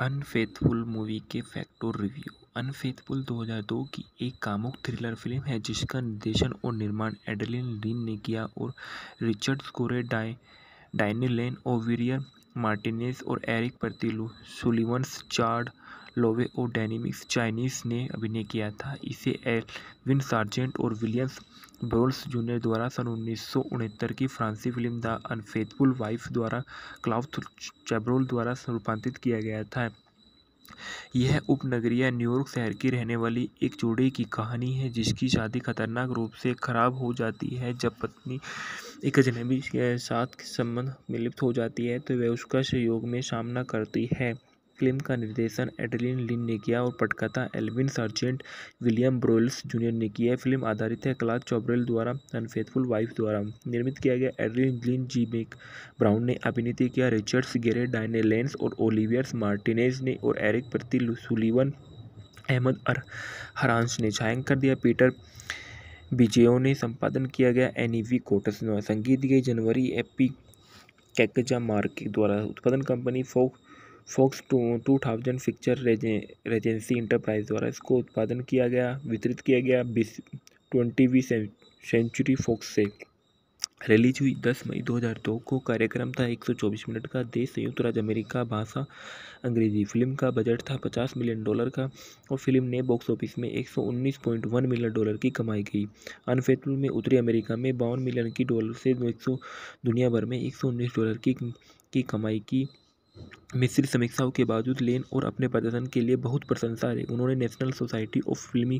Unfaithful movie के fact और review. Unfaithful 2002 की एक कामुक थ्रिलर फ़िल्म है, जिसका निर्देशन और निर्माण एडलिन लिन ने किया और रिचर्ड स्कोरे, di, Diane Lane, Olivier Martinez और एरिक पर्तिलू, सुलिवंस चार्ड लोवे और डायनेमिक्स चाइनीज़ ने अभिनय किया था। इसे एलविन सार्जेंट और विलियम्स ब्रोल्स जूनियर द्वारा सन उन्नीस सौ उनहत्तर की फ्रांसी फ़िल्म द अनफेथफुल वाइफ द्वारा क्लाउथ चैब्रोल द्वारा रूपांतरित किया गया था। यह उपनगरीय न्यूयॉर्क शहर की रहने वाली एक जोड़े की कहानी है, जिसकी शादी खतरनाक रूप से खराब हो जाती है। जब पत्नी एक अजनबी के साथ संबंध में लिप्त हो जाती है तो वह उसका सहयोग में सामना करती है। फ़िल्म का निर्देशन एडलिन लिन ने किया और पटकथा Alvin Sargent William Broyles junior ने किया फ़िल्म आधारित है क्लास चौब्रेल द्वारा, अनफेथफुल वाइफ द्वारा। निर्मित किया गया Adrian Lyne, G Mac Brown ने अभिनीत किया। रिचर्ड्स गेरे, डायने लेंस और ओलिवियर्स मार्टिनेज ने और एरिक प्रति सुलीवन, अहमद अर हरांस ने छायांकन दिया। पीटर बिजेओ ने संपादन किया गया। एनीवी कोटस संगीत गई। जनवरी एपी कैकजा मार्क द्वारा उत्पादन company Fox Fox two two thousand picture Regency enterprise द्वारा इसको उत्पादन किया गया, वितरित किया गया बीस, ट्वेंटीवी सेंचुरी फॉक्स से। रिलीज़ हुई 10 मई 2002 को। कार्यक्रम था 124 मिनट का। देश संयुक्त राज्य अमेरिका, भाषा, अंग्रेज़ी फ़िल्म का बजट था 50 मिलियन डॉलर का और फ़िल्म ने बॉक्स ऑफ़िस में 119.1 मिलियन डॉलर की कमाई की। अनफेथफुल में उत्तरी अमेरिका में बावन मिलियन की डॉलर से 100 दुनिया भर में 119 डॉलर की की कमाई की। मिश्रित समीक्षाओं के बावजूद लेन और अपने प्रदर्शन के लिए बहुत प्रशंसा रही। उन्होंने National Society of film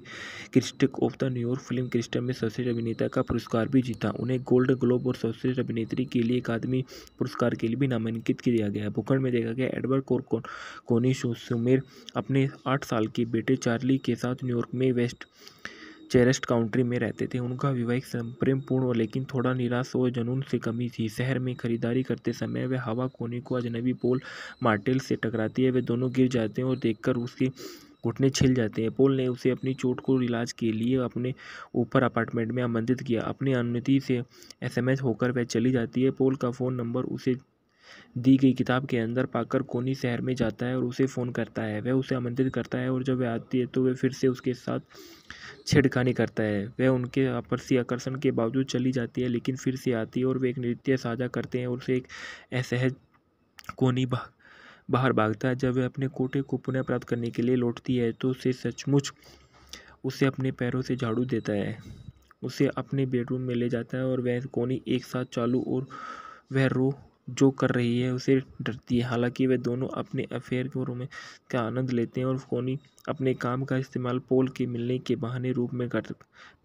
critics of the New York film Kristen में सर्वश्रेष्ठ अभिनेता का पुरस्कार भी जीता। उन्हें गोल्ड ग्लोब और सर्वश्रेष्ठ अभिनेत्री के लिए अकादमी पुरस्कार के लिए भी नामांकित किया गया। भूखंड में देखा गया एडवर्ड कोर कोनी सुमेर अपने आठ साल के बेटे चार्ली के साथ न्यूयॉर्क में वेस्ट चेरेस्ट काउंट्री में रहते थे। उनका विवाहिक प्रेमपूर्ण लेकिन थोड़ा निराश और जुनून से कमी थी। शहर में खरीदारी करते समय वह हवा कोने को अजनबी पोल मार्टेल से टकराती है। वे दोनों गिर जाते हैं और देखकर उसके घुटने छिल जाते हैं। पोल ने उसे अपनी चोट को इलाज के लिए अपने ऊपर अपार्टमेंट में आमंत्रित किया। अपनी अनुमति से एसएमएस होकर वह चली जाती है। पोल का फ़ोन नंबर उसे दी गई किताब के अंदर पाकर कोनी शहर में जाता है और उसे फ़ोन करता है। वह उसे आमंत्रित करता है और जब वह आती है तो वह फिर से उसके साथ छेड़खानी करता है। वह उनके आपसी आकर्षण के बावजूद चली जाती है, लेकिन फिर से आती है और वे एक नृत्य साझा करते हैं और उसे एक असहज कोनी बाहर भागता है। जब वह अपने कोटे को पुनः प्राप्त करने के लिए लौटती है तो उसे सचमुच उसे अपने पैरों से झाड़ू देता है। उसे अपने बेडरूम में ले जाता है और वह कोनी एक साथ चालू और वह रो जो कर रही है, उसे डरती है। हालाँकि वे दोनों अपने अफेयर के में का आनंद लेते हैं और कोनी अपने काम का इस्तेमाल पोल के मिलने के बहाने रूप में कर,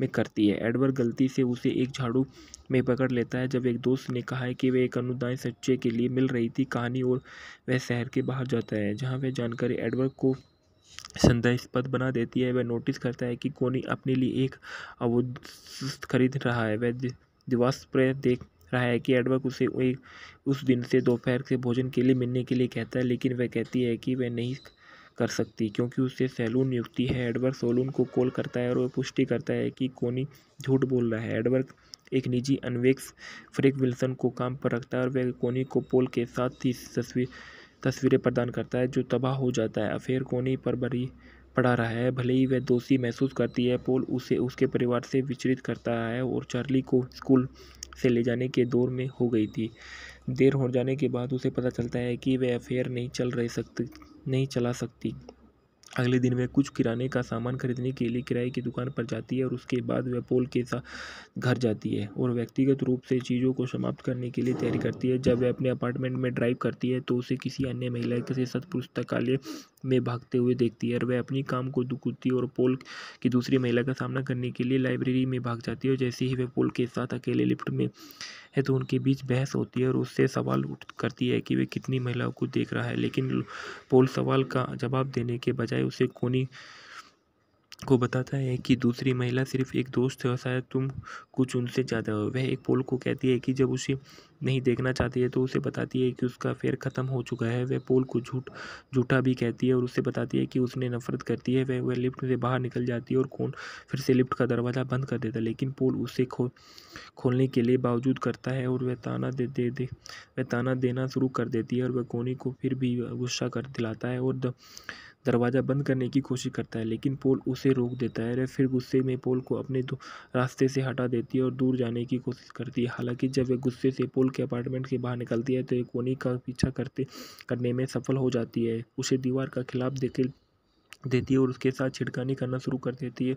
में करती है। एडवर्ड गलती से उसे एक झाड़ू में पकड़ लेता है, जब एक दोस्त ने कहा है कि वह एक अनुदान सच्चे के लिए मिल रही थी कहानी और वह शहर के बाहर जाता है, जहाँ वह जानकारी एडवर्ड को संदेहास्पद बना देती है। वह नोटिस करता है कि कोनी अपने लिए एक अवुद खरीद रहा है। वह दिवास्प्रय देख रहा है कि एडवर्ड उसे एक उस दिन से दोपहर के भोजन के लिए, मिलने के लिए कहता है, लेकिन वह कहती है कि वह नहीं कर सकती क्योंकि उसे सैलून नियुक्ति है। एडवर्ड सैलून को कॉल करता है और वह पुष्टि करता है कि कोनी झूठ बोल रहा है। एडवर्क एक निजी अनवेक्स फ्रेक विल्सन को काम पर रखता है और वह कोनी को पोल के साथ ही तस्वीर, तस्वीरें प्रदान करता है जो तबाह हो जाता है। अफेयर कोनी पर बड़ी पड़ा रहा है। भले ही वह दोषी महसूस करती है, पोल उसे उसके परिवार से विचलित करता है और चार्ली को स्कूल से ले जाने के दौर में हो गई थी। देर हो जाने के बाद उसे पता चलता है कि वह अफेयर नहीं चल रही सकती नहीं चला सकती। अगले दिन वह कुछ किराने का सामान खरीदने के लिए किराए की दुकान पर जाती है और उसके बाद वह पोल के साथ घर जाती है और व्यक्तिगत रूप से चीज़ों को समाप्त करने के लिए तैयारी करती है। जब वह अपने अपार्टमेंट में ड्राइव करती है तो उसे किसी अन्य महिला के साथ पुस्तकालय में भागते हुए देखती है और वह अपनी काम को दुखती और पोल की दूसरी महिला का सामना करने के लिए लाइब्रेरी में भाग जाती है और जैसे ही वह पोल के साथ अकेले लिफ्ट में है तो उनके बीच बहस होती है और उससे सवाल उठ करती है कि वे कितनी महिलाओं को देख रहा है। लेकिन पोल सवाल का जवाब देने के बजाय उसे कोनी को बताता है कि दूसरी महिला सिर्फ़ एक दोस्त है और शायद तुम कुछ उनसे ज़्यादा हो। वह एक पोल को कहती है कि जब उसे नहीं देखना चाहती है तो उसे बताती है कि उसका फेर ख़त्म हो चुका है। वह पोल को झूठ, झूठा भी कहती है और उसे बताती है कि उसने नफरत करती है। वह वह लिफ्ट से बाहर निकल जाती है और कौन फिर से लिफ्ट का दरवाज़ा बंद कर देता है, लेकिन पोल उसे खो, खोलने के लिए बावजूद करता है और वह ताना दे दे दे, वह ताना देना शुरू कर देती है और वह कोनी को फिर भी गुस्सा कर दिलाता है और दरवाज़ा बंद करने की कोशिश करता है, लेकिन पोल उसे रोक देता है फिर गुस्से में पोल को अपने रास्ते से हटा देती है और दूर जाने की कोशिश करती है। हालाँकि जब वह गुस्से से पोल के अपार्टमेंट के बाहर निकलती है तो एक कोनी का पीछा करते, करने में सफल हो जाती है। उसे दीवार का खिलाफ देखे, देती है और उसके साथ छिड़कानी करना शुरू कर देती है।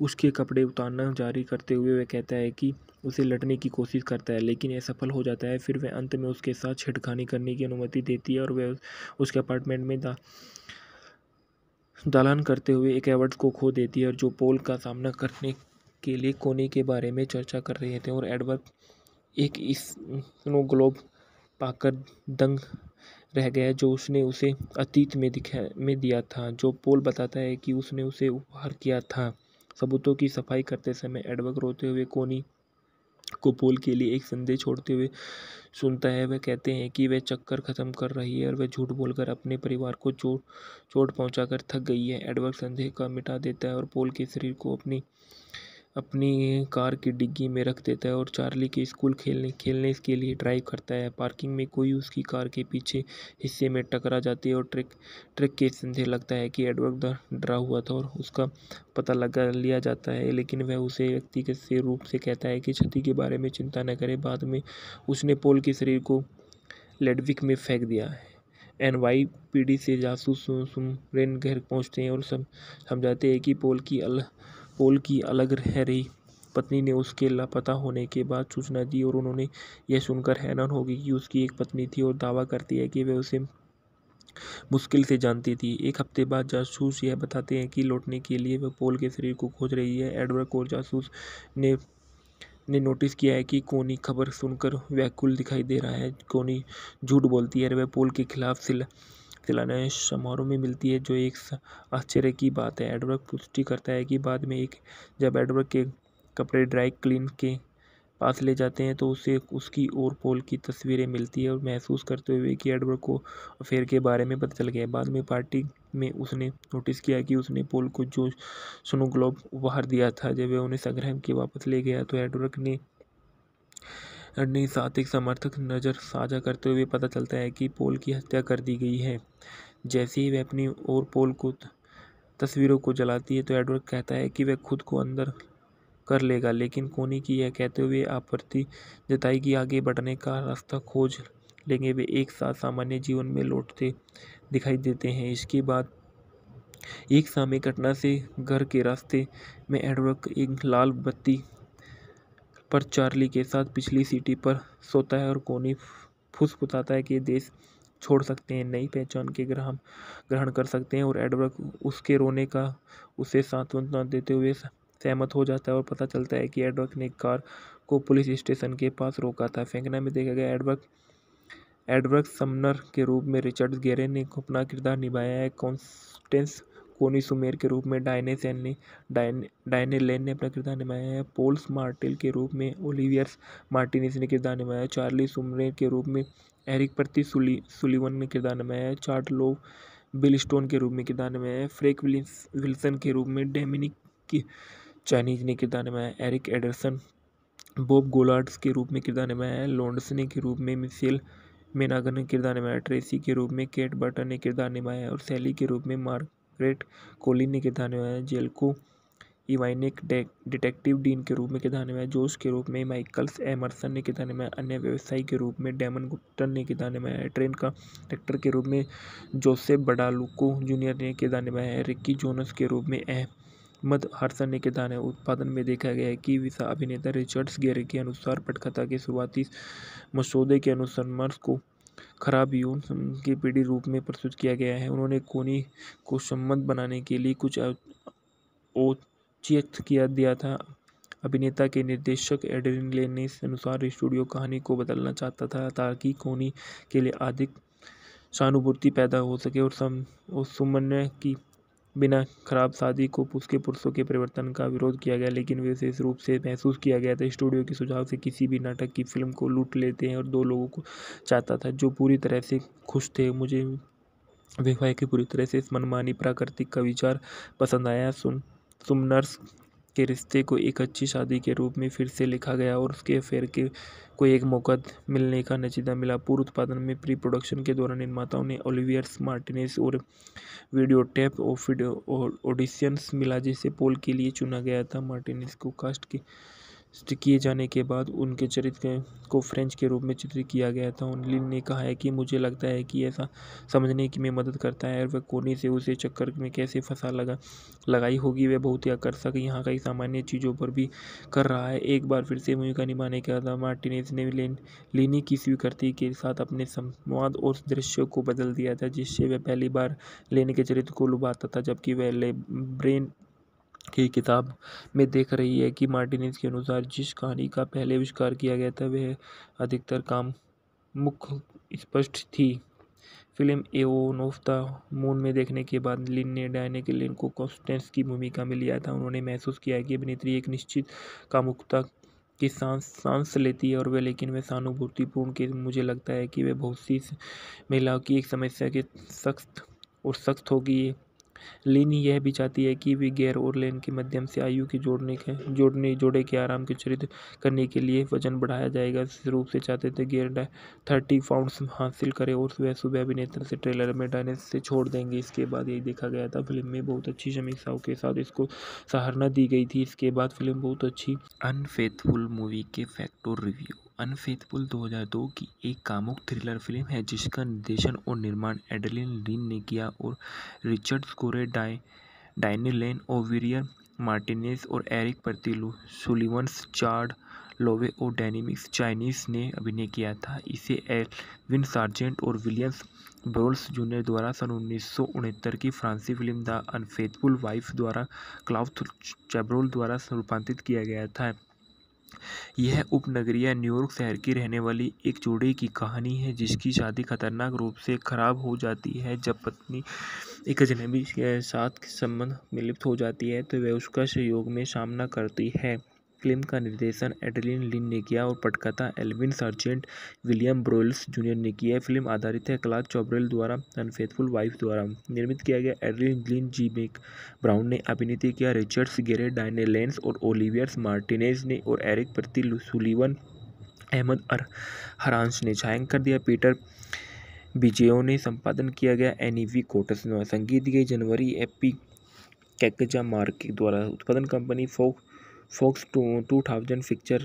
उसके कपड़े उतारना जारी करते हुए वह कहता है कि उसे लड़ने की कोशिश करता है, लेकिन यह सफल हो जाता है। फिर वह अंत में उसके साथ छिड़खानी करने की अनुमति देती है और वह उसके अपार्टमेंट में दा दालान करते हुए एक एडवर्ड्स को खो देती है और जो पोल का सामना करने के लिए कोने के बारे में चर्चा कर रहे थे और एडवर्ड एक स्नो ग्लोब पाकर दंग रह गया जो उसने उसे अतीत में दिखा, में दिया था, जो पोल बताता है कि उसने उसे उपहार किया था। सबूतों की सफ़ाई करते समय एडवर्ड रोते हुए कोनी को पोल के लिए एक संदेश छोड़ते हुए सुनता है। वह कहते हैं कि वह चक्कर ख़त्म कर रही है और वह झूठ बोलकर अपने परिवार को चोट चोट पहुंचाकर थक गई है। एडवर्ड संदेह का मिटा देता है और पोल के शरीर को अपनी अपनी कार की डिग्गी में रख देता है और चार्ली के स्कूल खेलने खेलने के लिए ड्राइव करता है। पार्किंग में कोई उसकी कार के पीछे हिस्से में टकरा जाती है और ट्रक ट्रक के संदेह लगता है कि एडवर्ड डरा हुआ था और उसका पता लगा लिया जाता है, लेकिन वह उसे व्यक्तिगत से रूप से कहता है कि क्षति के बारे में चिंता न करे। बाद में उसने पोल के शरीर को लेडविक में फेंक दिया। है एन वाई पी डी से जासूस घर पहुँचते हैं और सम, समझाते हैं कि पोल की अल पोल की अलग रह रही। पत्नी ने उसके लापता होने के बाद सूचना दी और उन्होंने यह सुनकर हैरान हो गई कि उसकी एक पत्नी थी और दावा करती है कि वह उसे मुश्किल से जानती थी। एक हफ़्ते बाद जासूस यह बताते हैं कि लौटने के लिए वह पोल के शरीर को खोज रही है। एडवर्ड और जासूस ने ने नोटिस किया है कि कोनी खबर सुनकर व्याकुल दिखाई दे रहा है। कोनी झूठ बोलती है वह पोल के खिलाफ सिल दिलाने समारोह में मिलती है, जो एक आश्चर्य की बात है। एडवर्क पुष्टि करता है कि बाद में एक, जब एडवर्क के कपड़े ड्राई क्लीन के पास ले जाते हैं तो उसे उसकी और पोल की तस्वीरें मिलती है और महसूस करते हुए कि एडवर्ड को अफेयर के बारे में पता चल गया बाद में पार्टी में उसने नोटिस किया कि उसने पोल को जो स्नो ग्लोब उपहार दिया था, जब वह उन्हें संग्रह के वापस ले गया तो एडवर्क ने एक समर्थक नज़र साझा करते हुए पता चलता है कि पोल की हत्या कर दी गई है। जैसे ही वह अपनी और पोल को तस्वीरों को जलाती है तो एडवर्ड कहता है कि वह खुद को अंदर कर लेगा, लेकिन कोनी की यह कहते हुए आपत्ति जताई कि आगे बढ़ने का रास्ता खोज लेंगे। वे एक साथ सामान्य जीवन में लौटते दिखाई देते हैं। इसके बाद एक सामय घटना से घर के रास्ते में एडवर्ड एक लाल बत्ती पर चार्ली के साथ पिछली सीटी पर सोता है और कोनी फुसफुसाता है कि देश छोड़ सकते हैं, नई पहचान के ग्रहण ग्रहण कर सकते हैं और एडवर्क उसके रोने का उसे सांत्वना देते हुए सहमत हो जाता है और पता चलता है कि एडवर्क ने कार को पुलिस स्टेशन के पास रोका था। फेंकना में देखा गया एडवर्क एडवर्क समनर के रूप में रिचर्ड गेरे ने अपना किरदार निभाया है। कॉन्स्टेंस कोनी सुमेर के रूप में, डायने सेन ने डायने डायने लेन ने अपना किरदार निभाया है। पोल्स मार्टिल के रूप में, ओलिवियर्स मार्टिनिस ने किरदार निभाया चार्ली सुमरेर के रूप में, एरिक प्रति सुली, सुलीवन ने किरदार निभाया है। चार्ट लो बिल स्टोन के रूप में किरदार निभाया है। फ्रेक विल्सन के रूप में, डेमिनिक की चाइनीज़ ने किरदार निभाया एरिक एडरसन, बॉब गोलार्ड्स के रूप में किरदार निभाया है। लॉन्डसने के रूप में मिसेल मेनागर ने किरदार निभाया ट्रेसी के रूप में, केट बर्टन ने किरदार निभाया और सैली के रूप में, मार्क ग्रेट कोलिन ने किरदार निभाया जेल्को इवाइनिक डिटेक्टिव डीन के रूप में किरदार निभाया जोश के रूप में माइकल्स एमरसन ने किरदार निभाया अन्य व्यवसायी के रूप में डेमन गुप्टन ने किरदार निभाया ट्रेन का डायरेक्टर के रूप में जोसेफ बडालुको जूनियर ने किरदार निभाया है रिक्की जोनस के रूप में अहमद हरसन ने किरदार उत्पादन में देखा गया है कि विसा अभिनेता रिचर्ड्स गेरे के अनुसार पटकथा के शुरुआती मसौदे के अनुसार मर्स को खराब यौन की पीढ़ी रूप में प्रस्तुत किया गया है। उन्होंने कोनी को संबंध बनाने के लिए कुछ औचित किया दिया था। अभिनेता के निर्देशक एडरिन लेन ने अनुसार स्टूडियो कहानी को बदलना चाहता था ताकि कोनी के लिए अधिक सहानुभूति पैदा हो सके और सम और सुमन्य की बिना खराब शादी को उसके पुरुषों के परिवर्तन का विरोध किया गया, लेकिन विशेष रूप से महसूस किया गया था। स्टूडियो के सुझाव से किसी भी नाटक की फ़िल्म को लूट लेते हैं और दो लोगों को चाहता था जो पूरी तरह से खुश थे। मुझे विवाह की पूरी तरह से इस मनमानी प्राकृतिक का विचार पसंद आया। सुन, सुमनर्स के रिश्ते को एक अच्छी शादी के रूप में फिर से लिखा गया और उसके अफेयर के को एक मौका मिलने का नजीदा मिला। पूर्व उत्पादन में प्री प्रोडक्शन के दौरान निर्माताओं ने ओलिवियर्स मार्टिनेस और वीडियो टैप टेप ऑडिशंस मिला, जिसे पोल के लिए चुना गया था। मार्टिनेस को कास्ट के किए जाने के बाद उनके चरित्र को फ्रेंच के रूप में चित्रित किया गया था। लिन ने कहा है कि मुझे लगता है कि ऐसा समझने की में मदद करता है और वह कोने से उसे चक्कर में कैसे फंसा लगा, लगाई होगी, वह बहुत ही आकर्षक यहाँ कई सामान्य चीज़ों पर भी कर रहा है। एक बार फिर से भूमिका निभाने के बाद मार्टिनेज ने लेन, लेनी की स्वीकृति के साथ अपने संवाद और दृश्य को बदल दिया था, जिससे वह पहली बार लेने के चरित्र को लुभाता था, जबकि वह ले, ब्रेन की किताब में देख रही है कि मार्टिनेज के अनुसार जिस कहानी का पहले आविष्कार किया गया था, वह अधिकतर काम मुख्य स्पष्ट थी। Film aeon of the moon में देखने के बाद लिन ने डायने के लिन को कॉन्स्टेंस की भूमिका में लिया था। उन्होंने महसूस किया कि अभिनेत्री एक निश्चित कामुकता की सांस सांस लेती है और वह, लेकिन वह सहानुभूतिपूर्ण के मुझे लगता है कि वह बहुत सी महिलाओं की एक समस्या के सख्त और सख्त होगी। लीनी यह भी चाहती है कि वे गैर और लेन के माध्यम से आयु के जोड़ने के, जोड़ने, जोड़े के आराम के चरित करने के लिए वज़न बढ़ाया जाएगा। इस रूप से चाहते थे गैर थर्टी पाउंड्स हासिल करें और सुबह सुबह अभिनेता से ट्रेलर में डायने से छोड़ देंगे। इसके बाद यही देखा गया था, फ़िल्म में बहुत अच्छी समीक्षाओं के साथ इसको सराहना दी गई थी। इसके बाद फ़िल्म बहुत अच्छी अनफेथफुल मूवी के फैक्टर रिव्यू अनफेथफुल 2002 की एक कामुक थ्रिलर फ़िल्म है, जिसका निर्देशन और निर्माण एडलिन लिन ने किया और रिचर्ड स्कोरे डाय डायनी लेन ओविरियर मार्टिनेज और एरिक पर्तिलू सुलिवंस चार्ड लोवे और डेनिमिक्स चाइनीज़ ने अभिनय किया था। इसे एलविन सार्जेंट और विलियम्स ब्रोल्स जूनियर द्वारा सन उन्नीस सौ उनहत्तर की फ्रांसी फ़िल्म द अनफेथफुल वाइफ द्वारा क्लाउथ चैब्रोल द्वारा रूपांतरित किया गया था। यह उपनगरीय न्यूयॉर्क शहर की रहने वाली एक जोड़े की कहानी है, जिसकी शादी खतरनाक रूप से खराब हो जाती है। जब पत्नी एक अजनबी के साथ संबंध में लिप्त हो जाती है तो वह उसका सहयोग में सामना करती है। फ़िल्म का निर्देशन एडलिन लिन ने किया और पटकथा Alvin Sargent William Broyles junior ने किया फ़िल्म आधारित है क्लास चौब्रेल द्वारा, अनफेथफुल वाइफ द्वारा। निर्मित किया गया Adrian Lyne, G Mac Brown ने अभिनीत किया। रिचर्ड्स गेरे, डायने लेंस और ओलिवियर्स मार्टिनेज ने और एरिक प्रति सुलीवन अहमद अर हरांस ने छायांकन दिया। पीटर बिजेओ ने संपादन किया गया एन ई वी कोटस संगीत दी गई जनवरी एपी कैकजा मार्क द्वारा। उत्पादन कंपनी फोक Fox two two thousand picture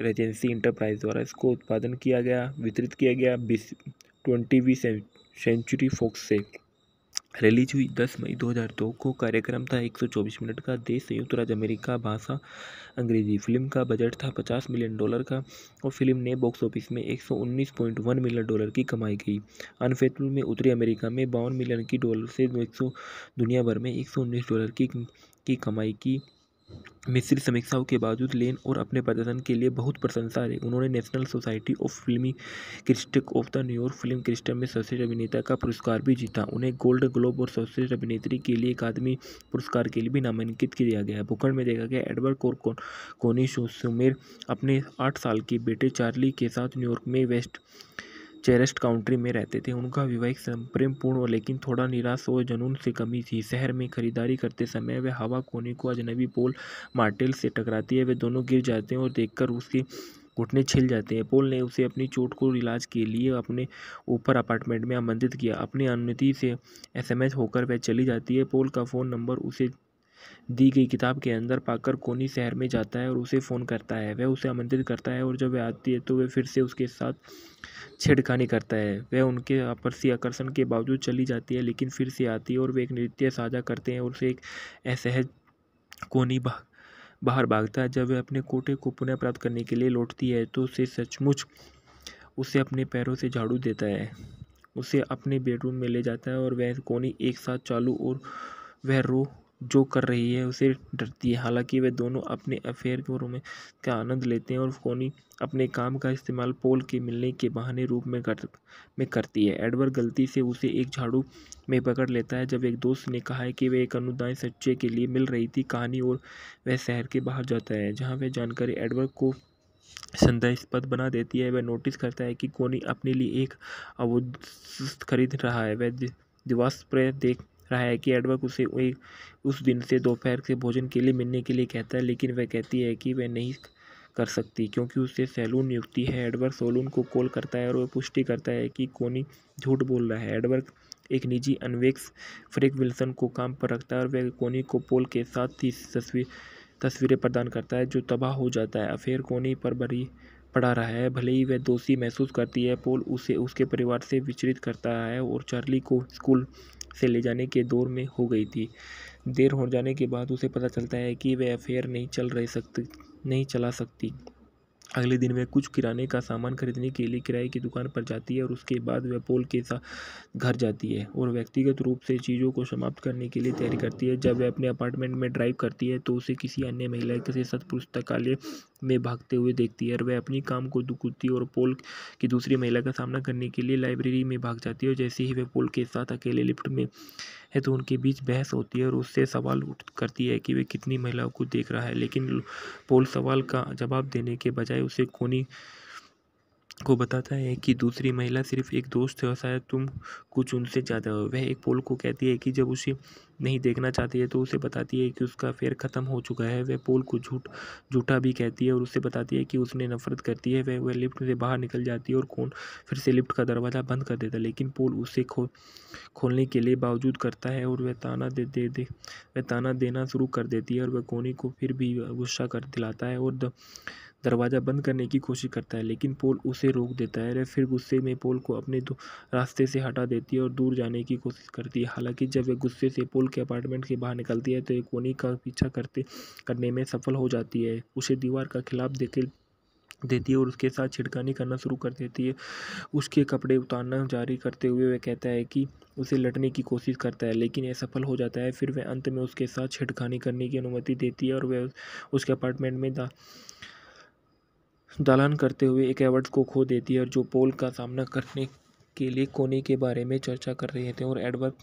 Regency enterprise द्वारा इसको उत्पादन किया गया, वितरित किया गया, बीस, ट्वेंटीवीं सेंचुरी फॉक्स से। रिलीज़ हुई 10 मई 2002 को कार्यक्रम था 124 मिनट का, देश संयुक्त राज्य अमेरिका, भाषा, अंग्रेज़ी, फ़िल्म का बजट था 50 मिलियन डॉलर का और फ़िल्म ने बॉक्स ऑफ़िस में 119.1 मिलियन डॉलर की कमाई की। अनफेथफुल में उत्तरी अमेरिका में बावन मिलियन की डॉलर से एक दुनिया भर में 119 डॉलर की की कमाई की। मिश्रित समीक्षाओं के बावजूद लेन और अपने प्रदर्शन के लिए बहुत प्रशंसा रही। उन्होंने national society of film critic of the New York film क्रिस्टम में सर्वश्रेष्ठ अभिनेता का पुरस्कार भी जीता। उन्हें गोल्ड ग्लोब और सर्वश्रेष्ठ अभिनेत्री के लिए अकादमी पुरस्कार के लिए भी नामांकित किया गया। भूखंड में देखा गया एडवर्ड कोर कोनी सुमेर अपने आठ साल के बेटे चार्ली के साथ न्यूयॉर्क में वेस्ट चेरेस्ट काउंट्री में रहते थे। उनका विवाहिक प्रेमपूर्ण लेकिन थोड़ा निराश और जुनून से कमी थी। शहर में खरीदारी करते समय वे हवा, कोने को अजनबी पोल, मार्टेल से टकराती है। वे दोनों गिर जाते हैं और देखकर उसके घुटने छिल जाते हैं। पोल ने उसे अपनी चोट को इलाज के लिए अपने ऊपर अपार्टमेंट में आमंत्रित किया। अपनी अनुमति से एसएमएस होकर वह चली जाती है। पोल का फ़ोन नंबर उसे दी गई किताब के अंदर पाकर कोनी शहर में जाता है और उसे फ़ोन करता है। वह उसे आमंत्रित करता है और जब वह आती है तो वह फिर से उसके साथ छेड़खानी करता है। वह उनके आपसी आकर्षण के बावजूद चली जाती है, लेकिन फिर से आती है और वे एक नृत्य साझा करते हैं और उसे एक असहज कोनी बाहर भागता है। जब वह अपने कोटे को पुनः प्राप्त करने के लिए लौटती है तो उसे सचमुच उसे अपने पैरों से झाड़ू देता है। उसे अपने बेडरूम में ले जाता है और वह कोनी एक साथ चालू और वह रो जो कर रही है, उसे डरती है। हालाँकि वे दोनों अपने अफेयर में का आनंद लेते हैं और कोनी अपने काम का इस्तेमाल पोल के मिलने के बहाने रूप में कर, में करती है। एडवर्ड गलती से उसे एक झाड़ू में पकड़ लेता है, जब एक दोस्त ने कहा है कि वह एक अनुदान सच्चे के लिए मिल रही थी कहानी और वह शहर के बाहर जाता है, जहाँ वह जानकारी एडवर्ड को संदेहास्पद बना देती है। वह नोटिस करता है कि कोनी अपने लिए एक अवुद खरीद रहा है। वह दिवास पर देख रहा है कि एडवर्क उसे उस दिन से दोपहर के भोजन के लिए मिलने के लिए कहता है, लेकिन वह कहती है कि वह नहीं कर सकती, क्योंकि उसे सैलून नियुक्ति है। एडवर्क सैलून को कॉल करता है और वह पुष्टि करता है कि कोनी झूठ बोल रहा है। एडवर्क एक निजी अनवेक्स फ्रेक विल्सन को काम पर रखता है और वह कोनी को पोल के साथ ही तस्वीर तस्वीरें प्रदान करता है, जो तबाह हो जाता है। अफेयर कोनी पर बरी पड़ा रहा है। भले ही वह दोषी महसूस करती है, पोल उसे उसके परिवार से विचलित करता है और चार्ली को स्कूल से ले जाने के दौर में हो गई थी। देर हो जाने के बाद उसे पता चलता है कि वह अफेयर नहीं चल रही सकती नहीं चला सकती। अगले दिन वह कुछ किराने का सामान खरीदने के लिए किराए की दुकान पर जाती है और उसके बाद वह पोल के साथ घर जाती है और व्यक्तिगत रूप से चीज़ों को समाप्त करने के लिए तैयारी करती है। जब वह अपने अपार्टमेंट में ड्राइव करती है तो उसे किसी अन्य महिला के साथ पुस्तकालय में भागते हुए देखती है और वह अपनी काम को दुकुती और पोल की दूसरी महिला का सामना करने के लिए लाइब्रेरी में भाग जाती है और जैसे ही वह पोल के साथ अकेले लिफ्ट में है तो उनके बीच बहस होती है और उससे सवाल उठ करती है कि वे कितनी महिलाओं को देख रहा है। लेकिन पोल सवाल का जवाब देने के बजाय उसे कोनी को बताता है कि दूसरी महिला सिर्फ़ एक दोस्त है और शायद तुम कुछ उनसे ज़्यादा हो। वह एक पोल को कहती है कि जब उसे नहीं देखना चाहती है तो उसे बताती है कि उसका अफेयर ख़त्म हो चुका है। वह पोल को झूठ, झूठा भी कहती है और उसे बताती है कि उसने नफरत करती है। वह वह लिफ्ट से बाहर निकल जाती है और कौन फिर से लिफ्ट का दरवाज़ा बंद कर देता है, लेकिन पोल उसे खो, खोलने के लिए बावजूद करता है और वह ताना दे दे दे, वह ताना देना शुरू कर देती है और वह कोनी को फिर भी गुस्सा कर दिलाता है और दरवाज़ा बंद करने की कोशिश करता है, लेकिन पोल उसे रोक देता है फिर गुस्से में पोल को अपने रास्ते से हटा देती है और दूर जाने की कोशिश करती है। हालाँकि जब वह गुस्से से पोल के अपार्टमेंट के बाहर निकलती है तो एक कोनी का पीछा करते, करने में सफल हो जाती है। उसे दीवार का खिलाफ देखे, देती है और उसके साथ छिड़कानी करना शुरू कर देती है। उसके कपड़े उतारना जारी करते हुए वह कहता है कि उसे लटने की कोशिश करता है, लेकिन यह सफल हो जाता है। फिर वह अंत में उसके साथ छिड़खानी करने की अनुमति देती है और वह उसके अपार्टमेंट में दा दालान करते हुए एक एवर्ड्स को खो देती है और जो पोल का सामना करने के लिए कोने के बारे में चर्चा कर रहे थे और एडवर्ड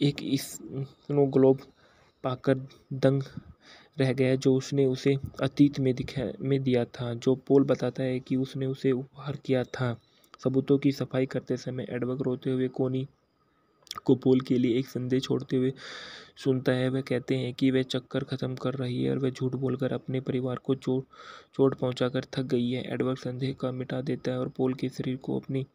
एक स्नो ग्लोब पाकर दंग रह गया जो उसने उसे अतीत में दिखा, में दिया था। जो पोल बताता है कि उसने उसे उपहार किया था। सबूतों की सफ़ाई करते समय एडवर्ड रोते हुए कोनी को पोल के लिए एक संदेश छोड़ते हुए सुनता है। वह कहते हैं कि वह चक्कर ख़त्म कर रही है और वह झूठ बोलकर अपने परिवार को चोट चोट पहुंचाकर थक गई है। एडवर्ड संदेह का मिटा देता है और पोल के शरीर को अपनी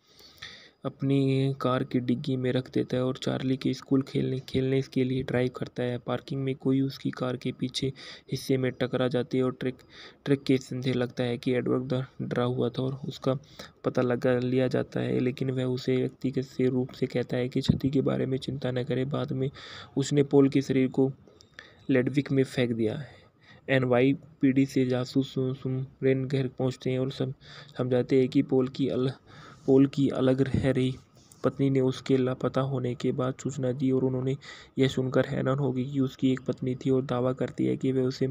अपनी कार की डिग्गी में रख देता है और चार्ली के स्कूल खेलने खेलने के लिए ड्राइव करता है। पार्किंग में कोई उसकी कार के पीछे हिस्से में टकरा जाती है और ट्रक ट्रक के संदेह लगता है कि एडवर्ड डरा हुआ था और उसका पता लगा लिया जाता है, लेकिन वह उसे व्यक्तिगत से रूप से कहता है कि क्षति के बारे में चिंता न करे। बाद में उसने पोल के शरीर को लेडविक में फेंक दिया। है एन वाई पी डी से जासूस सुमरेन घर पहुँचते हैं और समझाते हैं कि पोल की अल पोल की अलग रह रही। पत्नी ने उसके लापता होने के बाद सूचना दी और उन्होंने यह सुनकर हैरान हो गई कि उसकी एक पत्नी थी और दावा करती है कि वह उसे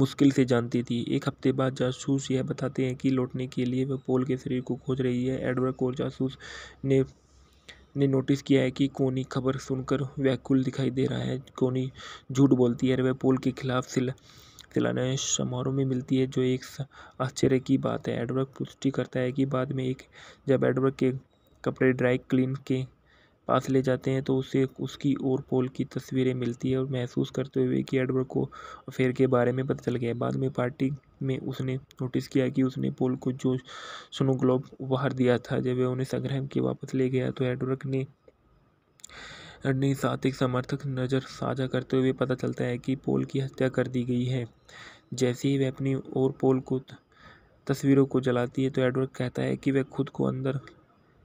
मुश्किल से जानती थी। एक हफ़्ते बाद जासूस यह बताते हैं कि लौटने के लिए वह पोल के शरीर को खोज रही है। एडवर्ड और जासूस ने ने नोटिस किया है कि कोनी खबर सुनकर व्याकुल दिखाई दे रहा है। कोनी झूठ बोलती है वह पोल के खिलाफ सिल खिलाने समारोह में मिलती है, जो एक आश्चर्य की बात है। एडवर्क पुष्टि करता है कि बाद में एक, जब एडवर्क के कपड़े ड्राई क्लीन के पास ले जाते हैं तो उसे उसकी और पोल की तस्वीरें मिलती है और महसूस करते हुए कि एडवर्ड को अफेयर के बारे में पता चल गया बाद में पार्टी में उसने नोटिस किया कि उसने पोल को जो स्नो ग्लोब उपहार दिया था, जब वह उन्हें संग्रह के वापस ले गया तो एडवर्क ने अपनी साथ एक समर्थक नज़र साझा करते हुए पता चलता है कि पोल की हत्या कर दी गई है। जैसे ही वह अपनी और पोल को तस्वीरों को जलाती है तो एडवर्ड कहता है कि वह खुद को अंदर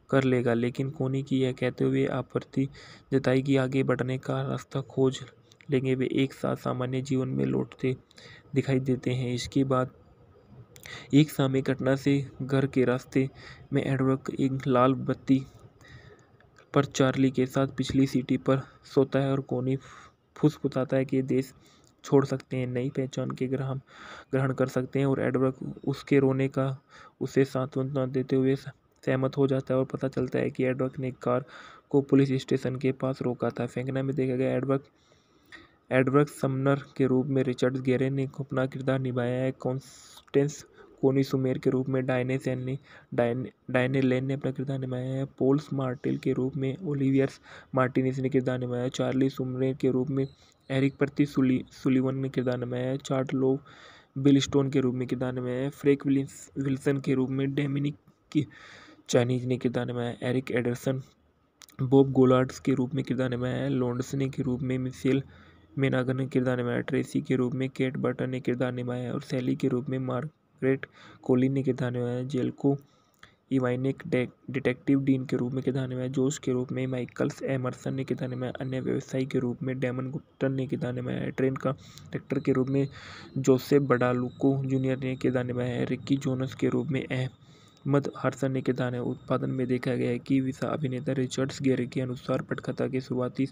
कर लेगा, लेकिन कोनी की यह कहते हुए आपत्ति जताई कि आगे बढ़ने का रास्ता खोज लेंगे। वे एक साथ सामान्य जीवन में लौटते दिखाई देते हैं। इसके बाद एक सामय घटना से घर के रास्ते में एडवर्क एक लाल बत्ती पर चार्ली के साथ पिछली सीटी पर सोता है और कोनी फुसफुसाता है कि देश छोड़ सकते हैं, नई पहचान के ग्रहण ग्रहण कर सकते हैं और एडवर्क उसके रोने का उसे सांत्वना देते हुए सहमत हो जाता है और पता चलता है कि एडवर्क ने कार को पुलिस स्टेशन के पास रोका था। फेंकना में देखा गया एडवर्क एडवर्क समनर के रूप में रिचर्ड गेरे ने अपना किरदार निभाया है। कॉन्स्टेंस कोनी सुमेर के रूप में डायने सेन ने डायने लेन ने अपना किरदार निभाया है। पोल्स मार्टिल के रूप में ओलिवियर्स मार्टिनिस ने किरदार निभाया है। चार्ली सुमरेर के रूप में एरिक प्रति सुली, सुलीवन ने किरदार निभाया है। चार्ट लो बिल स्टोन के रूप में किरदार निभाया है। फ्रेक विल्सन के रूप में डेमिनिक की चाइनीज़ ने किरदार निभाया एरिक एडरसन, बॉब गोलार्ड्स के रूप में किरदार निभाया है। लॉन्डसने के रूप में मिसेल मेनागर ने किरदार निभाया ट्रेसी के रूप में केट बर्टन ने किरदार निभाया और सैली के रूप में मार्गरेट कोलिन ने किरदार निभाया जेल्को इवाइनिक डिटेक्टिव डीन के रूप में किरदार निभाया जोश के रूप में माइकल्स एमरसन ने किरदार निभाया अन्य व्यवसायी के रूप में डेमन गुप्टन ने किरदार निभाया ट्रेन का ट्रैक्टर के रूप में जोसेफ बडालुको जूनियर ने किरदार निभाया है रिक्की जोनस के रूप में अहमद हरसन ने किरदार उत्पादन में देखा गया है कि विसा अभिनेता रिचर्ड्स गेरे के अनुसार पटकथा के शुरुआती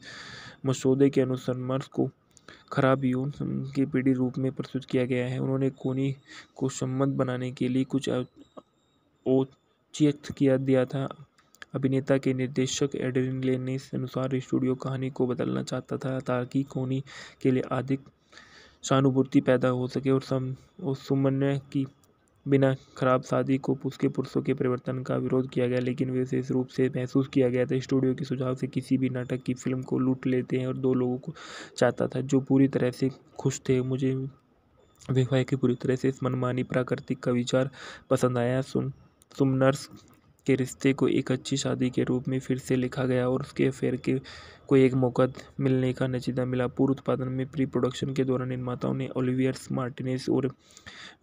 मसौदे के अनुसंधान को खराब यौन के पीढ़ी रूप में प्रस्तुत किया गया है। उन्होंने कोनी को सम्मत बनाने के लिए कुछ औचित किया दिया था। अभिनेता के निर्देशक एडरिन लेन ने इस अनुसार स्टूडियो कहानी को बदलना चाहता था ताकि कोनी के लिए अधिक सहानुभूति पैदा हो सके और सम, और सुमन्य की बिना खराब शादी को उसके पुरुषों के परिवर्तन का विरोध किया गया, लेकिन विशेष रूप से महसूस किया गया था। स्टूडियो के सुझाव से किसी भी नाटक की फ़िल्म को लूट लेते हैं और दो लोगों को चाहता था जो पूरी तरह से खुश थे। मुझे विवाह की पूरी तरह से इस मनमानी प्राकृतिक का विचार पसंद आया। सुन, सुमनर्स के रिश्ते को एक अच्छी शादी के रूप में फिर से लिखा गया और उसके अफेयर के को एक मौका मिलने का नतीजा मिला। पूर्व उत्पादन में प्री प्रोडक्शन के दौरान निर्माताओं ने ओलिवियर्स मार्टिनेस और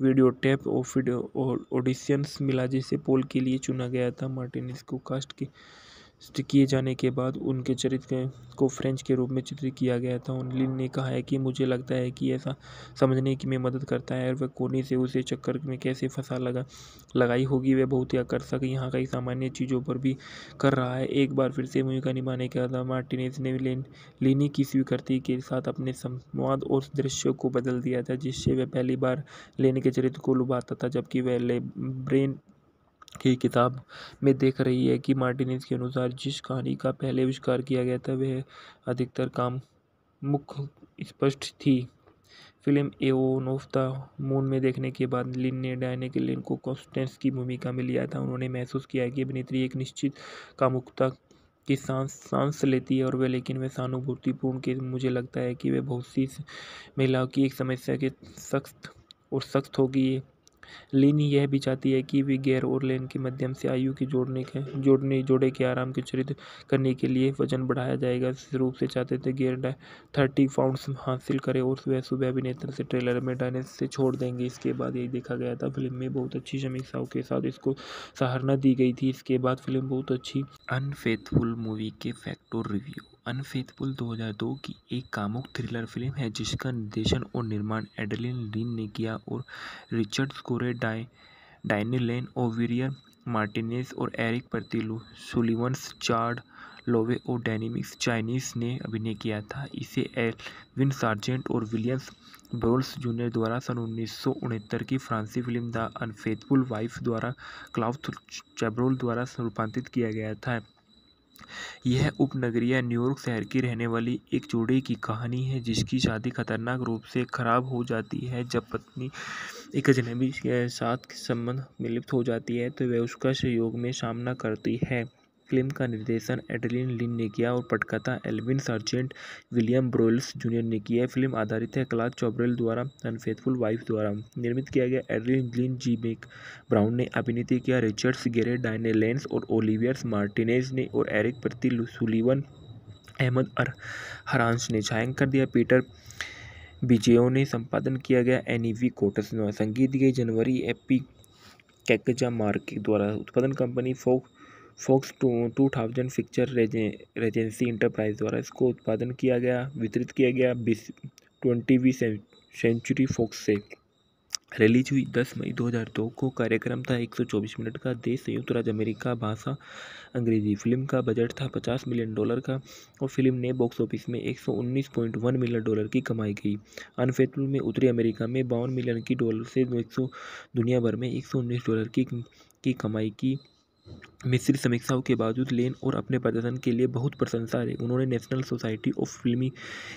वीडियो टैप ऑफ़ ऑडिशंस मिला, जिसे पोल के लिए चुना गया था। मार्टिनेस को कास्ट के किए जाने के बाद उनके चरित्र को फ्रेंच के रूप में चित्रित किया गया था। लिन ने कहा है कि मुझे लगता है कि ऐसा समझने की में मदद करता है और वह कोने से उसे चक्कर में कैसे फंसा लगा, लगाई होगी, वह बहुत ही आकर्षक यहाँ कई सामान्य चीज़ों पर भी कर रहा है। एक बार फिर से भूमिका निभाने के बाद मार्टिनेज ने लेन, लेनी की स्वीकृति के साथ अपने संवाद और दृश्य को बदल दिया था, जिससे वह पहली बार लेने के चरित्र को लुभाता था, जबकि वह ब्रेन की किताब में देख रही है कि मार्टिनेज के अनुसार जिस कहानी का पहले आविष्कार किया गया था, वह अधिकतर काम मुख्य स्पष्ट थी। Film eon of the moon में देखने के बाद लिन ने डायने के लिन को कॉन्स्टेंस की भूमिका में लिया था। उन्होंने महसूस किया कि अभिनेत्री एक निश्चित कामुकता की सांस सांस लेती है और वह, लेकिन वह सहानुभूतिपूर्ण के मुझे लगता है कि वह बहुत सी, महिलाओं की एक समस्या के सख्त और सख्त होगी। लिनी यह भी चाहती है कि वे गैर और लेन के माध्यम से आयु के जोड़ने के, जोड़ने, जोड़े के आराम के चरित्र करने के लिए वज़न बढ़ाया जाएगा। इस रूप से चाहते थे गेर थर्टी पाउंड्स हासिल करें और सुबह सुबह अभिनेता से ट्रेलर में डायने से छोड़ देंगे। इसके बाद यही देखा गया था, फ़िल्म में बहुत अच्छी समीक्षाओं के साथ इसको सराहना दी गई थी। इसके बाद फ़िल्म बहुत अच्छी अनफेथफुल मूवी के फैक्टर रिव्यू अनफेथफुल 2002 की एक कामुक थ्रिलर फ़िल्म है, जिसका निर्देशन और निर्माण एडलिन लीन ने किया और रिचर्ड स्कोरे, di, Diane Lane Olivier Martinez और एरिक पर्तिलू, सुलिवंस, चार्ड लोवे और डायनेमिक्स चाइनीज़ ने अभिनय किया था। इसे एलविन सार्जेंट और विलियम्स ब्रोल्स जूनियर द्वारा सन उन्नीस सौ उनहत्तर की फ्रांसी फ़िल्म द अनफेथफुल वाइफ द्वारा क्लाउथ चैब्रोल द्वारा रूपांतरित किया गया था। यह उपनगरीय न्यूयॉर्क शहर की रहने वाली एक जोड़े की कहानी है, जिसकी शादी खतरनाक रूप से खराब हो जाती है। जब पत्नी एक अजनबी के साथ संबंध में लिप्त हो जाती है तो वह उसका सहयोग में सामना करती है। फ़िल्म का निर्देशन एडलिन लिन ने किया और पटकथा Alvin Sargent William Broyles junior ने किया फ़िल्म आधारित है क्लास चौबरेल द्वारा, अनफेथफुल वाइफ द्वारा। निर्मित किया गया Adrian Lyne, G Mac Brown ने अभिनीत किया। रिचर्ड्स गेरे, डायने लेंस और ओलिवियर्स मार्टिनेज ने और एरिक प्रति सुलीवन अहमद अर हरांस ने छायांकन दिया। पीटर बिजेओ ने संपादन किया गया एनीवी कोटस संगीत गई जनवरी एपी कैकजा मार्क द्वारा। उत्पादन कंपनी फोक Fox two two thousand picture Regency enterprise द्वारा इसको उत्पादन किया गया, वितरित किया गया बीस, ट्वेंटीवीं सेंचुरी फॉक्स से। रिलीज़ हुई दस मई 2002 को कार्यक्रम था 124 मिनट का देश संयुक्त राज्य अमेरिका, भाषा, अंग्रेज़ी। फ़िल्म का बजट था 50 मिलियन डॉलर का और फ़िल्म ने बॉक्स ऑफ़िस में 119.1 मिलियन डॉलर की कमाई की। अनफेथफुल में उत्तरी अमेरिका में बावन मिलियन की डॉलर से एक दुनिया भर में एक सौ उन्नीस डॉलर की की कमाई की। मिश्रित समीक्षाओं के बावजूद लेन और अपने प्रदर्शन के लिए बहुत प्रशंसा रही। उन्होंने national society of film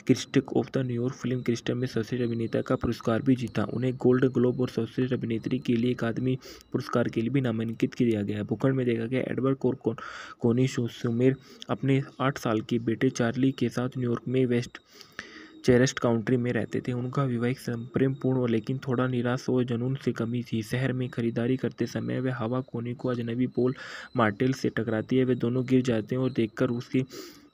critic of the New York film क्रिस्टम में सर्वश्रेष्ठ अभिनेता का पुरस्कार भी जीता। उन्हें गोल्ड ग्लोब और सर्वश्रेष्ठ अभिनेत्री के लिए अकादमी पुरस्कार के लिए भी नामांकित किया गया भूखंड में देखा गया एडवर्ड कोर कोनी सुमेर अपने आठ साल के बेटे चार्ली के साथ न्यूयॉर्क में वेस्ट चेरेस्ट काउंट्री में रहते थे। उनका विवाहिक प्रेमपूर्ण लेकिन थोड़ा निराश और जुनून से कमी थी। शहर में खरीदारी करते समय वह हवा, कोने को अजनबी पोल, मार्टेल से टकराती है। वे दोनों गिर जाते हैं और देखकर उसके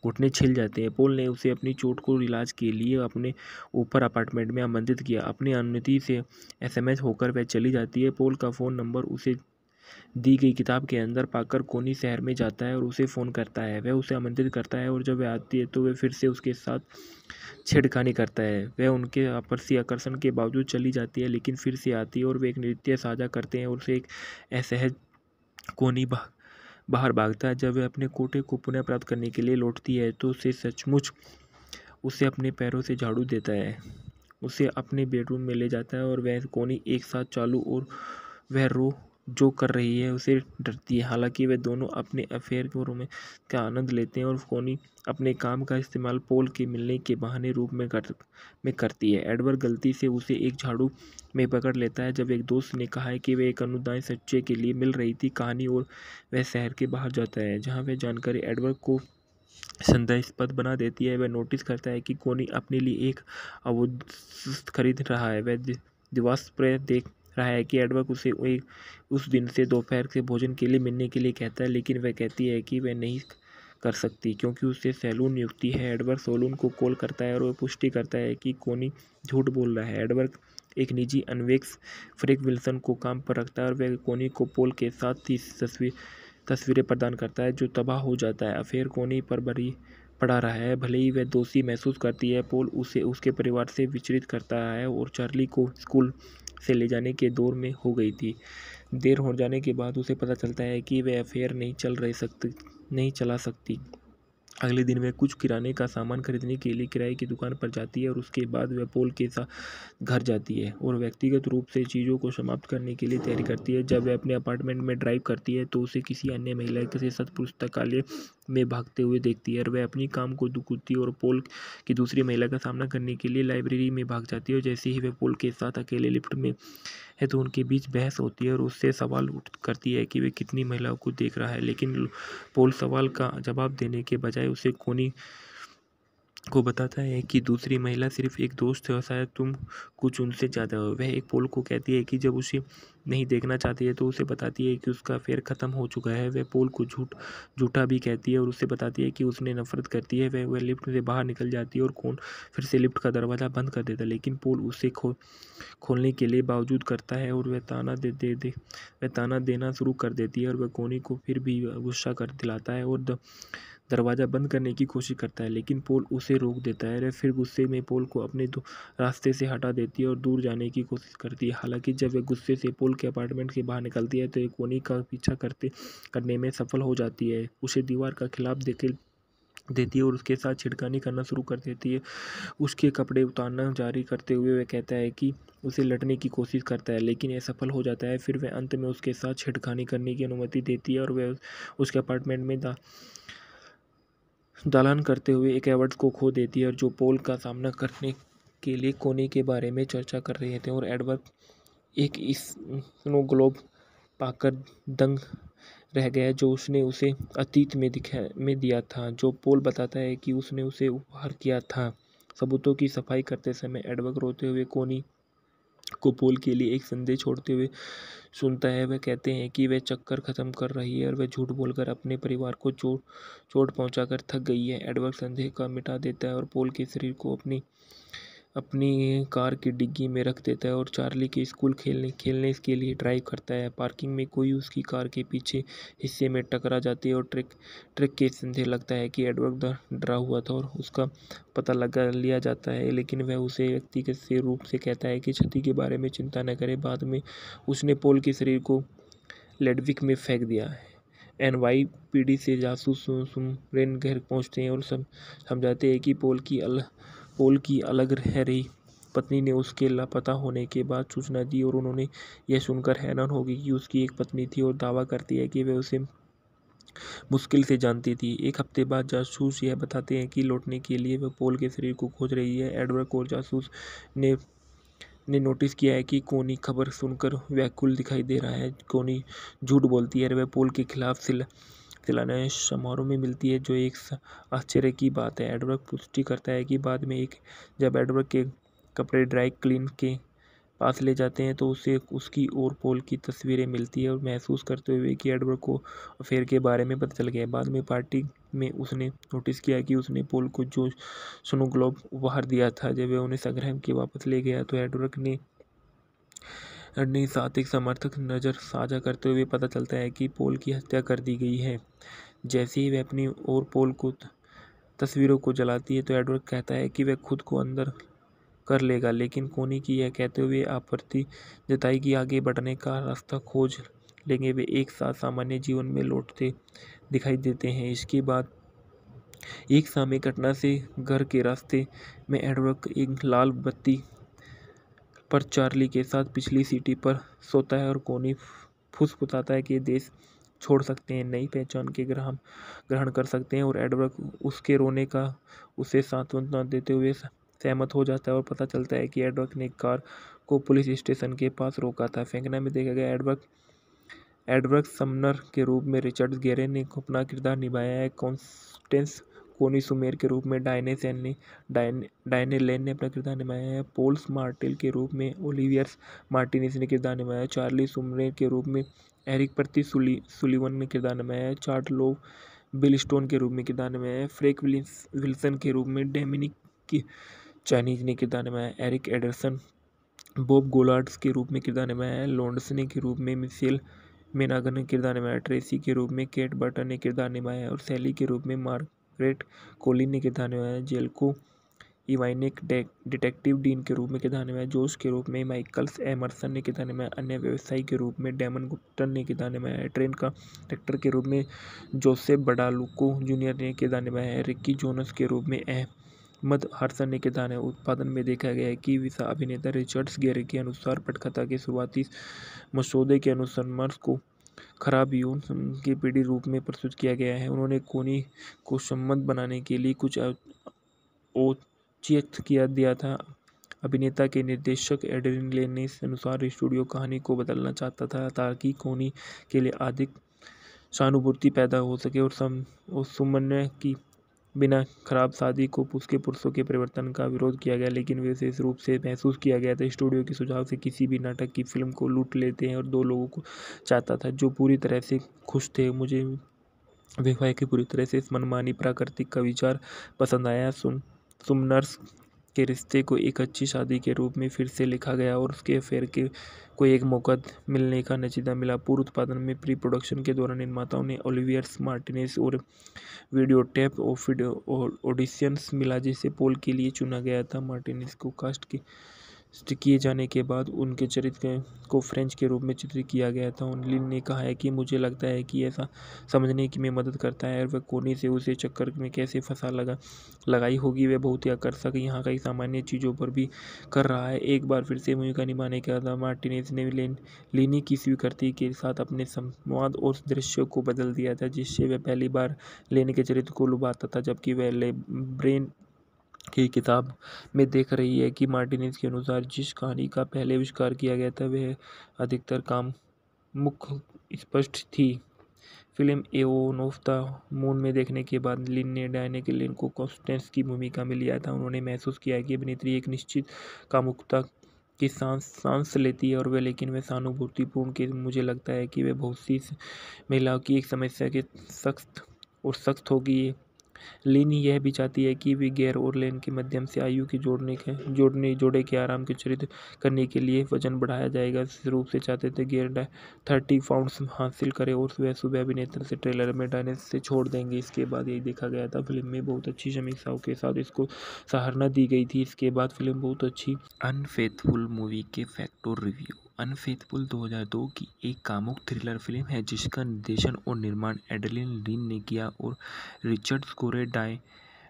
घुटने छिल जाते हैं। पोल ने उसे अपनी चोट को इलाज के लिए अपने ऊपर अपार्टमेंट में आमंत्रित किया। अपनी अनुमति से एसएमएस होकर वह चली जाती है। पोल का फ़ोन नंबर उसे दी गई किताब के अंदर पाकर कोनी शहर में जाता है और उसे फ़ोन करता है। वह उसे आमंत्रित करता है और जब वह आती है तो वह फिर से उसके साथ छेड़खानी करता है। वह उनके आपसी आकर्षण के बावजूद चली जाती है, लेकिन फिर से आती है और वे एक नृत्य साझा करते हैं और उसे एक असहज कोनी बाहर भागता है। जब वह अपने कोटे को पुनः प्राप्त करने के लिए लौटती है तो उसे सचमुच उसे अपने पैरों से झाड़ू देता है। उसे अपने बेडरूम में ले जाता है और वह कोनी एक साथ चालू और वह रो जो कर रही है, उसे डरती है। हालाँकि वे दोनों अपने अफेयर के में का आनंद लेते हैं और कोनी अपने काम का इस्तेमाल पोल के मिलने के बहाने रूप में कर, में करती है। एडवर्ड गलती से उसे एक झाड़ू में पकड़ लेता है, जब एक दोस्त ने कहा है कि वे एक अनुदान सच्चे के लिए मिल रही थी कहानी और वह शहर के बाहर जाता है, जहाँ वह जानकारी एडवर्ड को संदेहास्पद बना देती है। वह नोटिस करता है कि कोनी अपने लिए एक अवुद खरीद रहा है। वह दिवास पर देख रहा है कि एडवर्क उसे एक उस दिन से दोपहर के भोजन के लिए मिलने के लिए कहता है, लेकिन वह कहती है कि वह नहीं कर सकती, क्योंकि उसे सैलून नियुक्ति है। एडवर्क सैलून को कॉल करता है और वह पुष्टि करता है कि कोनी झूठ बोल रहा है। एडवर्क एक निजी अनवेक्स, फ्रेक विल्सन को काम पर रखता है और वह कोनी को पोल के साथ ही तस्वीर, तस्वीरें प्रदान करता है, जो तबाह हो जाता है। अफेयर कोनी पर बड़ी पड़ा रहा है। भले ही वह दोषी महसूस करती है, पोल उसे, उसके परिवार से विचलित करता है और चार्ली को स्कूल से ले जाने के दौर में हो गई थी। देर हो जाने के बाद उसे पता चलता है कि वह अफेयर नहीं चल रही सकती नहीं चला सकती। अगले दिन वह कुछ किराने का सामान खरीदने के लिए किराए की दुकान पर जाती है और उसके बाद वह पोल के साथ घर जाती है और व्यक्तिगत रूप से चीज़ों को समाप्त करने के लिए तैयारी करती है। जब वह अपने अपार्टमेंट में ड्राइव करती है तो उसे किसी अन्य महिला के साथ पुस्तकालय में भागते हुए देखती है और वह अपनी काम को दुखती और पोल की दूसरी महिला का सामना करने के लिए लाइब्रेरी में भाग जाती है और जैसे ही वह पोल के साथ अकेले लिफ्ट में है तो उनके बीच बहस होती है और उससे सवाल उठ करती है कि वे कितनी महिलाओं को देख रहा है। लेकिन पोल सवाल का जवाब देने के बजाय उसे कोनी को बताता है कि दूसरी महिला सिर्फ़ एक दोस्त है और शायद तुम कुछ उनसे ज़्यादा हो। वह एक पोल को कहती है कि जब उसे नहीं देखना चाहती है तो उसे बताती है कि उसका अफेयर ख़त्म हो चुका है। वह पोल को झूठ, झूठा भी कहती है और उसे बताती है कि उसने नफरत करती है। वह वह लिफ्ट से बाहर निकल जाती है और कौन फिर से लिफ्ट का दरवाज़ा बंद कर देता है, लेकिन पोल उसे खो, खोलने के लिए बावजूद करता है और वह ताना दे दे दे, वह ताना देना शुरू कर देती है और वह कोनी को फिर भी गुस्सा कर दिलाता है और दरवाज़ा बंद करने की कोशिश करता है, लेकिन पोल उसे रोक देता है फिर गुस्से में पोल को अपने रास्ते से हटा देती है और दूर जाने की कोशिश करती है। हालाँकि जब वह गुस्से से पोल के अपार्टमेंट के बाहर निकलती है तो एक कोनी का पीछा करते, करने में सफल हो जाती है। उसे दीवार का खिलाफ देखे देती है और उसके साथ छिड़कानी करना शुरू कर देती है। उसके कपड़े उतारना जारी करते हुए वह कहता है कि उसे लटने की कोशिश करता है, लेकिन यह सफल हो जाता है। फिर वह अंत में उसके साथ छिड़खानी करने की अनुमति देती है और वह उसके अपार्टमेंट में दा दालान करते हुए एक एवर्ड्स को खो देती है और जो पोल का सामना करने के लिए कोने के बारे में चर्चा कर रहे थे और एडवर्ड एक स्नो ग्लोब पाकर दंग रह गया जो उसने उसे अतीत में दिखा, में दिया था, जो पोल बताता है कि उसने उसे उपहार किया था। सबूतों की सफ़ाई करते समय एडवर्ड रोते हुए कोनी को पोल के लिए एक संदेश छोड़ते हुए सुनता है। वह कहते हैं कि वह चक्कर ख़त्म कर रही है और वह झूठ बोलकर अपने परिवार को चोट चोट पहुंचाकर थक गई है। एडवर्ड संदेह का मिटा देता है और पोल के शरीर को अपनी अपनी कार की डिग्गी में रख देता है और चार्ली के स्कूल खेलने खेलने के लिए ड्राइव करता है। पार्किंग में कोई उसकी कार के पीछे हिस्से में टकरा जाती है और ट्रक ट्रक के संदेह लगता है कि एडवर्ड डरा हुआ था और उसका पता लगा लिया जाता है, लेकिन वह उसे व्यक्तिगत से रूप से कहता है कि क्षति के बारे में चिंता न करे। बाद में उसने पोल के शरीर को लेडविक में फेंक दिया। है एन वाई पी डी से जासूस सुमरेन घर पहुँचते हैं और सब समझाते हैं कि पोल की अल पोल की अलग रह रही। पत्नी ने उसके लापता होने के बाद सूचना दी और उन्होंने यह सुनकर हैरान हो गई कि उसकी एक पत्नी थी और दावा करती है कि वह उसे मुश्किल से जानती थी। एक हफ़्ते बाद जासूस यह बताते हैं कि लौटने के लिए वह पोल के शरीर को खोज रही है। एडवर्ड और जासूस ने ने नोटिस किया है कि कोनी खबर सुनकर व्याकुल दिखाई दे रहा है। कोनी झूठ बोलती है वह पोल के खिलाफ सिला सिलाने समारोह में मिलती है, जो एक आश्चर्य की बात है। एडवर्क पुष्टि करता है कि बाद में एक, जब एडवर्क के कपड़े ड्राई क्लीन के पास ले जाते हैं तो उसे उसकी और पोल की तस्वीरें मिलती है और महसूस करते हुए कि एडवर्ड को अफेयर के बारे में पता चल गया बाद में पार्टी में उसने नोटिस किया कि उसने पोल को जो स्नो ग्लोब उपहार दिया था, जब वह उन्हें संग्रह के वापस ले गया तो एडवर्क ने साथ एक समर्थक नज़र साझा करते हुए पता चलता है कि पोल की हत्या कर दी गई है। जैसे ही वह अपनी और पोल को तस्वीरों को जलाती है तो एडवर्ड कहता है कि वह खुद को अंदर कर लेगा, लेकिन कोनी की यह कहते हुए आपत्ति जताई कि आगे बढ़ने का रास्ता खोज लेंगे। वे एक साथ सामान्य जीवन में लौटते दिखाई देते हैं। इसके बाद एक सामय घटना से घर के रास्ते में एडवर्क एक लाल बत्ती पर चार्ली के साथ पिछली सीटी पर सोता है और कोनी फुसफुसाता है कि देश छोड़ सकते हैं, नई पहचान के ग्रहण ग्रहण कर सकते हैं और एडवर्क उसके रोने का उसे सांत्वना देते हुए सहमत हो जाता है और पता चलता है कि एडवर्क ने कार को पुलिस स्टेशन के पास रोका था। फेंकना में देखा गया एडवर्क एडवर्क समनर के रूप में रिचर्ड गेरे ने अपना किरदार निभाया है। कॉन्स्टेंस कोनी सुमेर के रूप में, डायने सेन ने डायने लेन ने अपना किरदार निभाया है। पोल्स मार्टिल के रूप में, ओलिवियर्स मार्टिनिस ने किरदार निभाया है। चार्ली सुमरेर के रूप में, एरिक प्रति सुली, सुलीवन ने किरदार निभाया है। चार्ट लो बिल स्टोन के रूप में किरदार निभाया है। फ्रेक विल्सन के रूप में, डेमिनिक की चाइनीज़ ने किरदार निभाया एरिक एडरसन, बॉब गोलार्ड्स के रूप में किरदार निभाया है। लॉन्डसने के रूप में मिसेल मेनागर ने किरदार निभाया ट्रेसी के रूप में, केट बर्टन ने किरदार निभाया और सैली के रूप में मार्गरेट कोलिन ने किरदार निभाया जेलको इवाइनिक डिटेक्टिव डीन के रूप में किरदार निभाया जोश के रूप में माइकल्स एमरसन ने किरदार निभाया अन्य व्यवसायी के रूप में डेमन गुप्टन ने किरदार निभाया ट्रेन का ट्रैक्टर के रूप में जोसेफ बडालुको जूनियर ने किरदार निभाया है रिक्की जोनस के रूप में अहमद हरसन ने किरदार उत्पादन में देखा गया है कि विसा अभिनेता रिचर्ड्स गेरे के अनुसार पटकथा के शुरुआती मसौदे के अनुसार मर्स को खराब यौन के पीढ़ी रूप में प्रस्तुत किया गया है। उन्होंने कोनी को सम्मत बनाने के लिए कुछ औचित किया, दिया था। अभिनेता के निर्देशक एडरिन लेन ने इस अनुसार स्टूडियो कहानी को बदलना चाहता था ताकि कोनी के लिए अधिक सहानुभूति पैदा हो सके और सम, और सुमन्य की बिना खराब शादी को उसके पुरुषों के परिवर्तन का विरोध किया गया, लेकिन विशेष रूप से महसूस किया गया था। स्टूडियो के सुझाव से किसी भी नाटक की फ़िल्म को लूट लेते हैं और दो लोगों को चाहता था जो पूरी तरह से खुश थे। मुझे विवाह की पूरी तरह से इस मनमानी प्राकृतिक का विचार पसंद आया। सुन सुमनर्स के रिश्ते को एक अच्छी शादी के रूप में फिर से लिखा गया और उसके अफेयर के को एक मौका मिलने का नजीदा मिला। पूर्व उत्पादन में प्री प्रोडक्शन के दौरान निर्माताओं ने ओलिवियर्स मार्टिनेस और वीडियो टैप टेप ऑडिशंस मिला, जिसे पोल के लिए चुना गया था। मार्टिनेस को कास्ट की किए जाने के बाद उनके चरित्र को फ्रेंच के रूप में चित्रित किया गया था। लिन ने कहा है कि मुझे लगता है कि ऐसा समझने की में मदद करता है और वह कोने से उसे चक्कर में कैसे फंसा लगा, लगाई होगी, वह बहुत ही आकर्षक यहाँ कई सामान्य चीज़ों पर भी कर रहा है। एक बार फिर से भूमिका निभाने के बाद मार्टिनेज ने लेन, लीनी की स्वीकृति के साथ अपने संवाद और दृश्य को बदल दिया था, जिससे वह पहली बार लेने के चरित्र को लुभाता था, जबकि वह ले ब्रेन की किताब में देख रही है कि मार्टिनेज के अनुसार जिस कहानी का पहले आविष्कार किया गया था, वह अधिकतर काम मुख्य स्पष्ट थी। Film eon of the moon में देखने के बाद लिन ने डायने के लिन को कॉन्स्टेंस की भूमिका में लिया था। उन्होंने महसूस किया कि अभिनेत्री एक निश्चित कामुकता की सांस सांस लेती है और वह, लेकिन वह सहानुभूतिपूर्ण के मुझे लगता है कि वह बहुत सी महिलाओं की एक समस्या के सख्त और सख्त होगी। लिन यह भी चाहती है कि वे गेर और लेन के माध्यम से आयु के जोड़ने के, जोड़ने, जोड़े के आराम के चरित्र करने के लिए वज़न बढ़ाया जाएगा। इस रूप से चाहते थे गेर थर्टी पाउंड्स हासिल करें और सुबह सुबह अभिनेता से ट्रेलर में डायने से छोड़ देंगे। इसके बाद यही देखा गया था, फ़िल्म में बहुत अच्छी समीक्षाओं के साथ इसको सराहना दी गई थी। इसके बाद फ़िल्म बहुत अच्छी अनफेथफुल मूवी के फैक्ट और रिव्यू अनफेथफुल 2002 की एक कामुक थ्रिलर फ़िल्म है, जिसका निर्देशन और निर्माण एडलिन लीन ने किया और रिचर्ड स्कोरे, di,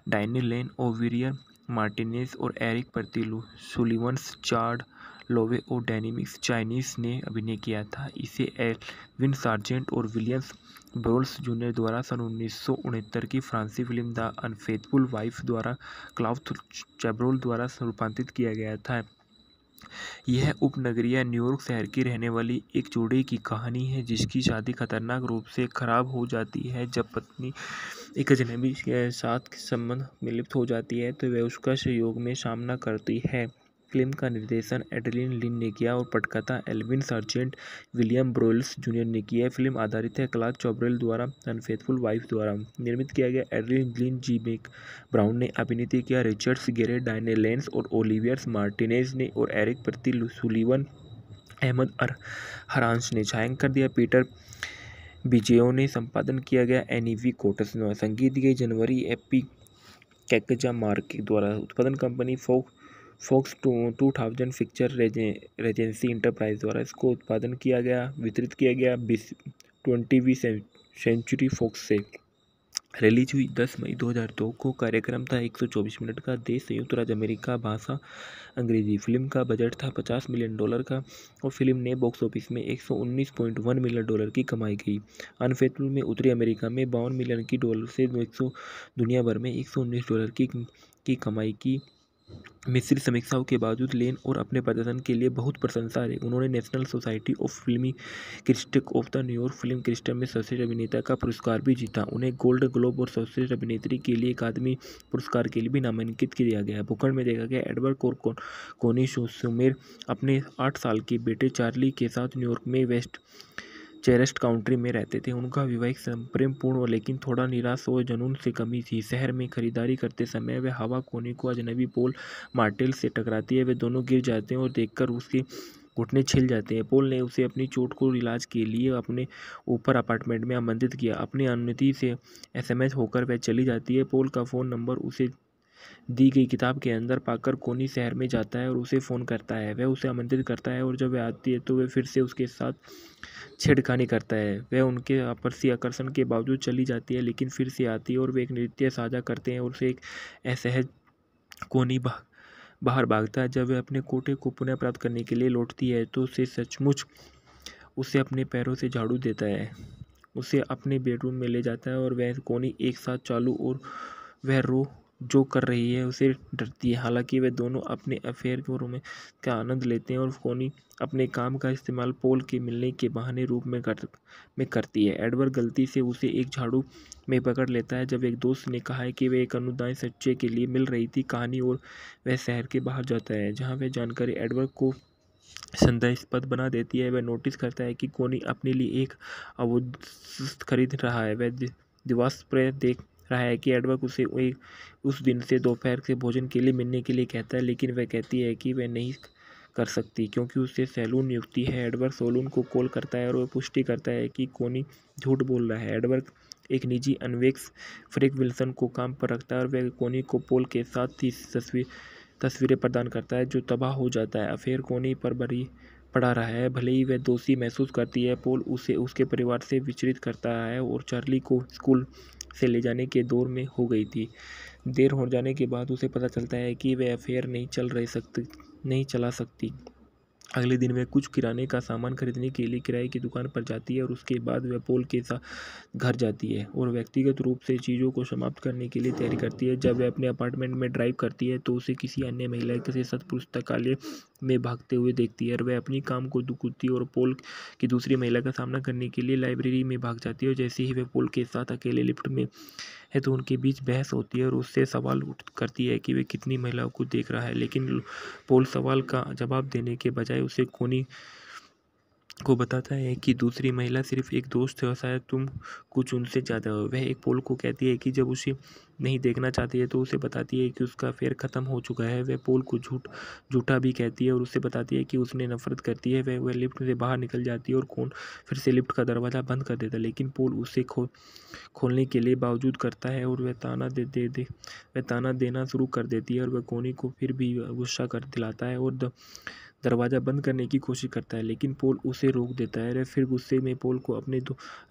Diane Lane, Olivier Martinez और एरिक पर्तिलू, सुलिवंस, चार्ड लोवे और डायनेमिक्स चाइनीज़ ने अभिनय किया था। इसे एलविन सार्जेंट और विलियम्स ब्रोल्स जूनियर द्वारा सन उन्नीस सौ उनहत्तर की फ्रांसी फ़िल्म द अनफेथफुल वाइफ द्वारा क्लाउथ चैब्रोल द्वारा रूपांतरित किया गया था। यह उपनगरीय न्यूयॉर्क शहर की रहने वाली एक जोड़े की कहानी है, जिसकी शादी खतरनाक रूप से खराब हो जाती है। जब पत्नी एक अजनबी के साथ संबंध में लिप्त हो जाती है तो वह उसका सहयोग में सामना करती है। फ़िल्म का निर्देशन एडलिन लिन ने किया और पटकथा Alvin Sargent William Broyles junior ने किया फ़िल्म आधारित है क्लास चौब्रेल द्वारा, अनफेथफुल वाइफ द्वारा। निर्मित किया गया Adrian Lyne, G Mac Brown ने अभिनीत किया। रिचर्ड्स गेरे डायने लेंस और ओलिवियर्स मार्टिनेज ने और एरिक प्रति सुलीवन, अहमद अर हरांस ने। छायांकन दिया। पीटर बिजेओ ने संपादन किया गया। एनीवी कोटस संगीत गई। जनवरी एपी कैकजा मार्क द्वारा उत्पादन कंपनी फोक Fox two two thousand picture Regency enterprise द्वारा इसको उत्पादन किया गया, वितरित किया गया बीस, ट्वेंटीवी सेंचुरी फॉक्स से। रिलीज़ हुई 10 मई 2002 को कार्यक्रम था 124 मिनट का देश संयुक्त राज्य अमेरिका, भाषा, अंग्रेज़ी। फ़िल्म का बजट था 50 मिलियन डॉलर का और फ़िल्म ने बॉक्स ऑफ़िस में 119.1 मिलियन डॉलर की कमाई की। अनफेथफुल में उत्तरी अमेरिका में बावन मिलियन की डॉलर से 100 दुनिया भर में 119 डॉलर की की कमाई की। मिश्रित समीक्षाओं के बावजूद लेन और अपने प्रदर्शन के लिए बहुत प्रशंसा रही। उन्होंने national society of film critic of the New York film Kristen में सर्वश्रेष्ठ अभिनेता का पुरस्कार भी जीता। उन्हें गोल्ड ग्लोब और सर्वश्रेष्ठ अभिनेत्री के लिए अकादमी पुरस्कार के लिए भी नामांकित किया गया। भूखंड में देखा गया एडवर्ड कोर कोनी सुमेर अपने आठ साल के बेटे चार्ली के साथ न्यूयॉर्क में वेस्ट चेरेस्ट काउंट्री में रहते थे। उनका विवाहिक प्रेमपूर्ण लेकिन थोड़ा निराश और जुनून से कमी थी। शहर में खरीदारी करते समय वे हवा कोने को अजनबी पोल मार्टेल से टकराती है। वे दोनों गिर जाते हैं और देखकर उसके घुटने छिल जाते हैं। पोल ने उसे अपनी चोट को इलाज के लिए अपने ऊपर अपार्टमेंट में आमंत्रित किया। अपनी अनुमति से एसएमएस होकर वह चली जाती है। पोल का फ़ोन नंबर उसे दी गई किताब के अंदर पाकर कोनी शहर में जाता है और उसे फ़ोन करता है। वह उसे आमंत्रित करता है और जब वह आती है तो वह फिर से उसके साथ छेड़खानी करता है। वह उनके आपसी आकर्षण के बावजूद चली जाती है, लेकिन फिर से आती है और वे एक नृत्य साझा करते हैं और उसे एक असहज कोनी बाहर भागता है। जब वह अपने कोटे को पुनः प्राप्त करने के लिए लौटती है तो उसे सचमुच उसे अपने पैरों से झाड़ू देता है। उसे अपने बेडरूम में ले जाता है और वह कोनी एक साथ चालू और वह रो जो कर रही है, उसे डरती है। हालाँकि वे दोनों अपने अफेयर के में का आनंद लेते हैं और कोनी अपने काम का इस्तेमाल पोल के मिलने के बहाने रूप में कर, में करती है। एडवर्ड गलती से उसे एक झाड़ू में पकड़ लेता है, जब एक दोस्त ने कहा है कि वह एक अनुदान सच्चे के लिए मिल रही थी कहानी और वह शहर के बाहर जाता है, जहाँ वह जानकारी एडवर्ड को संदेहास्पद बना देती है। वह नोटिस करता है कि कोनी अपने लिए एक अवुद खरीद रहा है। वह दिवास स्प्रे देख रहा है कि एडवर्क उसे एक उस दिन से दोपहर के भोजन के लिए, मिलने के लिए कहता है, लेकिन वह कहती है कि वह नहीं कर सकती क्योंकि उससे सैलून नियुक्ति है। एडवर्क सोलून को कॉल करता है और वह पुष्टि करता है कि कोनी झूठ बोल रहा है। एडवर्क एक निजी अनवेक्स, फ्रेक विल्सन को काम पर रखता है और वह कोनी को पोल के साथ ही तस्वीर तस्वीरें प्रदान करता है जो तबाह हो जाता है। अफेयर कोनी पर बड़ी पड़ा रहा है। भले ही वह दोषी महसूस करती है, पोल उसे उसके परिवार से विचलित करता है और चार्ली को स्कूल से ले जाने के दौर में हो गई थी। देर हो जाने के बाद उसे पता चलता है कि वह अफेयर नहीं चल रही सकती नहीं चला सकती। अगले दिन वह कुछ किराने का सामान खरीदने के लिए किराए की दुकान पर जाती है और उसके बाद वह पोल के साथ घर जाती है और व्यक्तिगत रूप से चीज़ों को समाप्त करने के लिए तैयारी करती है। जब वह अपने अपार्टमेंट में ड्राइव करती है तो उसे किसी अन्य महिला के साथ पुस्तकालय में भागते हुए देखती है और वह अपनी काम को दुखती और पोल की दूसरी महिला का सामना करने के लिए लाइब्रेरी में भाग जाती है और जैसे ही वह पोल के साथ अकेले लिफ्ट में है तो उनके बीच बहस होती है और उससे सवाल उठ करती है कि वे कितनी महिलाओं को देख रहा है। लेकिन पोल सवाल का जवाब देने के बजाय उसे कोनी को बताता है कि दूसरी महिला सिर्फ़ एक दोस्त है और शायद तुम कुछ उनसे ज़्यादा हो। वह एक पोल को कहती है कि जब उसे नहीं देखना चाहती है तो उसे बताती है कि उसका फेर ख़त्म हो चुका है। वह पोल को झूठ, झूठा भी कहती है और उसे बताती है कि उसने नफरत करती है। वह वह लिफ्ट से बाहर निकल जाती है और कौन फिर से लिफ्ट का दरवाज़ा बंद कर देता है, लेकिन पोल उसे खो, खोलने के लिए बावजूद करता है और वह ताना दे दे दे, वह ताना देना शुरू कर देती है और वह कोनी को फिर भी गुस्सा कर दिलाता है और दरवाज़ा बंद करने की कोशिश करता है, लेकिन पोल उसे रोक देता है। फिर गुस्से में पोल को अपने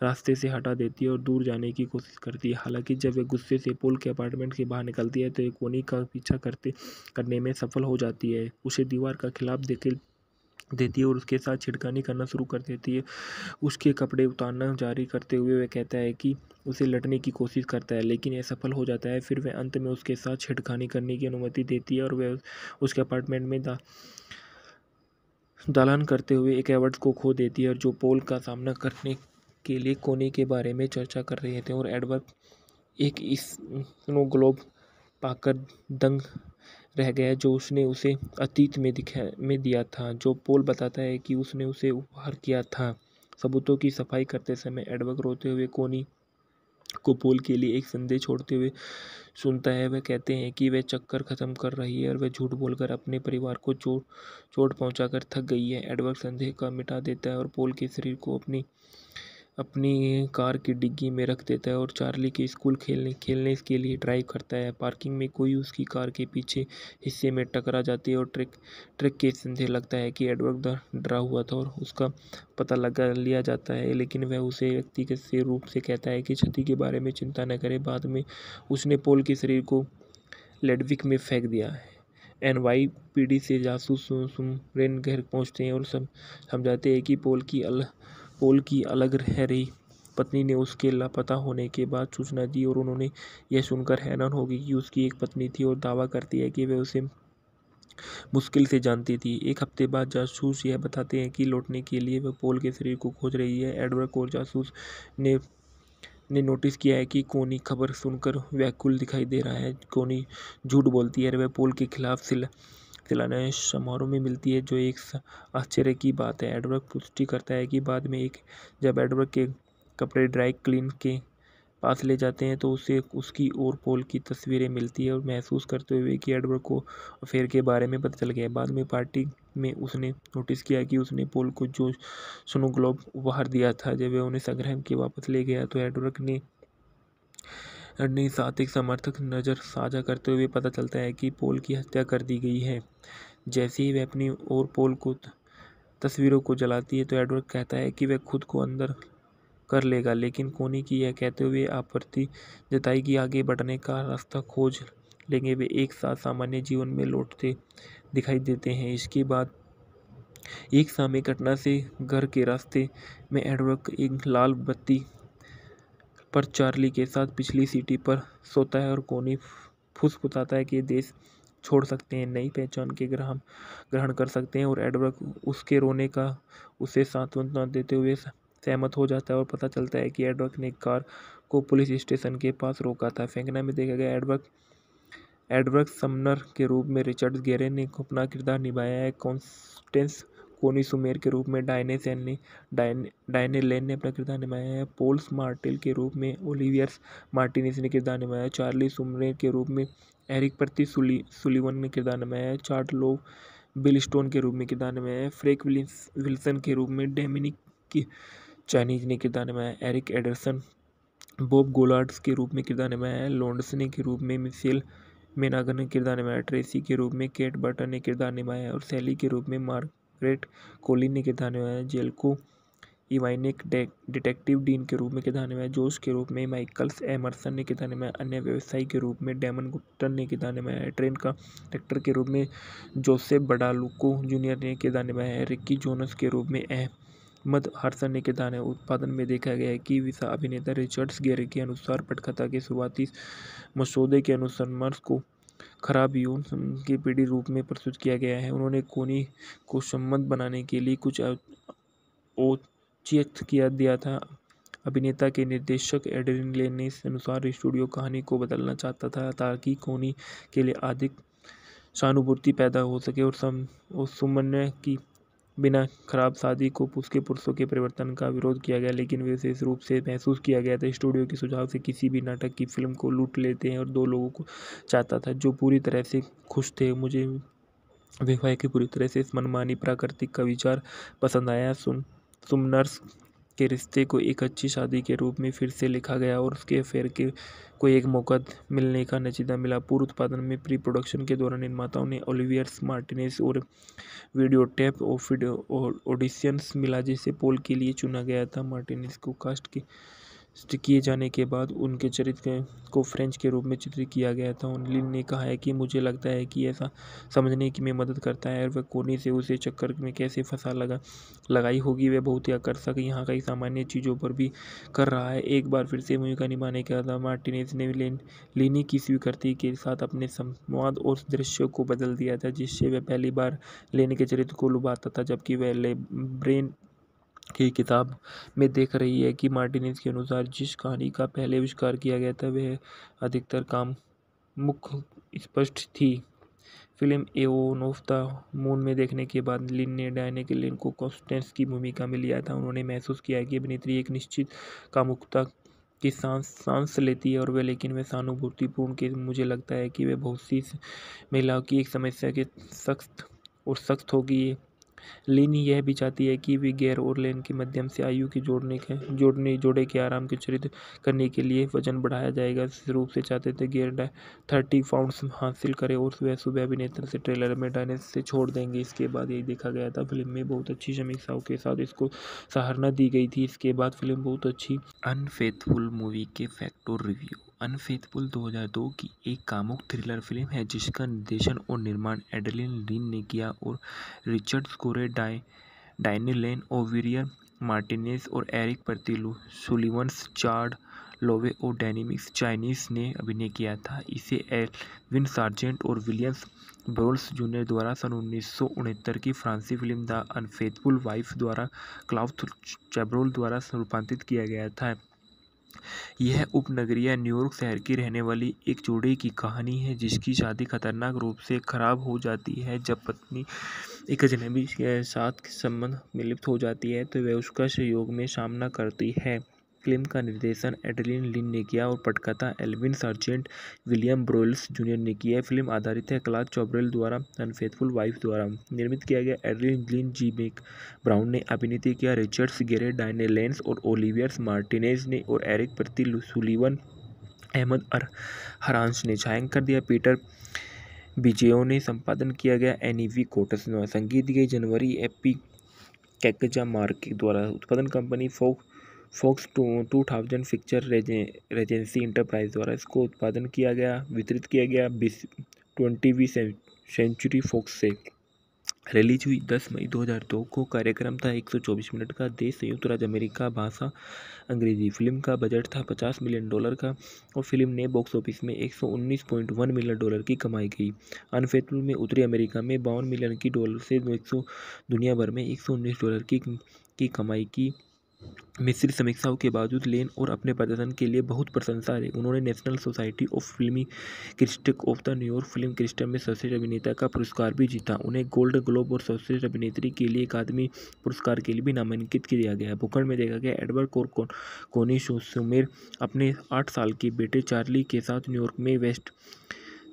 रास्ते से हटा देती है और दूर जाने की कोशिश करती है। हालाँकि जब वह गुस्से से पोल के अपार्टमेंट के बाहर निकलती है तो एक कोनी का पीछा करते, करने में सफल हो जाती है। उसे दीवार का खिलाफ देखे, देती है और उसके साथ छिड़कानी करना शुरू कर देती है। उसके कपड़े उतारना जारी करते हुए वह कहता है कि उसे लड़ने की कोशिश करता है, लेकिन यह सफल हो जाता है। फिर वह अंत में उसके साथ छिड़खानी करने की अनुमति देती है और वह उसके अपार्टमेंट में दा दालान करते हुए एक एडवर्ड्स को खो देती है और जो पोल का सामना करने के लिए कोने के बारे में चर्चा कर रहे थे और एडवर्ड एक स्नो ग्लोब पाकर दंग रह गया जो उसने उसे अतीत में दिखा, में दिया था, जो पोल बताता है कि उसने उसे उपहार किया था। सबूतों की सफ़ाई करते समय एडवर्ड रोते हुए कोनी को पोल के लिए एक संदेश छोड़ते हुए सुनता है। वह कहते हैं कि वह चक्कर ख़त्म कर रही है और वह झूठ बोलकर अपने परिवार को चोट चोट पहुंचाकर थक गई है। एडवर्ड संदेह का मिटा देता है और पोल के शरीर को अपनी अपनी कार की डिग्गी में रख देता है और चार्ली के स्कूल खेलने खेलने के लिए ड्राइव करता है। पार्किंग में कोई उसकी कार के पीछे हिस्से में टकरा जाती है और ट्रक ट्रक के संदेह लगता है कि एडवर्ड डरा हुआ था और उसका पता लगा लिया जाता है, लेकिन वह उसे व्यक्तिगत से रूप से कहता है कि क्षति के बारे में चिंता न करे। बाद में उसने पोल के शरीर को लेडविक में फेंक दिया। है एन वाई पी डी से जासूस घर पहुँचते हैं और सम, समझाते हैं कि पोल की अल पोल की अलग रह रही। पत्नी ने उसके लापता होने के बाद सूचना दी और उन्होंने यह सुनकर हैरान हो गई कि उसकी एक पत्नी थी और दावा करती है कि वह उसे मुश्किल से जानती थी। एक हफ़्ते बाद जासूस यह बताते हैं कि लौटने के लिए वह पोल के शरीर को खोज रही है। एडवर्ड और जासूस ने ने नोटिस किया है कि कोनी खबर सुनकर व्याकुल दिखाई दे रहा है। कोनी झूठ बोलती है वह पोल के खिलाफ सिल दिलाने समारोह में मिलती है, जो एक आश्चर्य की बात है। एडवर्क पुष्टि करता है कि बाद में एक, जब एडवर्क के कपड़े ड्राई क्लीन के पास ले जाते हैं तो उसे उसकी और पोल की तस्वीरें मिलती है और महसूस करते हुए कि एडवर्ड को अफेयर के बारे में पता चल गया बाद में पार्टी में उसने नोटिस किया कि उसने पोल को जो स्नो ग्लोब उपहार दिया था, जब वह उन्हें संग्रह के वापस ले गया तो एडवर्क ने ने साथ एक समर्थक नज़र साझा करते हुए पता चलता है कि पोल की हत्या कर दी गई है। जैसे ही वह अपनी और पोल को तस्वीरों को जलाती है तो एडवर्ड कहता है कि वह खुद को अंदर कर लेगा, लेकिन कोनी की यह कहते हुए आपत्ति जताई कि आगे बढ़ने का रास्ता खोज लेंगे। वे एक साथ सामान्य जीवन में लौटते दिखाई देते हैं। इसके बाद एक सामय घटना से घर के रास्ते में एडवर्ड एक लाल बत्ती पर चार्ली के साथ पिछली सीटी पर सोता है और कोनी फुसफुसाता है कि देश छोड़ सकते हैं, नई पहचान के ग्रहण ग्रहण कर सकते हैं और एडवर्क उसके रोने का उसे सांत्वना देते हुए सहमत हो जाता है और पता चलता है कि एडवर्क ने कार को पुलिस स्टेशन के पास रोका था। फेंकना में देखा गया एडवर्क एडवर्ड समनर के रूप में रिचर्ड गेरे ने अपना किरदार निभाया है। कॉन्स्टेंस कोनी सुमेर के रूप में, डायने सेन ने डायने डायने लेन ने अपना किरदार निभाया है। पोल्स मार्टिल के रूप में, ओलिवियर्स मार्टिनिस ने किरदार निभाया चार्ली सुमरे के रूप में, एरिक प्रति सुली, सुलीवन ने किरदार निभाया है। चार्ट लो बिल स्टोन के रूप में किरदार निभाया है। फ्रेक विल्सन के रूप में, डेमिनिक की चाइनीज़ ने किरदार निभाया एरिक एडरसन, बॉब गोलार्ड्स के रूप में किरदार निभाया है। लोन्डसने के रूप में मिसेल मेनागर ने किरदार निभाया ट्रेसी के रूप में, केट बर्टन ने किरदार निभाया और सैली के रूप में, मार्क ग्रेट कोलिन ने किरदार निभाया जेल्को इवाइनिक डिटेक्टिव डीन के रूप में किरदार निभाया जोश के रूप में माइकल्स एमरसन ने किरदार निभाया अन्य व्यवसायी के रूप में डेमन गुप्टन ने किरदार निभाया ट्रेन का डायरेक्टर के रूप में जोसेफ बडालुको जूनियर ने किरदार निभाया है रिक्की जोनस के रूप में अहमद हरसन ने किरदार उत्पादन में देखा गया है कि विसा अभिनेता रिचर्ड्स गेरे के अनुसार पटकथा के शुरुआती मसौदे के अनुसार मर्स को खराब यौन के पीढ़ी रूप में प्रस्तुत किया गया है। उन्होंने कोनी को सम्मत बनाने के लिए कुछ औचित किया दिया था। अभिनेता के निर्देशक एडरिन लेन ने इस अनुसार स्टूडियो कहानी को बदलना चाहता था ताकि कोनी के लिए अधिक सहानुभूति पैदा हो सके और सम और सुमन्य की बिना खराब शादी को उसके पुरुषों के परिवर्तन का विरोध किया गया, लेकिन विशेष रूप से महसूस किया गया था। स्टूडियो के सुझाव से किसी भी नाटक की फ़िल्म को लूट लेते हैं और दो लोगों को चाहता था, जो पूरी तरह से खुश थे। मुझे विवाह की पूरी तरह से इस मनमानी प्राकृतिक का विचार पसंद आया। सुन, सुमनर्स के रिश्ते को एक अच्छी शादी के रूप में फिर से लिखा गया और उसके अफेयर के को एक मौका मिलने का नजीदा मिला। पूर्व उत्पादन में प्री प्रोडक्शन के दौरान निर्माताओं ने ओलिवियर्स मार्टिनेस और वीडियो टैप टेप ऑडिशंस मिला, जिसे पोल के लिए चुना गया था। मार्टिनेस को कास्ट के किए जाने के बाद उनके चरित्र को फ्रेंच के रूप में चित्रित किया गया था। लिन ने कहा है कि मुझे लगता है कि ऐसा समझने की में मदद करता है और वह कोने से उसे चक्कर में कैसे फंसा लगा, लगाई होगी, वह बहुत ही आकर्षक यहाँ कई सामान्य चीज़ों पर भी कर रहा है। एक बार फिर से भूमिका निभाने के बाद मार्टिनेज ने लेन, लेनी की स्वीकृति के साथ अपने संवाद और दृश्य को बदल दिया था, जिससे वह पहली बार लेने के चरित्र को लुभाता था, जबकि वह ले, ब्रेन की किताब में देख रही है कि मार्टिनेज के अनुसार जिस कहानी का पहले आविष्कार किया गया था, वह अधिकतर काम मुख्य स्पष्ट थी। Film eon of the moon में देखने के बाद लिन ने डायने के लिन को कॉन्स्टेंस की भूमिका में लिया था। उन्होंने महसूस किया कि अभिनेत्री एक निश्चित कामुकता की सांस सांस लेती है और वह, लेकिन वह सहानुभूतिपूर्ण के मुझे लगता है कि वह बहुत सी महिलाओं की एक समस्या के सख्त और सख्त होगी। लीनी यह भी चाहती है कि वे गैर और लेन के माध्यम से आयु की जोड़ने के, जोड़ने, जोड़े के आराम के चरित करने के लिए वज़न बढ़ाया जाएगा। इस रूप से चाहते थे गैर थर्टी पाउंड्स हासिल करें और सुबह सुबह अभिनेता से ट्रेलर में डायने से छोड़ देंगे। इसके बाद यही देखा गया था, फ़िल्म में बहुत अच्छी समीक्षाओं के साथ इसको सराहना दी गई थी। इसके बाद फ़िल्म बहुत अच्छी अनफेथफुल मूवी के फैक्टर रिव्यू अनफेथफुल 2002 की एक कामुक थ्रिलर फ़िल्म है, जिसका निर्देशन और निर्माण एडलिन लिन ने किया और रिचर्ड स्कोरे डाय डायनी लेन ओविरियर मार्टिनेस और एरिक पर्तिलू सुलिवंस चार्ड लोवे और डायनेमिक्स चाइनीज़ ने अभिनय किया था। इसे एलविन सार्जेंट और विलियम्स ब्रोल्स जूनियर द्वारा सन उन्नीस सौ उनहत्तर की फ्रांसी फ़िल्म द अनफेथफुल वाइफ द्वारा क्लाउथ चैब्रोल द्वारा रूपांतरित किया गया था। यह उपनगरीय न्यूयॉर्क शहर की रहने वाली एक जोड़े की कहानी है, जिसकी शादी खतरनाक रूप से खराब हो जाती है। जब पत्नी एक अजनबी के साथ संबंध में लिप्त हो जाती है तो वह उसका सहयोग में सामना करती है। फ़िल्म का निर्देशन एडलिन लिन ने किया और पटकथा Alvin Sargent William Broyles junior ने किया फ़िल्म आधारित है क्लास चौब्रेल द्वारा, अनफेथफुल वाइफ द्वारा। निर्मित किया गया Adrian Lyne, G Mac Brown ने अभिनीत किया। रिचर्ड्स गेरे, डायने लेंस और ओलिवियर्स मार्टिनेज ने और एरिक प्रति सुलीवन अहमद अर हरांस ने छायांकन दिया। पीटर बिजेओ ने संपादन किया गया। एन ई वी कोटस संगीत दी गई जनवरी एपी कैकजा मार्क द्वारा उत्पादन कंपनी फोक Fox two two thousand picture Regency enterprise द्वारा इसको उत्पादन किया गया, वितरित किया गया बीस ट्वेंटीवीं सेंचुरी फॉक्स से। रिलीज़ हुई 10 मई 2002 को कार्यक्रम था 124 मिनट का, देश संयुक्त राज्य अमेरिका, भाषा, अंग्रेज़ी, फ़िल्म का बजट था 50 मिलियन डॉलर का और फ़िल्म ने बॉक्स ऑफ़िस में 119.1 मिलियन डॉलर की कमाई की। अनफेथफुल में उत्तरी अमेरिका में बावन मिलियन की डॉलर से एक दुनिया भर में 119 डॉलर की की कमाई की। मिश्रित समीक्षाओं के बावजूद लेन और अपने प्रदर्शन के लिए बहुत प्रशंसा रही। उन्होंने national society of film critic of the New York film क्रिस्टम में सर्वश्रेष्ठ अभिनेता का पुरस्कार भी जीता। उन्हें गोल्ड ग्लोब और सर्वश्रेष्ठ अभिनेत्री के लिए अकादमी पुरस्कार के लिए भी नामांकित किया गया। भूखंड में देखा गया एडवर्ड कोर कोनी सुमेर अपने आठ साल के बेटे चार्ली के साथ न्यूयॉर्क में वेस्ट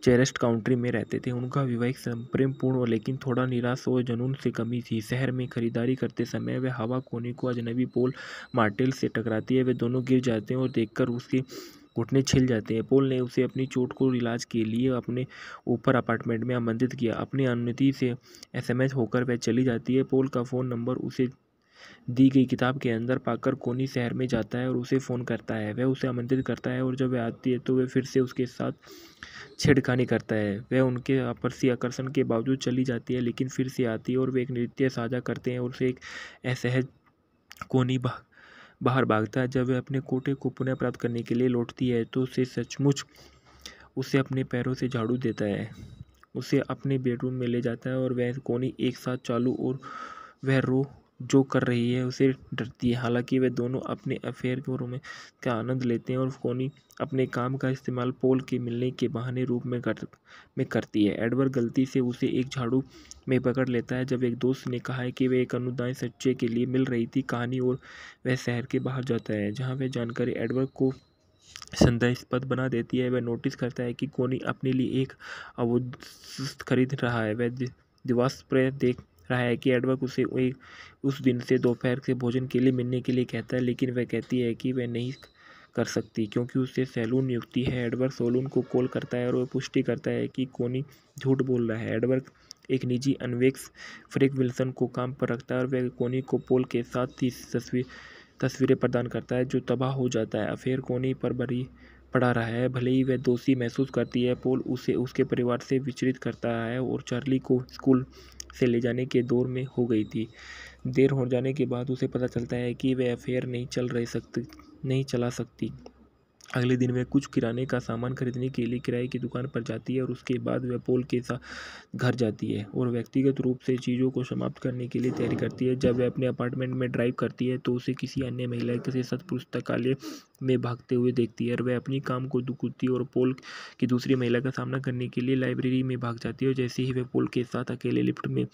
चेरेस्ट काउंट्री में रहते थे। उनका विवाहिक प्रेमपूर्ण लेकिन थोड़ा निराश और जुनून से कमी थी। शहर में खरीदारी करते समय वे हवा, कोने को अजनबी पोल, मार्टेल से टकराती है। वे दोनों गिर जाते हैं और देखकर उसके घुटने छिल जाते हैं। पोल ने उसे अपनी चोट को इलाज के लिए अपने ऊपर अपार्टमेंट में आमंत्रित किया। अपनी अनुमति से एसएमएस होकर वह चली जाती है। पोल का फ़ोन नंबर उसे दी गई किताब के अंदर पाकर कोनी शहर में जाता है और उसे फ़ोन करता है। वह उसे आमंत्रित करता है और जब वह आती है तो वह फिर से उसके साथ छेड़खानी करता है। वह उनके आपसी आकर्षण के बावजूद चली जाती है, लेकिन फिर से आती है और वे एक नृत्य साझा करते हैं और उसे एक असहज कोनी बाहर भागता है। जब वह अपने कोटे को पुनः प्राप्त करने के लिए लौटती है तो उसे सचमुच उसे अपने पैरों से झाड़ू देता है। उसे अपने बेडरूम में ले जाता है और वह कोनी एक साथ चालू और वह रो जो कर रही है, उसे डरती है। हालाँकि वे दोनों अपने अफेयर में का आनंद लेते हैं और कोनी अपने काम का इस्तेमाल पोल के मिलने के बहाने रूप में कर, में करती है। एडवर्ड गलती से उसे एक झाड़ू में पकड़ लेता है, जब एक दोस्त ने कहा है कि वे एक अनुदान सच्चे के लिए मिल रही थी कहानी और वह शहर के बाहर जाता है, जहाँ वह जानकारी एडवर्ड को संदेहास्पद बना देती है। वह नोटिस करता है कि कोनी अपने लिए एक अवुद खरीद रहा है। वह दिवास पर देख रहा है कि एडवर्क उसे उस दिन से दोपहर के भोजन के लिए मिलने के लिए कहता है, लेकिन वह कहती है कि वह नहीं कर सकती क्योंकि उसे सैलून नियुक्ति है। एडवर्क सैलून को कॉल करता है और वह पुष्टि करता है कि कोनी झूठ बोल रहा है। एडवर्क एक निजी अनवेक्स फ्रेक विल्सन को काम पर रखता है और वह कोनी को पोल के साथ तीस तस्वीर तस्वीरें प्रदान करता है जो तबाह हो जाता है। अफेयर कोनी पर बरी पड़ा रहा है। भले ही वह दोषी महसूस करती है, पोल उसे उसके परिवार से विचलित करता है और चार्ली को स्कूल से ले जाने के दौर में हो गई थी। देर हो जाने के बाद उसे पता चलता है कि वह अफेयर नहीं चल रही सकती नहीं चला सकती। अगले दिन वह कुछ किराने का सामान खरीदने के लिए किराए की दुकान पर जाती है और उसके बाद वह पोल के साथ घर जाती है और व्यक्तिगत रूप से चीज़ों को समाप्त करने के लिए तैयारी करती है। जब वह अपने अपार्टमेंट में ड्राइव करती है तो उसे किसी अन्य महिला के साथ पुस्तकालय में भागते हुए देखती है और वह अपनी काम को दुकुती और पोल की दूसरी महिला का सामना करने के लिए लाइब्रेरी में भाग जाती है और जैसे ही वह पोल के साथ अकेले लिफ्ट में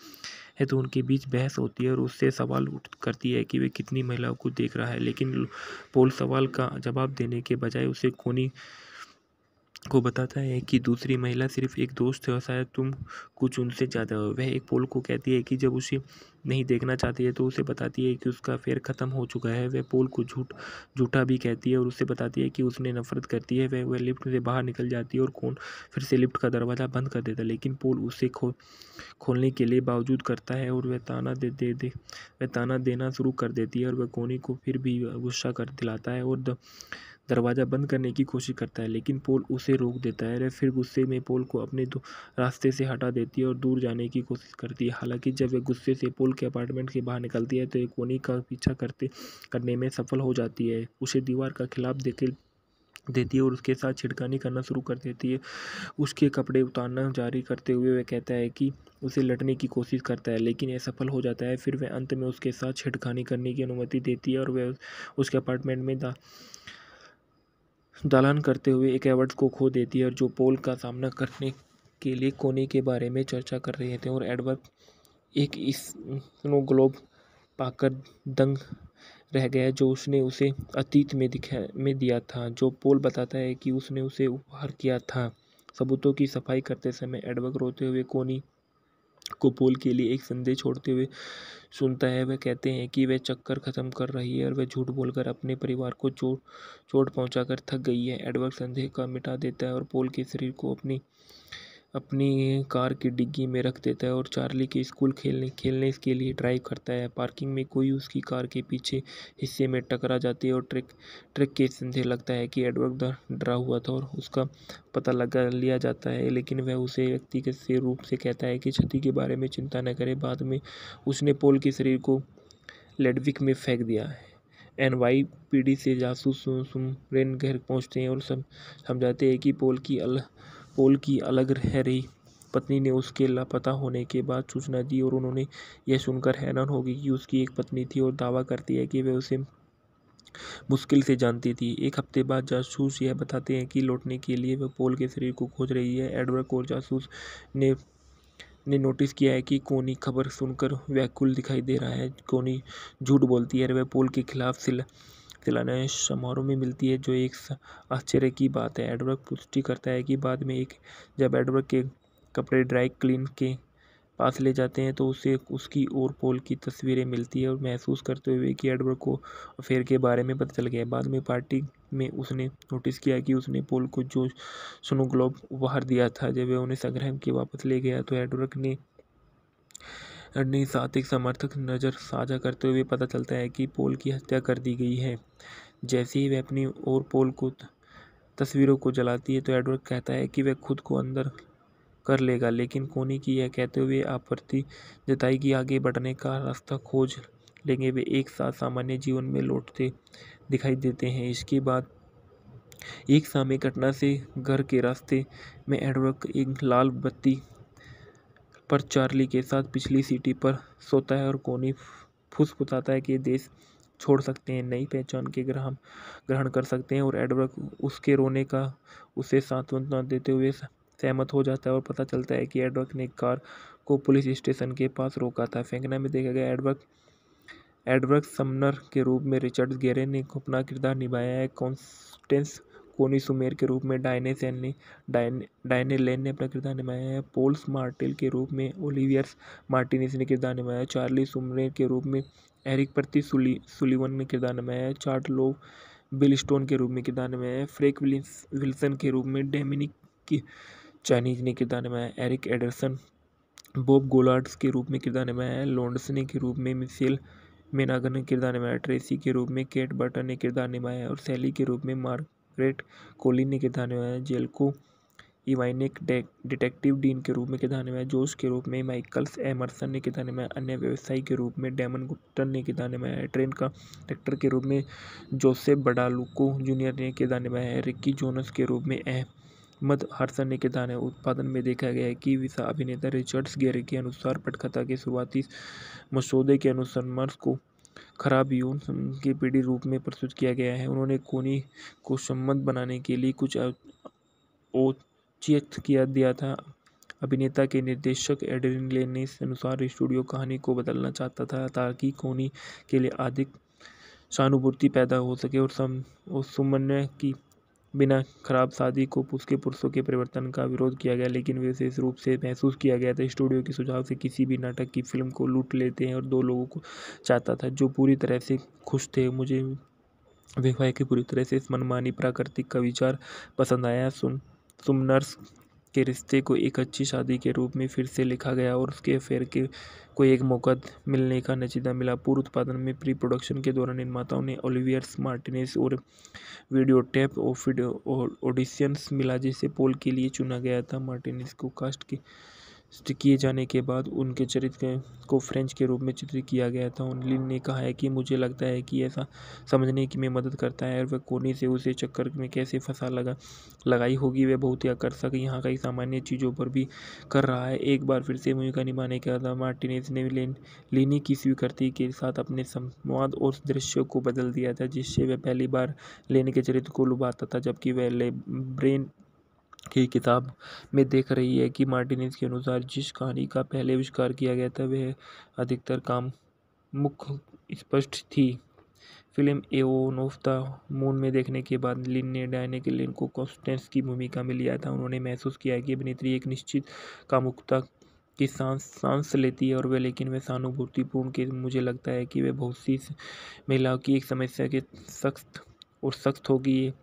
है तो उनके बीच बहस होती है और उससे सवाल उठ करती है कि वे कितनी महिलाओं को देख रहा है। लेकिन पोल सवाल का जवाब देने के बजाय उसे कोनी को बताता है कि दूसरी महिला सिर्फ़ एक दोस्त है और शायद तुम कुछ उनसे ज़्यादा हो। वह एक पोल को कहती है कि जब उसे नहीं देखना चाहती है तो उसे बताती है कि उसका अफेयर ख़त्म हो चुका है। वह पोल को झूठ, झूठा भी कहती है और उसे बताती है कि उसने नफरत करती है। वह वह लिफ्ट से बाहर निकल जाती है और कौन फिर से लिफ्ट का दरवाज़ा बंद कर देता है, लेकिन पोल उसे खो, खोलने के लिए बावजूद करता है और वह ताना दे दे दे, वह ताना देना शुरू कर देती है और वह कोनी को फिर भी गुस्सा कर दिलाता है और दरवाज़ा बंद करने की कोशिश करता है, लेकिन पोल उसे रोक देता है फिर गुस्से में पोल को अपने रास्ते से हटा देती है और दूर जाने की कोशिश करती है। हालाँकि जब वह गुस्से से पोल के अपार्टमेंट के बाहर निकलती है तो एक कोनी का पीछा करते, करने में सफल हो जाती है। उसे दीवार का खिलाफ देखे, देती है और उसके साथ छिड़कानी करना शुरू कर देती है। उसके कपड़े उतारना जारी करते हुए वह कहता है कि उसे लटने की कोशिश करता है, लेकिन यह सफल हो जाता है। फिर वह अंत में उसके साथ छिड़खानी करने की अनुमति देती है और वह उसके अपार्टमेंट में दा दालान करते हुए एक एवर्ड्स को खो देती है और जो पोल का सामना करने के लिए कोने के बारे में चर्चा कर रहे थे और एडवर्ड एक स्नो ग्लोब पाकर दंग रह गया जो उसने उसे अतीत में दिखा, में दिया था। जो पोल बताता है कि उसने उसे उपहार किया था। सबूतों की सफ़ाई करते समय एडवर्ड रोते हुए कोनी को पोल के लिए एक संदेश छोड़ते हुए सुनता है। वह कहते हैं कि वह चक्कर ख़त्म कर रही है और वह झूठ बोलकर अपने परिवार को चोट चोट पहुंचाकर थक गई है। एडवर्ड संदेह का मिटा देता है और पोल के शरीर को अपनी अपनी कार की डिग्गी में रख देता है और चार्ली के स्कूल खेलने खेलने के लिए ड्राइव करता है। पार्किंग में कोई उसकी कार के पीछे हिस्से में टकरा जाती है और ट्रक ट्रक के संदेह लगता है कि एडवर्ड डरा हुआ था और उसका पता लगा लिया जाता है, लेकिन वह उसे व्यक्तिगत से रूप से कहता है कि क्षति के बारे में चिंता न करे। बाद में उसने पोल के शरीर को लेडविक में फेंक दिया। है एन वाई पी डी से जासूस सुमरेन घर पहुँचते हैं और समझाते हैं कि पोल की अल पोल की अलग रह रही। पत्नी ने उसके लापता होने के बाद सूचना दी और उन्होंने यह सुनकर हैरान हो गई कि उसकी एक पत्नी थी और दावा करती है कि वह उसे मुश्किल से जानती थी। एक हफ़्ते बाद जासूस यह बताते हैं कि लौटने के लिए वह पोल के शरीर को खोज रही है। एडवर्ड और जासूस ने ने नोटिस किया है कि कोनी खबर सुनकर व्याकुल दिखाई दे रहा है। कोनी झूठ बोलती है वह पोल के खिलाफ सिल खिलाने समारोह में मिलती है, जो एक आश्चर्य की बात है। एडवर्क पुष्टि करता है कि बाद में एक, जब एडवर्क के कपड़े ड्राई क्लीन के पास ले जाते हैं तो उसे उसकी और पोल की तस्वीरें मिलती है और महसूस करते हुए कि एडवर्ड को अफेयर के बारे में पता चल गया बाद में पार्टी में उसने नोटिस किया कि उसने पोल को जो स्नो ग्लोब उपहार दिया था, जब वह उन्हें संग्रह के वापस ले गया तो एडवर्क ने अपने साथ एक समर्थक नज़र साझा करते हुए पता चलता है कि पोल की हत्या कर दी गई है। जैसे ही वह अपनी और पोल को तस्वीरों को जलाती है तो एडवर्ड कहता है कि वह खुद को अंदर कर लेगा, लेकिन कोनी की यह कहते हुए आपत्ति जताई कि आगे बढ़ने का रास्ता खोज लेंगे। वे एक साथ सामान्य जीवन में लौटते दिखाई देते हैं। इसके बाद एक सामय घटना से घर के रास्ते में एडवर्क एक लाल बत्ती पर चार्ली के साथ पिछली सीटी पर सोता है और कोनी फुसफुसाता है कि देश छोड़ सकते हैं, नई पहचान के ग्रहण ग्रहण कर सकते हैं और एडवर्क उसके रोने का उसे सांत्वना देते हुए सहमत हो जाता है और पता चलता है कि एडवर्क ने कार को पुलिस स्टेशन के पास रोका था। फेंकना में देखा गया एडवर्क एडवर्क समनर के रूप में रिचर्ड गेरे ने अपना किरदार निभाया है। कॉन्स्टेंस कोनी सुमेर के रूप में डायने सेन ने डायने लेन ने अपना किरदार निभाया है। पोल्स मार्टिल के रूप में ओलिवियर्स मार्टिनिस ने किरदार निभाया है। चार्ली सुमेर के रूप में एरिक प्रति सुली, सुलीवन ने किरदार निभाया है। चार्ट लो बिल स्टोन के रूप में किरदार निभाया है। फ्रेक विल्सन के रूप में डेमिनिक की चाइनीज़ ने किरदार निभाया एरिक एडरसन, बॉब गोलार्ड्स के रूप में किरदार निभाया है। लॉन्डसने के रूप में मिसेल मेनागर ने किरदार निभाया ट्रेसी के रूप में केट बर्टन ने किरदार निभाया और सैली के रूप में मार्गरेट कोलिन ने किरदार निभाया जेल्को इवाइनिक डिटेक्टिव डीन के रूप में किरदार निभाया जोश के रूप में माइकल्स एमरसन ने किरदार निभाया अन्य व्यवसायी के रूप में डेमन गुप्टन ने किरदार निभाया ट्रेन का ट्रैक्टर के रूप में जोसेफ बडालुको जूनियर ने किरदार निभाया है रिक्की जोनस के रूप में अहमद हरसन ने किरदार उत्पादन में देखा गया है कि विसा अभिनेता रिचर्ड्स गेरे के अनुसार पटकथा के शुरुआती मसौदे के अनुसार को खराब यौन के पीढ़ी रूप में प्रस्तुत किया गया है। उन्होंने कोनी को सम्मत बनाने के लिए कुछ औचित किया दिया था। अभिनेता के निर्देशक एडरिन लेन ने इस अनुसार स्टूडियो कहानी को बदलना चाहता था ताकि कोनी के लिए अधिक सहानुभूति पैदा हो सके और सम, और सुमन्य की बिना खराब शादी को उसके पुरुषों के परिवर्तन का विरोध किया गया, लेकिन विशेष रूप से महसूस किया गया था। स्टूडियो के सुझाव से किसी भी नाटक की फ़िल्म को लूट लेते हैं और दो लोगों को चाहता था जो पूरी तरह से खुश थे। मुझे विवाह की पूरी तरह से इस मनमानी प्राकृतिक का विचार पसंद आया। सुन, सुमनर्स के रिश्ते को एक अच्छी शादी के रूप में फिर से लिखा गया और उसके अफेयर के को एक मौका मिलने का नजीदा मिला। पूर्व उत्पादन में प्री प्रोडक्शन के दौरान निर्माताओं ने ओलिवियर्स मार्टिनेस और वीडियो टैप टेप ऑडिशंस मिला, जिसे पोल के लिए चुना गया था। मार्टिनेस को कास्ट की किए जाने के बाद उनके चरित्र को फ्रेंच के रूप में चित्रित किया गया था। लिन ने कहा है कि मुझे लगता है कि ऐसा समझने की में मदद करता है और वह कोने से उसे चक्कर में कैसे फंसा लगा, लगाई होगी, वह बहुत ही आकर्षक यहाँ कई सामान्य चीज़ों पर भी कर रहा है। एक बार फिर से भूमिका निभाने के बाद मार्टिनेज ने लेन, लिनी की स्वीकृति के साथ अपने संवाद और दृश्य को बदल दिया था, जिससे वह पहली बार लेने के चरित्र को लुभाता था, जबकि वह ब्रेन की किताब में देख रही है कि मार्टिनेज के अनुसार जिस कहानी का पहले आविष्कार किया गया था, वह अधिकतर काम मुख्य स्पष्ट थी। Film eon of the moon में देखने के बाद लिन ने डायने के लिन को कॉन्स्टेंस की भूमिका में लिया था। उन्होंने महसूस किया कि अभिनेत्री एक निश्चित कामुकता की सांस सांस लेती है और वह, लेकिन वह सहानुभूतिपूर्ण के मुझे लगता है कि वह बहुत सी महिलाओं की एक समस्या के सख्त और सख्त होगी।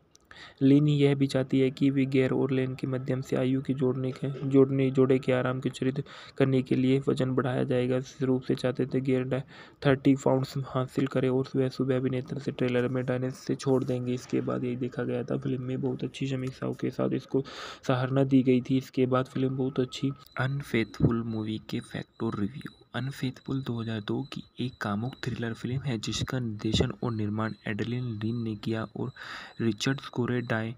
लिनी यह भी चाहती है कि वे गैर और लेन के माध्यम से आयु के जोड़ने के, जोड़ने, जोड़े के आराम के चरित्र करने के लिए वज़न बढ़ाया जाएगा। इस रूप से चाहते थे गेर थर्टी पाउंड्स हासिल करें और वह सुबह अभिनेता से ट्रेलर में डायने से छोड़ देंगे। इसके बाद यही देखा गया था, फ़िल्म में बहुत अच्छी समीक्षाओं के साथ इसको सराहना दी गई थी। इसके बाद फ़िल्म बहुत अच्छी अनफेथफुल मूवी के फैक्टर रिव्यू अनफेथफुल 2002 की एक कामुक थ्रिलर फ़िल्म है, जिसका निर्देशन और निर्माण एडलिन लीन ने किया और रिचर्ड स्कोरे, di,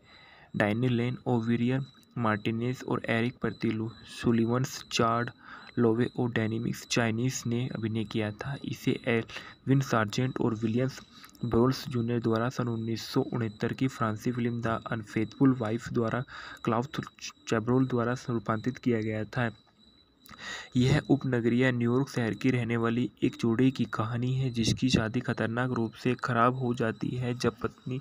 Diane Lane Olivier Martinez और एरिक पर्तिलू सुलिवंस चार्ड लोवे और डैनिमिक्स चाइनीस ने अभिनय किया था। इसे एलविन सार्जेंट और विलियम्स ब्रोल्स जूनियर द्वारा सन उन्नीस सौ उनहत्तर की फ्रांसी फ़िल्म द अनफेथफुल वाइफ द्वारा क्लाउथ चैब्रोल द्वारा रूपांतरित किया गया था। यह उपनगरीय न्यूयॉर्क शहर की रहने वाली एक जोड़े की कहानी है, जिसकी शादी खतरनाक रूप से खराब हो जाती है। जब पत्नी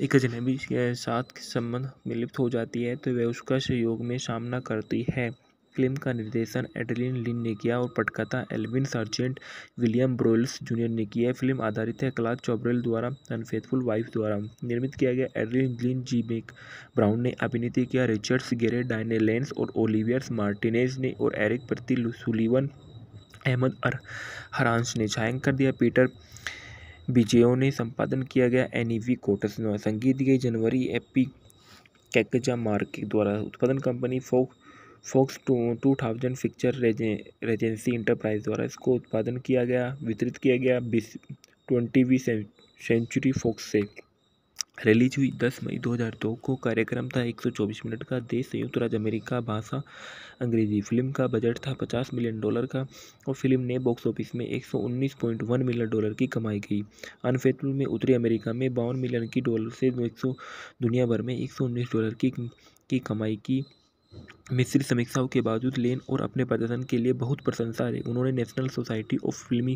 एक अजनबी के साथ संबंध में लिप्त हो जाती है तो वह उसका सहयोग में सामना करती है। फ़िल्म का निर्देशन एडलिन लिन ने किया और पटकथा Alvin Sargent William Broyles junior ने किया फ़िल्म आधारित है क्लास चौबरेल द्वारा, अनफेथफुल वाइफ द्वारा। निर्मित किया गया Adrian Lyne, G Mac Brown ने अभिनीत किया। रिचर्ड्स गेरे, डायने लेंस और ओलिवियर्स मार्टिनेज ने और एरिक प्रति सुलीवन अहमद अर हरांस ने छायांकन दिया। पीटर बिजेओ ने संपादन किया गया एनीवी कोटस संगीत गई जनवरी एपी कैकजा मार्क द्वारा। उत्पादन कंपनी फोक Fox two two thousand picture Regency enterprise द्वारा इसको उत्पादन किया गया, वितरित किया गया बीस, ट्वेंटीवीं सेंचुरी फॉक्स से। रिलीज़ हुई दस मई 2002 को। कार्यक्रम था 124 मिनट का। देश संयुक्त राज्य अमेरिका, भाषा, अंग्रेज़ी फ़िल्म का बजट था 50 मिलियन डॉलर का और फ़िल्म ने बॉक्स ऑफ़िस में 119.1 मिलियन डॉलर की कमाई की। अनफेथफुल में उत्तरी अमेरिका में बावन मिलियन की डॉलर से एक दुनिया भर में एक सौ उन्नीस डॉलर की की कमाई की। मिश्रित समीक्षाओं के बावजूद लेन और अपने प्रदर्शन के लिए बहुत प्रशंसा रही। उन्होंने national society of film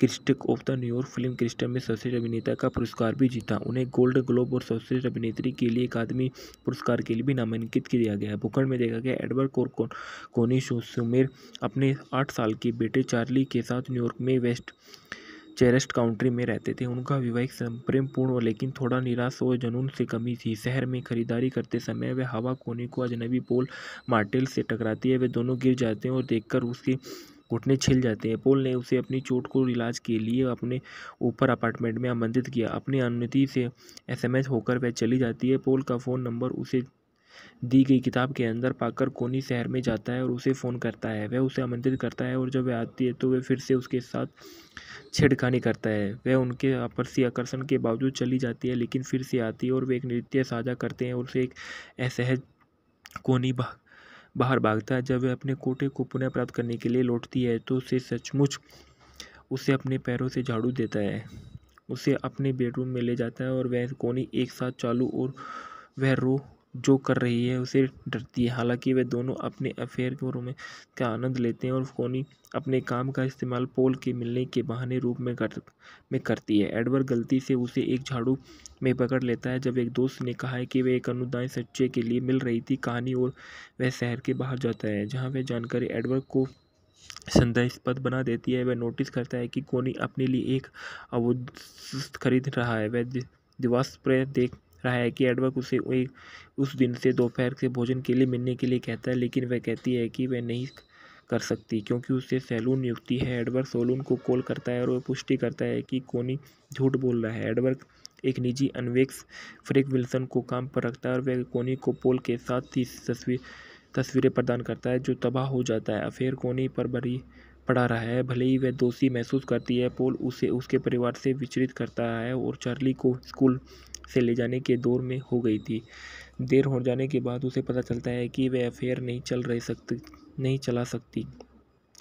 critic of the New York film क्रिस्टम में सर्वश्रेष्ठ अभिनेता का पुरस्कार भी जीता। उन्हें गोल्ड ग्लोब और सर्वश्रेष्ठ अभिनेत्री के लिए अकादमी पुरस्कार के लिए भी नामांकित किया गया भूखंड में देखा गया एडवर्ड कोर कोनी सुमेर अपने आठ साल के बेटे चार्ली के साथ न्यूयॉर्क में वेस्ट चेरेस्ट काउंट्री में रहते थे। उनका विवाहिक प्रेमपूर्ण लेकिन थोड़ा निराश और जुनून से कमी थी। शहर में खरीदारी करते समय वे हवा कोने को अजनबी पोल मार्टेल से टकराती है। वे दोनों गिर जाते हैं और देखकर उसके घुटने छिल जाते हैं। पोल ने उसे अपनी चोट को इलाज के लिए अपने ऊपर अपार्टमेंट में आमंत्रित किया। अपनी अनुमति से एसएमएस होकर वह चली जाती है। पोल का फ़ोन नंबर उसे दी गई किताब के अंदर पाकर कोनी शहर में जाता है और उसे फ़ोन करता है। वह उसे आमंत्रित करता है और जब वह आती है तो वह फिर से उसके साथ छेड़खानी करता है। वह उनके आपसी आकर्षण के बावजूद चली जाती है, लेकिन फिर से आती है और वे एक नृत्य साझा करते हैं और उसे एक असहज कोनी बाहर भागता है। जब वह अपने कोटे को पुनः प्राप्त करने के लिए लौटती है तो उसे सचमुच उसे अपने पैरों से झाड़ू देता है। उसे अपने बेडरूम में ले जाता है और वह कोनी एक साथ चालू और वह रो जो कर रही है, उसे डरती है। हालाँकि वे दोनों अपने अफेयर के में का आनंद लेते हैं और कोनी अपने काम का इस्तेमाल पोल के मिलने के बहाने रूप में कर, में करती है। एडवर्ड गलती से उसे एक झाड़ू में पकड़ लेता है, जब एक दोस्त ने कहा है कि वे एक अनुदान सच्चे के लिए मिल रही थी कहानी और वह शहर के बाहर जाता है, जहाँ वह जानकारी एडवर्ड को संदेहास्पद बना देती है। वह नोटिस करता है कि कोनी अपने लिए एक अवुध खरीद रहा है। वह दिवास पर देख रहा है कि एडवर्क उसे एक उस दिन से दोपहर के भोजन के लिए मिलने के लिए कहता है, लेकिन वह कहती है कि वह नहीं कर सकती, क्योंकि उसे सैलून नियुक्ति है। एडवर्क सैलून को कॉल करता है और वह पुष्टि करता है कि कोनी झूठ बोल रहा है। एडवर्क एक निजी अनवेक्स फ्रेक विल्सन को काम पर रखता है और वह कोनी को पोल के साथ ही तस्वीर, तस्वीरें प्रदान करता है, जो तबाह हो जाता है। अफेयर कोनी पर बड़ी पड़ा रहा है। भले ही वह दोषी महसूस करती है, पोल उसे, उसके परिवार से विचलित करता है और चार्ली को स्कूल से ले जाने के दौर में हो गई थी। देर हो जाने के बाद उसे पता चलता है कि वह अफेयर नहीं चल रही सकती नहीं चला सकती।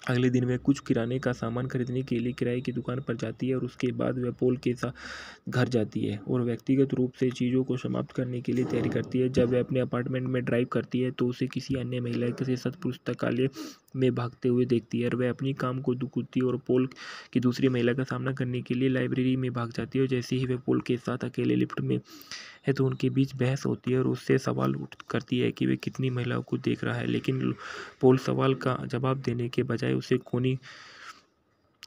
अगले दिन वह कुछ किराने का सामान खरीदने के लिए किराए की दुकान पर जाती है और उसके बाद वह पोल के साथ घर जाती है और व्यक्तिगत रूप से चीज़ों को समाप्त करने के लिए तैयारी करती है। जब वह अपने अपार्टमेंट में ड्राइव करती है तो उसे किसी अन्य महिला के साथ पुस्तकालय में भागते हुए देखती है और वह अपनी काम को दुकुती और पोल की दूसरी महिला का सामना करने के लिए लाइब्रेरी में भाग जाती है और जैसे ही वह पोल के साथ अकेले लिफ्ट में है तो उनके बीच बहस होती है और उससे सवाल उठ करती है कि वे कितनी महिलाओं को देख रहा है। लेकिन पोल सवाल का जवाब देने के बजाय उसे कोनी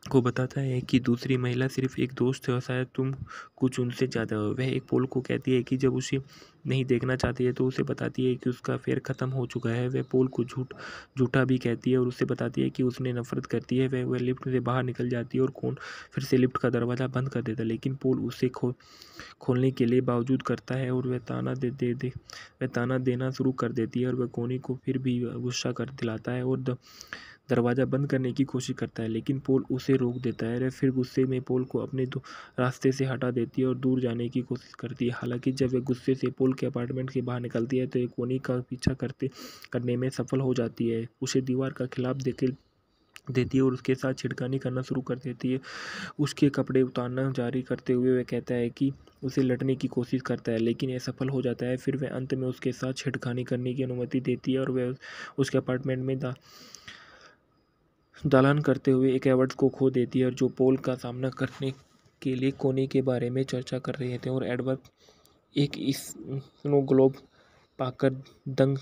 को बताता है कि दूसरी महिला सिर्फ़ एक दोस्त है और शायद तुम कुछ उनसे ज़्यादा हो। वह एक पोल को कहती है कि जब उसे नहीं देखना चाहती है तो उसे बताती है कि उसका फेयर ख़त्म हो चुका है। वह पोल को झूठ, झूठा भी कहती है और उसे बताती है कि उसने नफरत करती है। वह वह लिफ्ट से बाहर निकल जाती है और कौन फिर से लिफ्ट का दरवाज़ा बंद कर देता है, लेकिन पोल उसे खो, खोलने के लिए बावजूद करता है और वह ताना दे दे दे, वह ताना देना शुरू कर देती है और वह कोनी को फिर भी गुस्सा कर दिलाता है और दरवाज़ा बंद करने की कोशिश करता है, लेकिन पोल उसे रोक देता है। फिर गुस्से में पोल को अपने रास्ते से हटा देती है और दूर जाने की कोशिश करती है। हालाँकि जब वह गुस्से से पोल के अपार्टमेंट के बाहर निकलती है तो एक कोनी का पीछा करते, करने में सफल हो जाती है। उसे दीवार का खिलाफ देख देती है और उसके साथ छिड़कानी करना शुरू कर देती है। उसके कपड़े उतारना जारी करते हुए वह कहता है कि उसे लटने की कोशिश करता है, लेकिन यह सफल हो जाता है। फिर वह अंत में उसके साथ छिड़खानी करने की अनुमति देती है और वह उसके अपार्टमेंट में दा दालान करते हुए एक एवर्ड्स को खो देती है और जो पोल का सामना करने के लिए कोने के बारे में चर्चा कर रहे थे और एडवर्ड एक स्नो ग्लोब पाकर दंग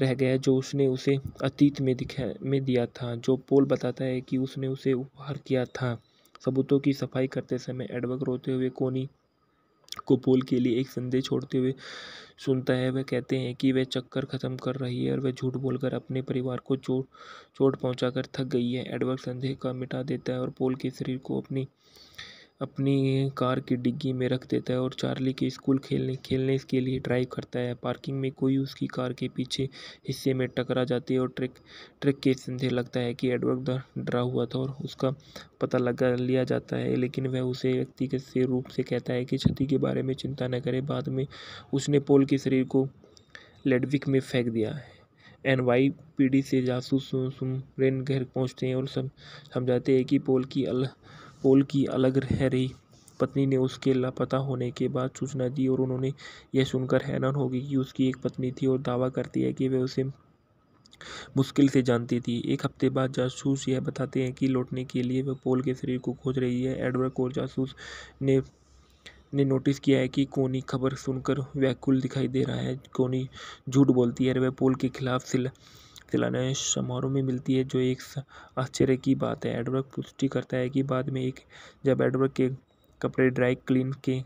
रह गया जो उसने उसे अतीत में दिखा, में दिया था, जो पोल बताता है कि उसने उसे उपहार किया था। सबूतों की सफ़ाई करते समय एडवर्ड रोते हुए कोनी को पोल के लिए एक संदेश छोड़ते हुए सुनता है। वह कहते हैं कि वह चक्कर ख़त्म कर रही है और वह झूठ बोलकर अपने परिवार को चोट चोट पहुंचाकर थक गई है। एडवर्ड संदेह का मिटा देता है और पोल के शरीर को अपनी अपनी कार की डिग्गी में रख देता है और चार्ली के स्कूल खेलने खेलने के लिए ड्राइव करता है। पार्किंग में कोई उसकी कार के पीछे हिस्से में टकरा जाती है और ट्रक ट्रक के संदेह लगता है कि एडवर्ड डरा हुआ था और उसका पता लगा लिया जाता है, लेकिन वह उसे व्यक्तिगत से रूप से कहता है कि क्षति के बारे में चिंता न करे। बाद में उसने पोल के शरीर को लेडविक में फेंक दिया। है एन वाई पी डी से जासूस सुमरेन घर पहुँचते हैं और सब समझाते हैं कि पोल की अल पोल की अलग रह रही। पत्नी ने उसके लापता होने के बाद सूचना दी और उन्होंने यह सुनकर हैरान हो गई कि उसकी एक पत्नी थी और दावा करती है कि वह उसे मुश्किल से जानती थी। एक हफ़्ते बाद जासूस यह बताते हैं कि लौटने के लिए वह पोल के शरीर को खोज रही है। एडवर्ड और जासूस ने ने नोटिस किया है कि कोनी खबर सुनकर व्याकुल दिखाई दे रहा है। कोनी झूठ बोलती है वह पोल के खिलाफ सिल सिलाने समारोह में मिलती है, जो एक आश्चर्य की बात है। एडवर्क पुष्टि करता है कि बाद में एक, जब एडवर्क के कपड़े ड्राई क्लीन के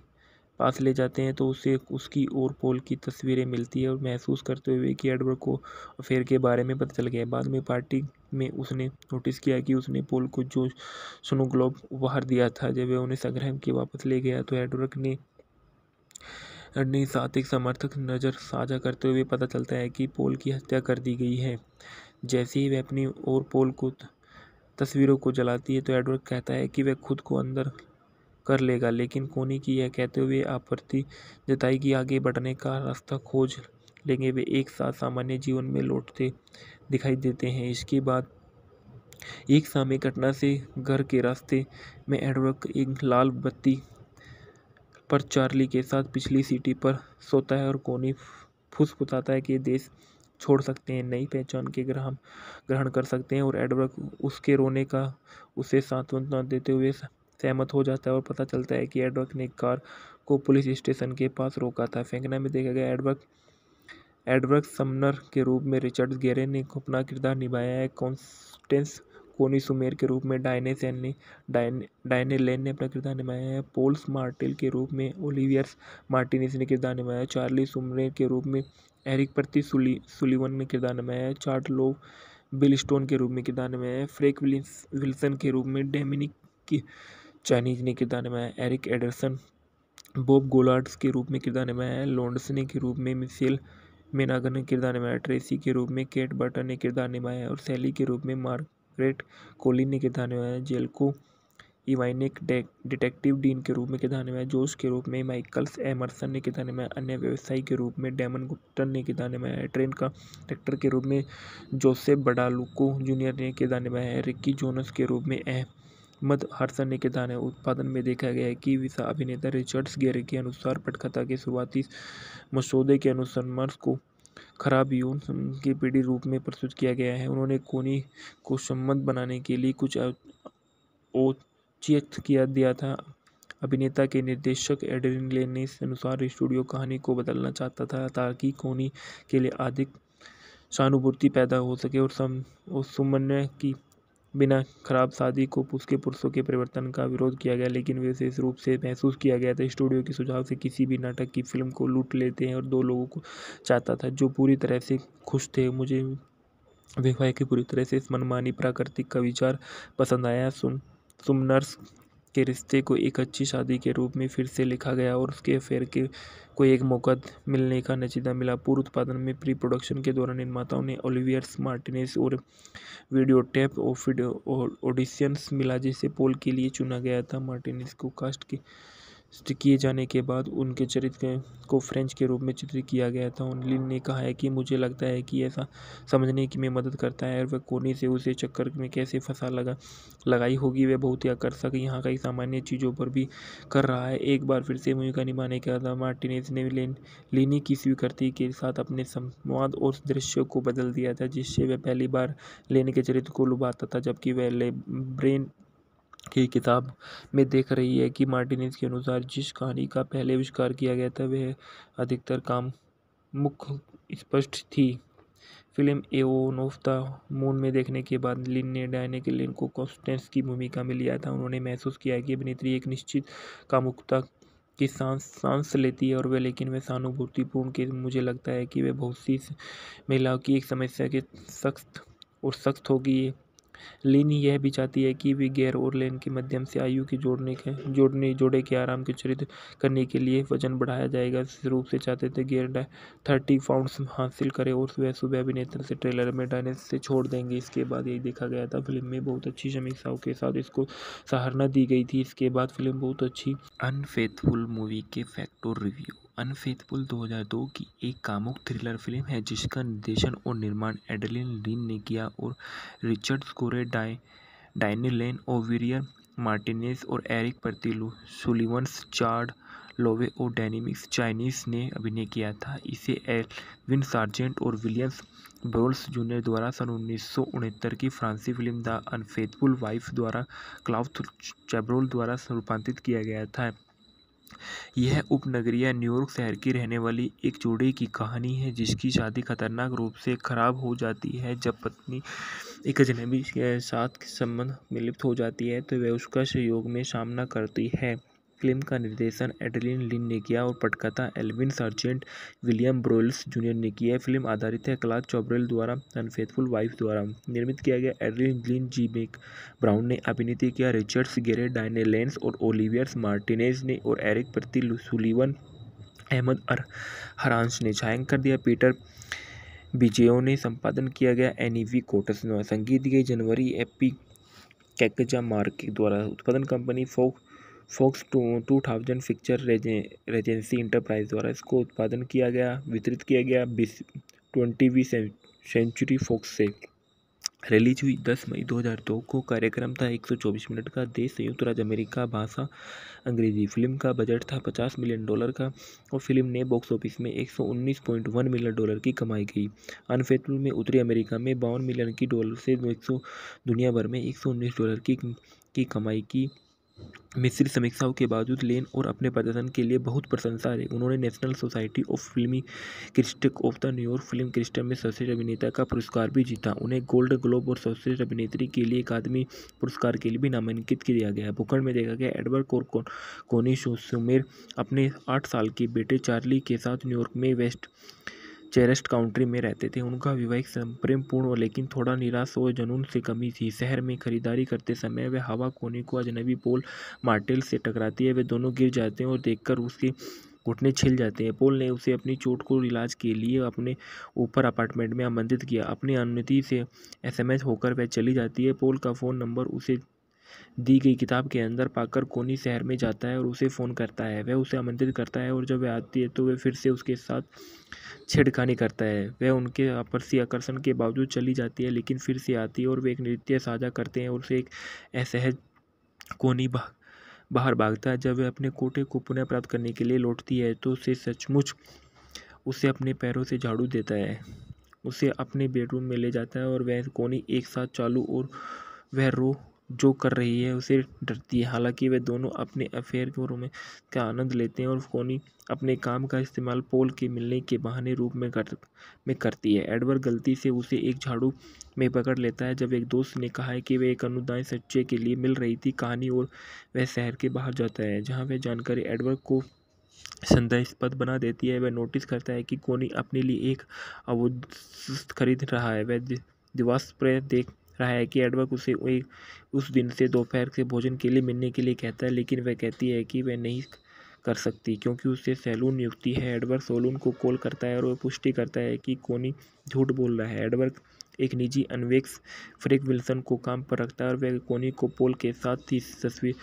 पास ले जाते हैं तो उसे उसकी और पोल की तस्वीरें मिलती है और महसूस करते हुए कि एडवर्ड को अफेयर के बारे में पता चल गया बाद में पार्टी में उसने नोटिस किया कि उसने पोल को जो स्नो ग्लोब उपहार दिया था, जब वह उन्हें संग्रह के वापस ले गया तो एडवर्क ने साथ एक समर्थक नज़र साझा करते हुए पता चलता है कि पोल की हत्या कर दी गई है। जैसे ही वह अपनी और पोल को तस्वीरों को जलाती है तो एडवर्ड कहता है कि वह खुद को अंदर कर लेगा, लेकिन कोनी की यह कहते हुए आपत्ति जताई कि आगे बढ़ने का रास्ता खोज लेंगे। वे एक साथ सामान्य जीवन में लौटते दिखाई देते हैं। इसके बाद एक सामय घटना से घर के रास्ते में एडवर्क एक लाल बत्ती पर चार्ली के साथ पिछली सीटी पर सोता है और कोनी फुसफुसाता है कि देश छोड़ सकते हैं, नई पहचान के ग्रहण ग्रहण कर सकते हैं और एडवर्क उसके रोने का उसे सांत्वना देते हुए सहमत हो जाता है और पता चलता है कि एडवर्क ने कार को पुलिस स्टेशन के पास रोका था। फेंकना में देखा गया एडवर्क एडवर्क समनर के रूप में रिचर्ड गेरे ने अपना किरदार निभाया है। कॉन्स्टेंस कोनी सुमेर के रूप में, डायने सेन ने डायने डायने लेन ने अपना किरदार निभाया है। पोल्स मार्टिल के रूप में, ओलिवियर्स मार्टिनिस ने किरदार निभाया है। चार्ली सुमरेर के रूप में, एरिक प्रति सुली, सुलीवन ने किरदार निभाया है। चार्ट लो बिल स्टोन के रूप में किरदार निभाया है। फ्रेक विल्सन के रूप में, डेमिनिक की चाइनीज़ ने किरदार निभाया एरिक एडरसन, बॉब गोलार्ड्स के रूप में किरदार निभाया है। लोन्डसने के रूप में मिसेल मेनागर ने किरदार निभाया ट्रेसी के रूप में, केट बर्टन ने किरदार निभाया और सैली के रूप में मार्गरेट कोलिन ने किरदार निभाया जेल्को इवाइनिक डिटेक्टिव डीन के रूप में किरदार निभाया जोश के रूप में माइकल्स एमरसन ने किरदार निभाया अन्य व्यवसायी के रूप में डेमन गुप्टन ने किरदार निभाया ट्रेन का ट्रैक्टर के रूप में जोसेफ बडालुको जूनियर ने किरदार निभाया है रिक्की जोनस के रूप में अहमद हरसन ने किरदार उत्पादन में देखा गया है कि विसा अभिनेता रिचर्ड्स गेरे के अनुसार पटकथा के शुरुआती मसौदे के अनुसार मर्स को खराब यौन के पीढ़ी रूप में प्रस्तुत किया गया है। उन्होंने कोनी को सम्मत बनाने के लिए कुछ औचित किया दिया था। अभिनेता के निर्देशक एडरिन लेन ने इस अनुसार स्टूडियो कहानी को बदलना चाहता था ताकि कोनी के लिए अधिक सहानुभूति पैदा हो सके और सम, और सुमन्य की बिना खराब शादी को उसके पुरुषों के परिवर्तन का विरोध किया गया, लेकिन विशेष रूप से महसूस किया गया था। स्टूडियो के सुझाव से किसी भी नाटक की फ़िल्म को लूट लेते हैं और दो लोगों को चाहता था जो पूरी तरह से खुश थे। मुझे विवाह की पूरी तरह से इस मनमानी प्राकृतिक का विचार पसंद आया। सुन सुमनर्स के रिश्ते को एक अच्छी शादी के रूप में फिर से लिखा गया और उसके अफेयर के को एक मौका मिलने का नजीदा मिला। पूर्व उत्पादन में प्री प्रोडक्शन के दौरान निर्माताओं ने ओलिवियर्स मार्टिनेस और वीडियो टेप ऑडिशंस मिला, जिसे पोल के लिए चुना गया था। मार्टिनेस को कास्ट की किए जाने के बाद उनके चरित्र को फ्रेंच के रूप में चित्रित किया गया था। लिन ने कहा है कि मुझे लगता है कि ऐसा समझने की में मदद करता है और वह कोने से उसे चक्कर में कैसे फंसा लगा, लगाई होगी, वह बहुत ही आकर्षक यहाँ कई सामान्य चीज़ों पर भी कर रहा है। एक बार फिर से भूमिका निभाने के बाद मार्टिनेज ने लेन, लीनी की स्वीकृति के साथ अपने संवाद और दृश्य को बदल दिया था, जिससे वह पहली बार लेने के चरित्र को लुभाता था, जबकि वह ले ब्रेन की किताब में देख रही है कि मार्टिनेज के अनुसार जिस कहानी का पहले आविष्कार किया गया था, वह अधिकतर काम मुख्य स्पष्ट थी। Film eon of the moon में देखने के बाद लिन ने डायने के लिन को कॉन्स्टेंस की भूमिका में लिया था। उन्होंने महसूस किया कि अभिनेत्री एक निश्चित कामुकता की सांस सांस लेती है और वह, लेकिन वह सहानुभूतिपूर्ण के मुझे लगता है कि वह बहुत सी महिलाओं की एक समस्या के सख्त और सख्त होगी। लिन यह भी चाहती है कि वे गैर और लेन के माध्यम से आयु के जोड़ने के, जोड़ने, जोड़े के आराम के चरित्र करने के लिए वज़न बढ़ाया जाएगा। इस रूप से चाहते थे गैर थर्टी पाउंड्स हासिल करें और सुबह सुबह अभिनेता से ट्रेलर में डायने से छोड़ देंगे। इसके बाद यही देखा गया था, फ़िल्म में बहुत अच्छी समीक्षाओं के साथ इसको सराहना दी गई थी। इसके बाद फ़िल्म बहुत अच्छी अनफेथफुल मूवी के फैक्ट और रिव्यू अनफेथफुल 2002 की एक कामुक थ्रिलर फ़िल्म है, जिसका निर्देशन और निर्माण एडलिन लीन ने किया और रिचर्ड स्कोरे डायने लेन, ओविरियर मार्टिनेस और एरिक पर्तिलू सुलिवंस चार्ड लोवे और डेनिमिक्स चाइनीज़ ने अभिनय किया था। इसे एलविन सार्जेंट और विलियम्स ब्रोल्स जूनियर द्वारा सन उन्नीस सौ उनहत्तर की फ्रांसी फ़िल्म द अनफेथफुल वाइफ द्वारा क्लाउथ चैब्रोल द्वारा रूपांतरित किया गया था। यह उपनगरीय न्यूयॉर्क शहर की रहने वाली एक जोड़े की कहानी है, जिसकी शादी खतरनाक रूप से खराब हो जाती है। जब पत्नी एक अजनबी के साथ संबंध में लिप्त हो जाती है तो वह उसका सहयोग में सामना करती है। फ़िल्म का निर्देशन एडलिन लिन ने किया और पटकथा Alvin Sargent William Broyles junior ने किया फ़िल्म आधारित है क्लास चौब्रेल द्वारा, अनफेथफुल वाइफ द्वारा। निर्मित किया गया Adrian Lyne, G Beck Brown ने अभिनीति किया। रिचर्ड्स गेरे डायने लेंस और ओलिवियर्स मार्टिनेज ने और एरिक प्रति सुलीवन, अहमद अर हरांस ने। छायांकन दिया। पीटर बिजेओ ने संपादन किया गया। एनीवी कोटस संगीत गई जनवरी एपी कैकजा मार्क द्वारा उत्पादन कंपनी फोक Fox two two thousand picture Regency enterprise द्वारा इसको उत्पादन किया गया, वितरित किया गया बीस, ट्वेंटीवी सेंचुरी फॉक्स से। रिलीज़ हुई 10 मई 2002 को। कार्यक्रम था 124 मिनट का। देश संयुक्त राज्य अमेरिका, भाषा, अंग्रेज़ी फ़िल्म का बजट था 50 मिलियन डॉलर का और फ़िल्म ने बॉक्स ऑफ़िस में 119.1 मिलियन डॉलर की कमाई की। अनफेथफुल में उत्तरी अमेरिका में बावन मिलियन की डॉलर से 100 दुनिया भर में 119 डॉलर की की कमाई की। मिश्रित समीक्षाओं के बावजूद लेन और अपने प्रदर्शन के लिए बहुत प्रशंसा रही। उन्होंने national society of film critic of the New York film Kristen में सर्वश्रेष्ठ अभिनेता का पुरस्कार भी जीता। उन्हें गोल्ड ग्लोब और सर्वश्रेष्ठ अभिनेत्री के लिए अकादमी पुरस्कार के लिए भी नामांकित किया गया। भूखंड में देखा गया एडवर्ड कोर कोनी सुमेर अपने आठ साल के बेटे चार्ली के साथ न्यूयॉर्क में वेस्ट चेरेस्ट काउंट्री में रहते थे। उनका विवाहिक प्रेमपूर्ण लेकिन थोड़ा निराश और जुनून से कमी थी। शहर में खरीदारी करते समय वह हवा कोने को अजनबी पोल मार्टेल से टकराती है। वे दोनों गिर जाते हैं और देखकर उसके घुटने छिल जाते हैं। पोल ने उसे अपनी चोट को इलाज के लिए अपने ऊपर अपार्टमेंट में आमंत्रित किया। अपनी अनुमति से एसएमएस होकर वह चली जाती है। पोल का फ़ोन नंबर उसे दी गई किताब के अंदर पाकर कोनी शहर में जाता है और उसे फ़ोन करता है। वह उसे आमंत्रित करता है और जब वह आती है तो वह फिर से उसके साथ छेड़खानी करता है। वह उनके आपसी आकर्षण के बावजूद चली जाती है, लेकिन फिर से आती है और वे एक नृत्य साझा करते हैं और उसे एक असहज कोनी बाहर भागता है। जब वह अपने कोटे को पुनः प्राप्त करने के लिए लौटती है तो उसे सचमुच उसे अपने पैरों से झाड़ू देता है। उसे अपने बेडरूम में ले जाता है और वह कोनी एक साथ चालू और वह रो जो कर रही है, उसे डरती है। हालाँकि वे दोनों अपने अफेयर के में का आनंद लेते हैं और कोनी अपने काम का इस्तेमाल पोल के मिलने के बहाने रूप में कर, में करती है। एडवर्ड गलती से उसे एक झाड़ू में पकड़ लेता है, जब एक दोस्त ने कहा है कि वह एक अनुदान सच्चे के लिए मिल रही थी कहानी और वह शहर के बाहर जाता है, जहाँ वह जानकारी एडवर्ड को संदेहास्पद बना देती है। वह नोटिस करता है कि कोनी अपने लिए एक अवुद खरीद रहा है। वह दिवास पर देख रहा है कि एडवर्क उसे एक उस दिन से दोपहर के भोजन के लिए, मिलने के लिए कहता है, लेकिन वह कहती है कि वह नहीं कर सकती क्योंकि उससे सैलून नियुक्ति है। एडवर्क सैलून को कॉल करता है और वह पुष्टि करता है कि कोनी झूठ बोल रहा है। एडवर्क एक निजी अनवेक्स, फ्रेक विल्सन को काम पर रखता है और वह कोनी को पोल के साथ ही तस्वीर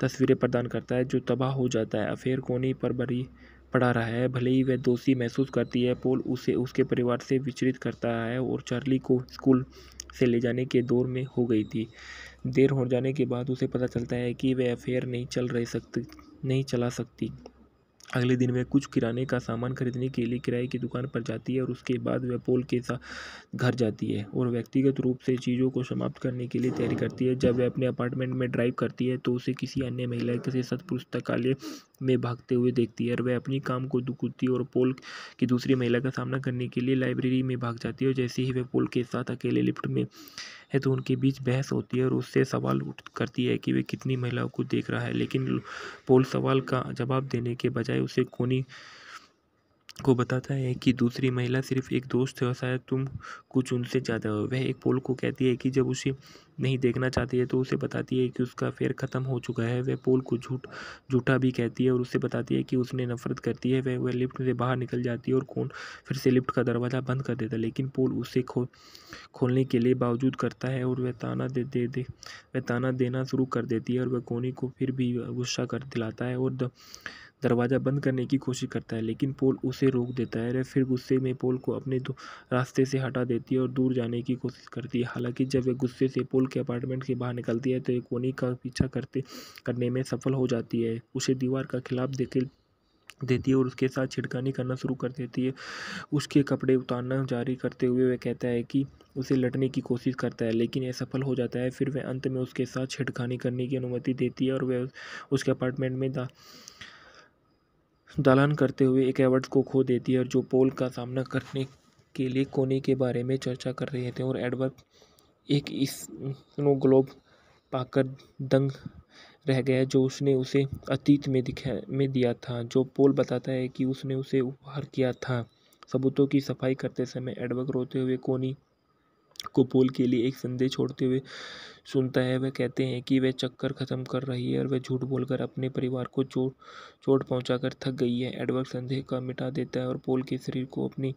तस्वीरें प्रदान करता है जो तबाह हो जाता है। अफेयर कोनी पर बड़ी पड़ा रहा है। भले ही वह दोषी महसूस करती है, पोल उसे उसके परिवार से विचलित करता है और चार्ली को स्कूल से ले जाने के दौर में हो गई थी। देर हो जाने के बाद उसे पता चलता है कि वह अफेयर नहीं चल रही सकती नहीं चला सकती। अगले दिन वह कुछ किराने का सामान खरीदने के लिए किराए की दुकान पर जाती है और उसके बाद वह पोल के साथ घर जाती है और व्यक्तिगत रूप से चीज़ों को समाप्त करने के लिए तैयारी करती है। जब वह अपने अपार्टमेंट में ड्राइव करती है तो उसे किसी अन्य महिला के साथ पुस्तकालय में भागते हुए देखती है और वह अपनी काम को दुखती और पोल की दूसरी महिला का सामना करने के लिए लाइब्रेरी में भाग जाती है और जैसे ही वह पोल के साथ अकेले लिफ्ट में है तो उनके बीच बहस होती है और उससे सवाल उठ करती है कि वे कितनी महिलाओं को देख रहा है। लेकिन पोल सवाल का जवाब देने के बजाय उसे कोनी को बताता है कि दूसरी महिला सिर्फ़ एक दोस्त है और शायद तुम कुछ उनसे ज़्यादा हो। वह एक पोल को कहती है कि जब उसे नहीं देखना चाहती है तो उसे बताती है कि उसका फेर ख़त्म हो चुका है। वह पोल को झूठ, झूठा भी कहती है और उसे बताती है कि उसने नफरत करती है। वह वह लिफ्ट से बाहर निकल जाती है और कौन फिर से लिफ्ट का दरवाज़ा बंद कर देता है, लेकिन पोल उसे खो, खोलने के लिए बावजूद करता है और वह ताना दे दे दे, वह ताना देना शुरू कर देती है और वह कोनी को फिर भी गुस्सा कर दिलाता है और दरवाज़ा बंद करने की कोशिश करता है, लेकिन पोल उसे रोक देता है। फिर गुस्से में पोल को अपने रास्ते से हटा देती है और दूर जाने की कोशिश करती है। हालाँकि जब वह गुस्से से पोल के अपार्टमेंट के बाहर निकलती है तो एक कोनी का पीछा करते, करने में सफल हो जाती है। उसे दीवार का खिलाफ देखे, देती है और उसके साथ छिड़कानी करना शुरू कर देती है। उसके कपड़े उतारना जारी करते हुए वह कहता है कि उसे लड़ने की कोशिश करता है, लेकिन यह सफल हो जाता है। फिर वह अंत में उसके साथ छिड़खानी करने की अनुमति देती है और वह उसके अपार्टमेंट में दा दालान करते हुए एक एडवर्ड्स को खो देती है और जो पोल का सामना करने के लिए कोने के बारे में चर्चा कर रहे थे और एडवर्ड एक स्नो ग्लोब पाकर दंग रह गया जो उसने उसे अतीत में दिखा, में दिया था, जो पोल बताता है कि उसने उसे उपहार किया था। सबूतों की सफ़ाई करते समय एडवर्ड रोते हुए कोनी को पोल के लिए एक संदेश छोड़ते हुए सुनता है। वह कहते हैं कि वह चक्कर ख़त्म कर रही है और वह झूठ बोलकर अपने परिवार को चोट चोट पहुंचाकर थक गई है। एडवर्ड संदेह का मिटा देता है और पोल के शरीर को अपनी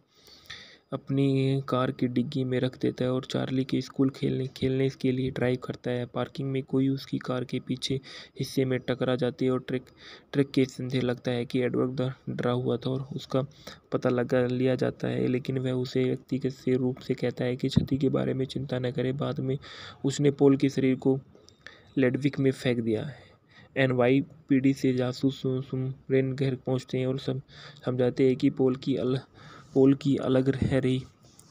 अपनी कार की डिग्गी में रख देता है और चार्ली के स्कूल खेलने खेलने के लिए ड्राइव करता है। पार्किंग में कोई उसकी कार के पीछे हिस्से में टकरा जाती है और ट्रक ट्रक के संदेह लगता है कि एडवर्ड डरा हुआ था और उसका पता लगा लिया जाता है, लेकिन वह उसे व्यक्तिगत से रूप से कहता है कि क्षति के बारे में चिंता न करे। बाद में उसने पोल के शरीर को लेडविक में फेंक दिया। है एन वाई पी डी से जासूस घर पहुँचते हैं और सम, समझाते हैं कि पोल की अल पोल की अलग रह रही।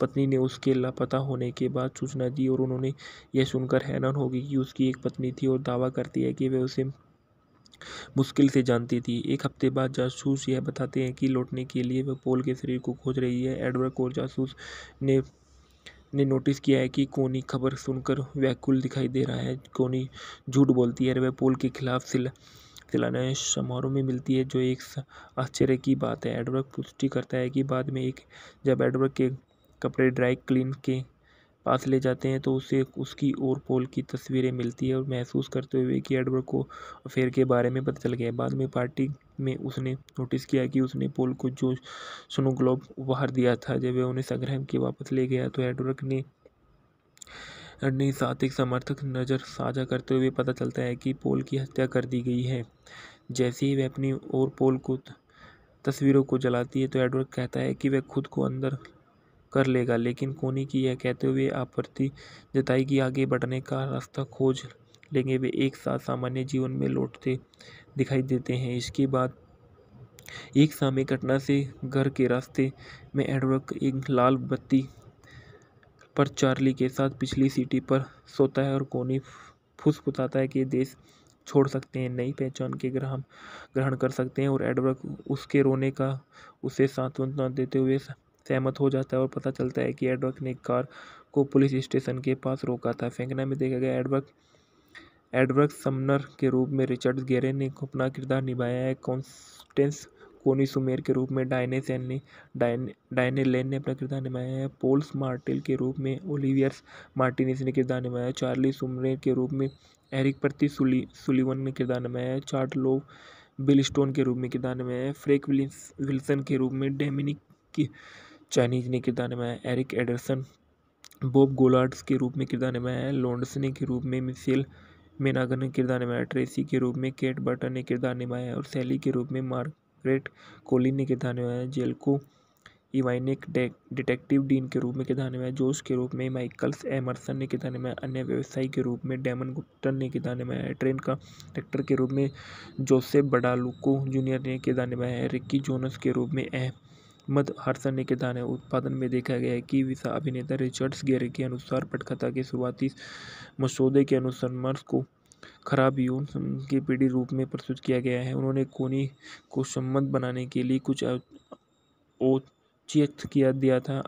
पत्नी ने उसके लापता होने के बाद सूचना दी और उन्होंने यह सुनकर हैरान हो गई कि उसकी एक पत्नी थी और दावा करती है कि वह उसे मुश्किल से जानती थी। एक हफ़्ते बाद जासूस यह बताते हैं कि लौटने के लिए वह पोल के शरीर को खोज रही है। एडवर्ड और जासूस ने ने नोटिस किया है कि कोनी खबर सुनकर व्याकुल दिखाई दे रहा है। कोनी झूठ बोलती है वह पोल के खिलाफ सिल दिलाने समारोह में मिलती है, जो एक आश्चर्य की बात है। एडवर्क पुष्टि करता है कि बाद में एक, जब एडवर्क के कपड़े ड्राई क्लीन के पास ले जाते हैं तो उसे उसकी और पोल की तस्वीरें मिलती है और महसूस करते हुए कि एडवर्ड को अफेयर के बारे में पता चल गया बाद में पार्टी में उसने नोटिस किया कि उसने पोल को जो स्नो ग्लोब उपहार दिया था, जब वह उन्हें संग्रह के वापस ले गया तो एडवर्ड ने एक समर्थक नज़र साझा करते हुए पता चलता है कि पोल की हत्या कर दी गई है। जैसे ही वह अपनी और पोल को तस्वीरों को जलाती है तो एडवर्ड कहता है कि वह खुद को अंदर कर लेगा, लेकिन कोनी की यह कहते हुए आपत्ति जताई कि आगे बढ़ने का रास्ता खोज लेंगे। वे एक साथ सामान्य जीवन में लौटते दिखाई देते हैं। इसके बाद एक सामय घटना से घर के रास्ते में एडवर्ड एक लाल बत्ती पर चार्ली के साथ पिछली सीटी पर सोता है और कोनी फुसफुसाता है कि देश छोड़ सकते हैं, नई पहचान के ग्रहण ग्रहण कर सकते हैं और एडवर्क उसके रोने का उसे सांत्वना देते हुए सहमत हो जाता है और पता चलता है कि एडवर्क ने कार को पुलिस स्टेशन के पास रोका था। फेंकना में देखा गया एडवर्क एडवर्क समनर के रूप में रिचर्ड गेरे ने अपना किरदार निभाया है। कॉन्स्टेंस कोनी सुमेर के रूप में, डायने सेन ने डायने डायने लेन ने अपना किरदार निभाया है। पोल्स मार्टिल के रूप में, ओलिवियर्स मार्टिनिस ने किरदार निभाया चार्ली सुमरेर के रूप में, एरिक प्रति सुली, सुलीवन ने किरदार निभाया है। चार्ट लो बिल स्टोन के रूप में किरदार निभाया है। फ्रेक विल्सन के रूप में, डेमिनिक की चाइनीज़ ने किरदार निभाया एरिक एडरसन, बॉब गोलार्ड्स के रूप में किरदार निभाया है। लॉन्डसने के रूप में मिसेल मेनागर ने किरदार निभाया ट्रेसी के रूप में, केट बर्टन ने किरदार निभाया और सैली के रूप में, मार्क ग्रेट कोलिन ने किरदार निभाया जेल्को इवाइनिक डिटेक्टिव डीन के रूप में किरदार निभाया जोश के रूप में माइकल्स एमरसन ने किरदार निभाया अन्य व्यवसायी के रूप में डेमन गुप्टन ने किरदार निभाया ट्रेन का ट्रैक्टर के रूप में जोसेफ बडालुको जूनियर ने किरदार निभाया है रिक्की जोनस के रूप में अहमद हरसन ने किरदार उत्पादन में देखा गया है कि विसा अभिनेता रिचर्ड्स गेरे के अनुसार पटकथा के शुरुआती मसौदे के अनुसार मर्स को खराब यौन के पीढ़ी रूप में प्रस्तुत किया गया है। उन्होंने कोनी को सम्मत बनाने के लिए कुछ औचित किया दिया था।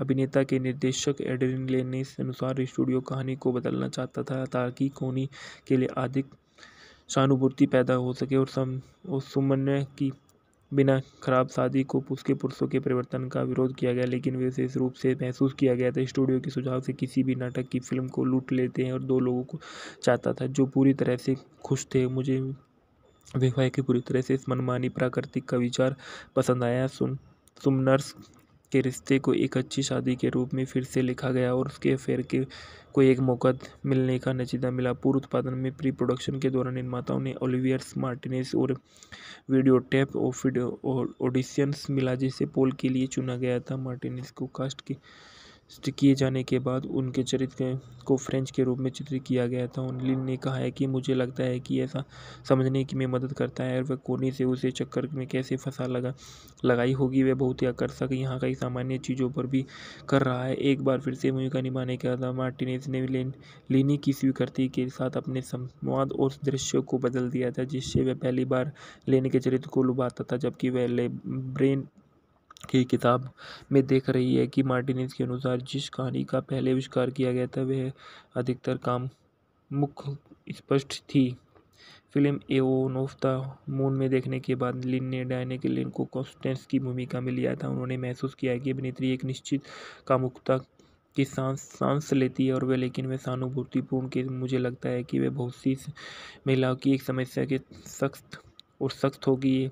अभिनेता के निर्देशक एडरिन लेन ने इस अनुसार स्टूडियो कहानी को बदलना चाहता था ताकि कोनी के लिए अधिक सहानुभूति पैदा हो सके और सम और की बिना खराब शादी को उसके पुरुषों के परिवर्तन का विरोध किया गया, लेकिन विशेष रूप से महसूस किया गया था। स्टूडियो के सुझाव से किसी भी नाटक की फ़िल्म को लूट लेते हैं और दो लोगों को चाहता था जो पूरी तरह से खुश थे। मुझे विवाह की पूरी तरह से इस मनमानी प्राकृतिक का विचार पसंद आया। सुन, सुमनर्स के रिश्ते को एक अच्छी शादी के रूप में फिर से लिखा गया और उसके अफेयर के को एक मौका मिलने का नजीदा मिला। पूर्व उत्पादन में प्री प्रोडक्शन के दौरान निर्माताओं ने ओलिवियर्स मार्टिनेस और वीडियो टैप टेप ऑडिशंस मिला, जिसे पोल के लिए चुना गया था। मार्टिनेस को कास्ट की किए जाने के बाद उनके चरित्र को फ्रेंच के रूप में चित्रित किया गया था। लिन ने कहा है कि मुझे लगता है कि ऐसा समझने की में मदद करता है और वह कोने से उसे चक्कर में कैसे फंसा लगा, लगाई होगी, वह बहुत ही आकर्षक यहाँ कई सामान्य चीज़ों पर भी कर रहा है। एक बार फिर से भूमिका निभाने के बाद मार्टिनेज ने लेन, लेनी की स्वीकृति के साथ अपने संवाद और दृश्य को बदल दिया था, जिससे वह पहली बार लेने के चरित्र को लुभाता था, जबकि वह ब्रेन की किताब में देख रही है कि मार्टिनेज के अनुसार जिस कहानी का पहले आविष्कार किया गया था, वह अधिकतर काम मुख्य स्पष्ट थी। Film eon of the moon में देखने के बाद लिन ने डायने के लिन को कॉन्स्टेंस की भूमिका में लिया था। उन्होंने महसूस किया कि अभिनेत्री एक निश्चित कामुकता की सांस सांस लेती है और वह, लेकिन वह सहानुभूतिपूर्ण के मुझे लगता है कि वह बहुत सी महिलाओं की एक समस्या के सख्त और सख्त होगी।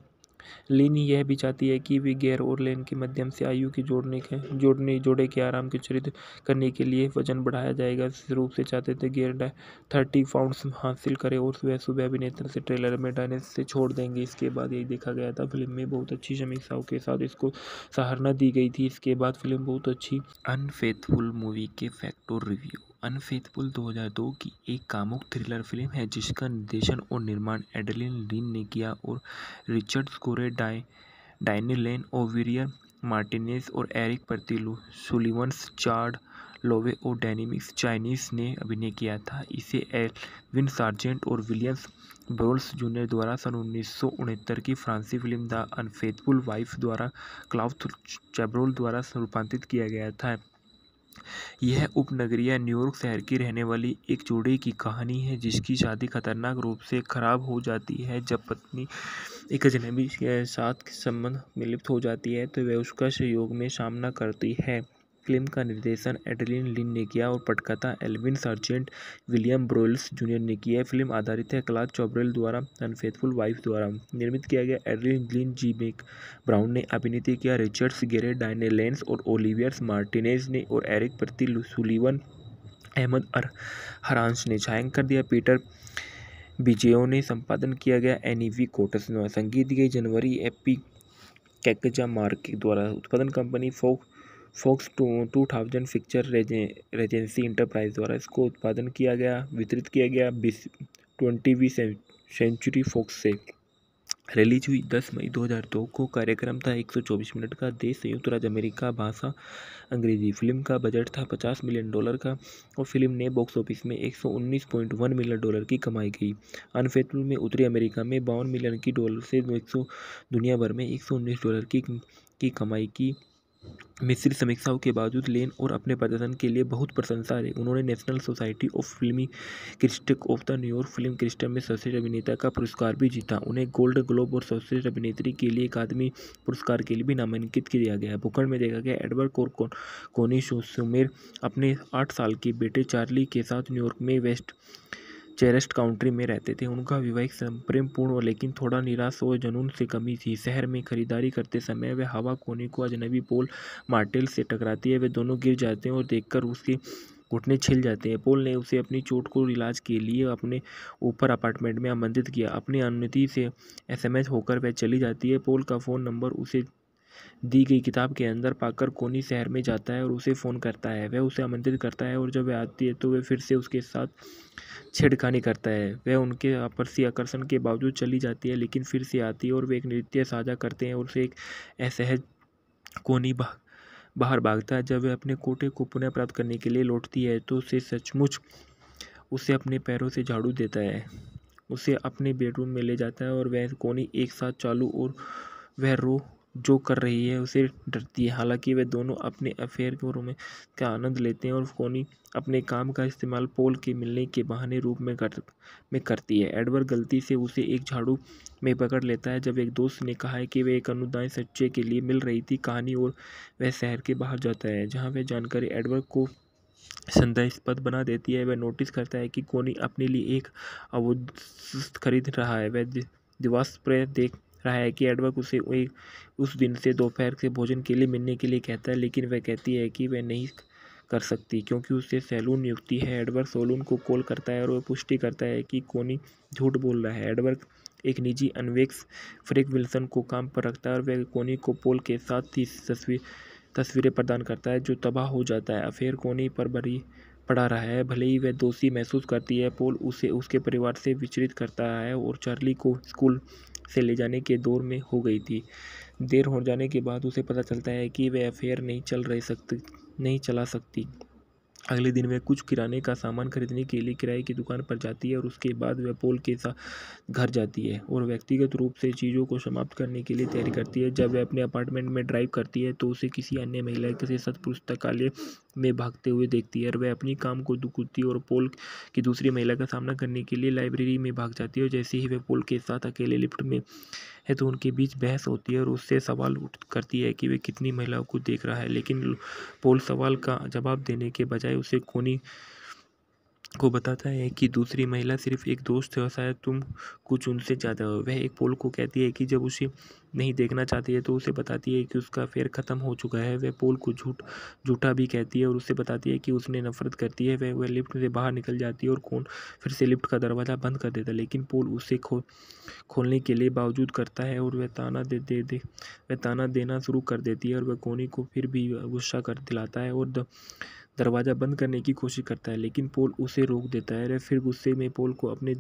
लिन यह भी चाहती है कि वे गैर और लेन के माध्यम से आयु के जोड़ने के, जोड़ने, जोड़े के आराम के चरित करने के लिए वज़न बढ़ाया जाएगा। इस रूप से चाहते थे गैर थर्टी पाउंड्स हासिल करें और सुबह सुबह अभिनेता से ट्रेलर में डायने से छोड़ देंगे। इसके बाद यही देखा गया था, फ़िल्म में बहुत अच्छी समीक्षाओं के साथ इसको सराहना दी गई थी। इसके बाद फ़िल्म बहुत अच्छी अनफेथफुल मूवी के फैक्टर रिव्यू। अनफेथफुल 2002 की एक कामुक थ्रिलर फ़िल्म है, जिसका निर्देशन और निर्माण एडलिन लिन ने किया और रिचर्ड स्कोरे डाय डायनी लेन ओविरियर मार्टिनेस और एरिक पर्तिलू सुलिवंस चार्ड लोवे और डायनेमिक्स चाइनीज़ ने अभिनय किया था। इसे एलविन सार्जेंट और विलियम्स ब्रोल्स जूनियर द्वारा सन उन्नीस सौ उनहत्तर की फ्रांसी फ़िल्म द अनफेथफुल वाइफ द्वारा क्लाउथ चैब्रोल द्वारा रूपांतरित किया गया था। यह उपनगरीय न्यूयॉर्क शहर की रहने वाली एक जोड़े की कहानी है, जिसकी शादी खतरनाक रूप से खराब हो जाती है। जब पत्नी एक अजनबी के साथ संबंध में लिप्त हो जाती है तो वह उसका सहयोग में सामना करती है। फ़िल्म का निर्देशन एडलिन लिन ने किया और पटकथा Alvin Sargent William Broyles junior ने किया फ़िल्म आधारित है क्लास चौब्रेल द्वारा, अनफेथफुल वाइफ द्वारा। निर्मित किया गया Adrian Lyne, G Mac Brown ने अभिनीत किया। रिचर्ड्स गेरे, डायने लेंस और ओलिवियर्स मार्टिनेज ने और एरिक प्रति सुलीवन अहमद अर हरांस ने छायांकन दिया। पीटर बिजेओ ने संपादन किया गया। एन ई वी कोटस संगीत दी गई। जनवरी एपी कैकजा मार्क द्वारा उत्पादन कंपनी फोक Fox two two thousand picture Regency enterprise द्वारा इसको उत्पादन किया गया, वितरित किया गया बीस ट्वेंटीवीं सेंचुरी फॉक्स से। रिलीज़ हुई 10 मई 2002 को कार्यक्रम था 124 मिनट का, देश संयुक्त राज्य अमेरिका, भाषा, अंग्रेज़ी, फ़िल्म का बजट था 50 मिलियन डॉलर का और फ़िल्म ने बॉक्स ऑफ़िस में 119.1 मिलियन डॉलर की कमाई की। अनफेथफुल में उत्तरी अमेरिका में बावन मिलियन की डॉलर से एक दुनिया भर में 119 डॉलर की की कमाई की। मिश्रित समीक्षाओं के बावजूद लेन और अपने प्रदर्शन के लिए बहुत प्रशंसा रही। उन्होंने national society of film critic of the New York film क्रिस्टम में सर्वश्रेष्ठ अभिनेता का पुरस्कार भी जीता। उन्हें गोल्ड ग्लोब और सर्वश्रेष्ठ अभिनेत्री के लिए अकादमी पुरस्कार के लिए भी नामांकित किया गया। भूखंड में देखा गया एडवर्ड कोर कोनी सुमेर अपने आठ साल के बेटे चार्ली के साथ न्यूयॉर्क में वेस्ट चेरेस्ट काउंट्री में रहते थे। उनका विवाहिक प्रेमपूर्ण लेकिन थोड़ा निराश और जुनून से कमी थी। शहर में खरीदारी करते समय वे हवा, कोने को अजनबी पोल, मार्टेल से टकराती है। वे दोनों गिर जाते हैं और देखकर उसके घुटने छिल जाते हैं। पोल ने उसे अपनी चोट को इलाज के लिए अपने ऊपर अपार्टमेंट में आमंत्रित किया। अपनी अनुमति से एसएमएस होकर वह चली जाती है। पोल का फ़ोन नंबर उसे दी गई किताब के अंदर पाकर कोनी शहर में जाता है और उसे फ़ोन करता है। वह उसे आमंत्रित करता है और जब वह आती है तो वह फिर से उसके साथ छेड़खानी करता है। वह उनके आपसी आकर्षण के बावजूद चली जाती है, लेकिन फिर से आती है और वे एक नृत्य साझा करते हैं और उसे एक असहज कोनी बाहर भागता है। जब वह अपने कोटे को पुनः प्राप्त करने के लिए लौटती है तो उसे सचमुच उसे अपने पैरों से झाड़ू देता है। उसे अपने बेडरूम में ले जाता है और वह कोनी एक साथ चालू और वह रो जो कर रही है, उसे डरती है। हालाँकि वे दोनों अपने अफेयर में का आनंद लेते हैं और कोनी अपने काम का इस्तेमाल पोल के मिलने के बहाने रूप में कर, में करती है। एडवर्ड गलती से उसे एक झाड़ू में पकड़ लेता है, जब एक दोस्त ने कहा है कि वे एक अनुदान सच्चे के लिए मिल रही थी कहानी और वह शहर के बाहर जाता है, जहाँ वह जानकारी एडवर्ड को संदेहास्पद बना देती है। वह नोटिस करता है कि कोनी अपने लिए एक अवुद खरीद रहा है। वह दिवास देख रहा है कि एडवर्क उसे उस दिन से दोपहर के भोजन के लिए मिलने के लिए कहता है, लेकिन वह कहती है कि वह नहीं कर सकती, क्योंकि उसे सैलून नियुक्ति है। एडवर्क सैलून को कॉल करता है और वह पुष्टि करता है कि कोनी झूठ बोल रहा है। एडवर्क एक निजी अनवेक्स फ्रेक विल्सन को काम पर रखता है और वह कोनी को पोल के साथ ही तस्वीर तस्वीरें प्रदान करता है, जो तबाह हो जाता है। अफेयर कोनी पर बरी पड़ा रहा है। भले ही वह दोषी महसूस करती है, पोल उसे उसके परिवार से विचलित करता है और चार्ली को स्कूल से ले जाने के दौर में हो गई थी। देर हो जाने के बाद उसे पता चलता है कि वह अफेयर नहीं चल रही सकती, नहीं चला सकती। अगले दिन वह कुछ किराने का सामान खरीदने के लिए किराए की दुकान पर जाती है और उसके बाद वह पोल के साथ घर जाती है और व्यक्तिगत रूप से चीज़ों को समाप्त करने के लिए तैयारी करती है। जब वह अपने अपार्टमेंट में ड्राइव करती है तो उसे किसी अन्य महिला के साथ पुस्तकालय में भागते हुए देखती है और वह अपनी काम को दुखती और पोल की दूसरी महिला का सामना करने के लिए लाइब्रेरी में भाग जाती है और जैसे ही वह पोल के साथ अकेले लिफ्ट में है तो उनके बीच बहस होती है और उससे सवाल उठ करती है कि वे कितनी महिलाओं को देख रहा है। लेकिन पोल सवाल का जवाब देने के बजाय उसे कोनी को बताता है कि दूसरी महिला सिर्फ़ एक दोस्त है और शायद तुम कुछ उनसे ज़्यादा हो। वह एक पोल को कहती है कि जब उसे नहीं देखना चाहती है तो उसे बताती है कि उसका फेर ख़त्म हो चुका है। वह पोल को झूठ, झूठा भी कहती है और उसे बताती है कि उसने नफरत करती है। वह वह लिफ्ट से बाहर निकल जाती है और कौन फिर से लिफ्ट का दरवाज़ा बंद कर देता है, लेकिन पोल उसे खो, खोलने के लिए बावजूद करता है और वह ताना दे दे दे, वह ताना देना शुरू कर देती है और वह कोनी को फिर भी गुस्सा कर दिलाता है और दरवाज़ा बंद करने की कोशिश करता है, लेकिन पोल उसे रोक देता है फिर गुस्से में पोल को अपने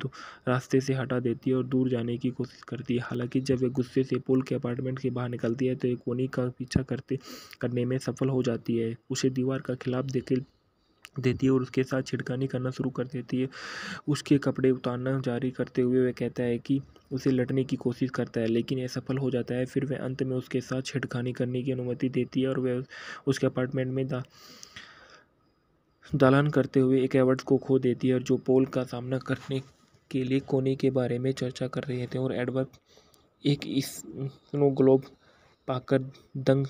रास्ते से हटा देती है और दूर जाने की कोशिश करती है। हालाँकि जब वह गुस्से से पोल के अपार्टमेंट के बाहर निकलती है तो एक कोनी का पीछा करते, करने में सफल हो जाती है। उसे दीवार का खिलाफ देखे, देती है और उसके साथ छिड़कानी करना शुरू कर देती है। उसके कपड़े उतारना जारी करते हुए वह कहता है कि उसे लटने की कोशिश करता है, लेकिन यह सफल हो जाता है। फिर वह अंत में उसके साथ छिड़खानी करने की अनुमति देती है और वह उसके अपार्टमेंट में दा दालान करते हुए एक एवर्ड्स को खो देती है और जो पोल का सामना करने के लिए कोने के बारे में चर्चा कर रहे थे और एडवर्ड एक स्नो ग्लोब पाकर दंग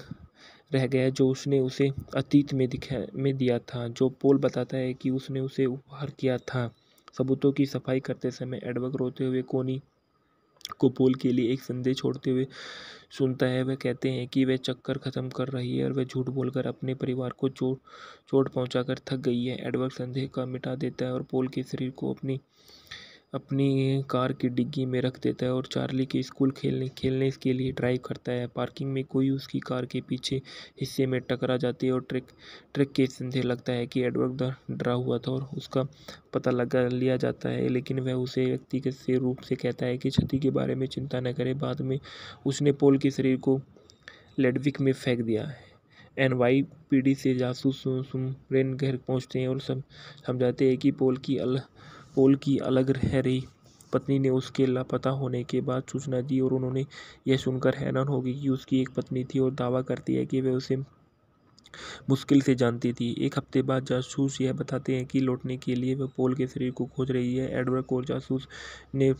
रह गया जो उसने उसे अतीत में दिखा, में दिया था। जो पोल बताता है कि उसने उसे उपहार किया था। सबूतों की सफ़ाई करते समय एडवर्ड रोते हुए कोनी को पोल के लिए एक संदेश छोड़ते हुए सुनता है। वह कहते हैं कि वह चक्कर ख़त्म कर रही है और वह झूठ बोलकर अपने परिवार को चोट चोट पहुंचाकर थक गई है। एडवर्ड संदेह का मिटा देता है और पोल के शरीर को अपनी अपनी कार की डिग्गी में रख देता है और चार्ली के स्कूल खेलने खेलने के लिए ड्राइव करता है। पार्किंग में कोई उसकी कार के पीछे हिस्से में टकरा जाती है और ट्रक ट्रक के संदेह लगता है कि एडवर्ड डरा हुआ था और उसका पता लगा लिया जाता है, लेकिन वह उसे व्यक्तिगत से रूप से कहता है कि क्षति के बारे में चिंता न करे। बाद में उसने पोल के शरीर को लेडविक में फेंक दिया। है एन वाई पी डी से जासूस सुमरेन घर पहुँचते हैं और समझाते हैं कि पोल की अल पोल की अलग रह रही। पत्नी ने उसके लापता होने के बाद सूचना दी और उन्होंने यह सुनकर हैरान हो गई कि उसकी एक पत्नी थी और दावा करती है कि वह उसे मुश्किल से जानती थी। एक हफ़्ते बाद जासूस यह बताते हैं कि लौटने के लिए वह पोल के शरीर को खोज रही है। एडवर्ड और जासूस ने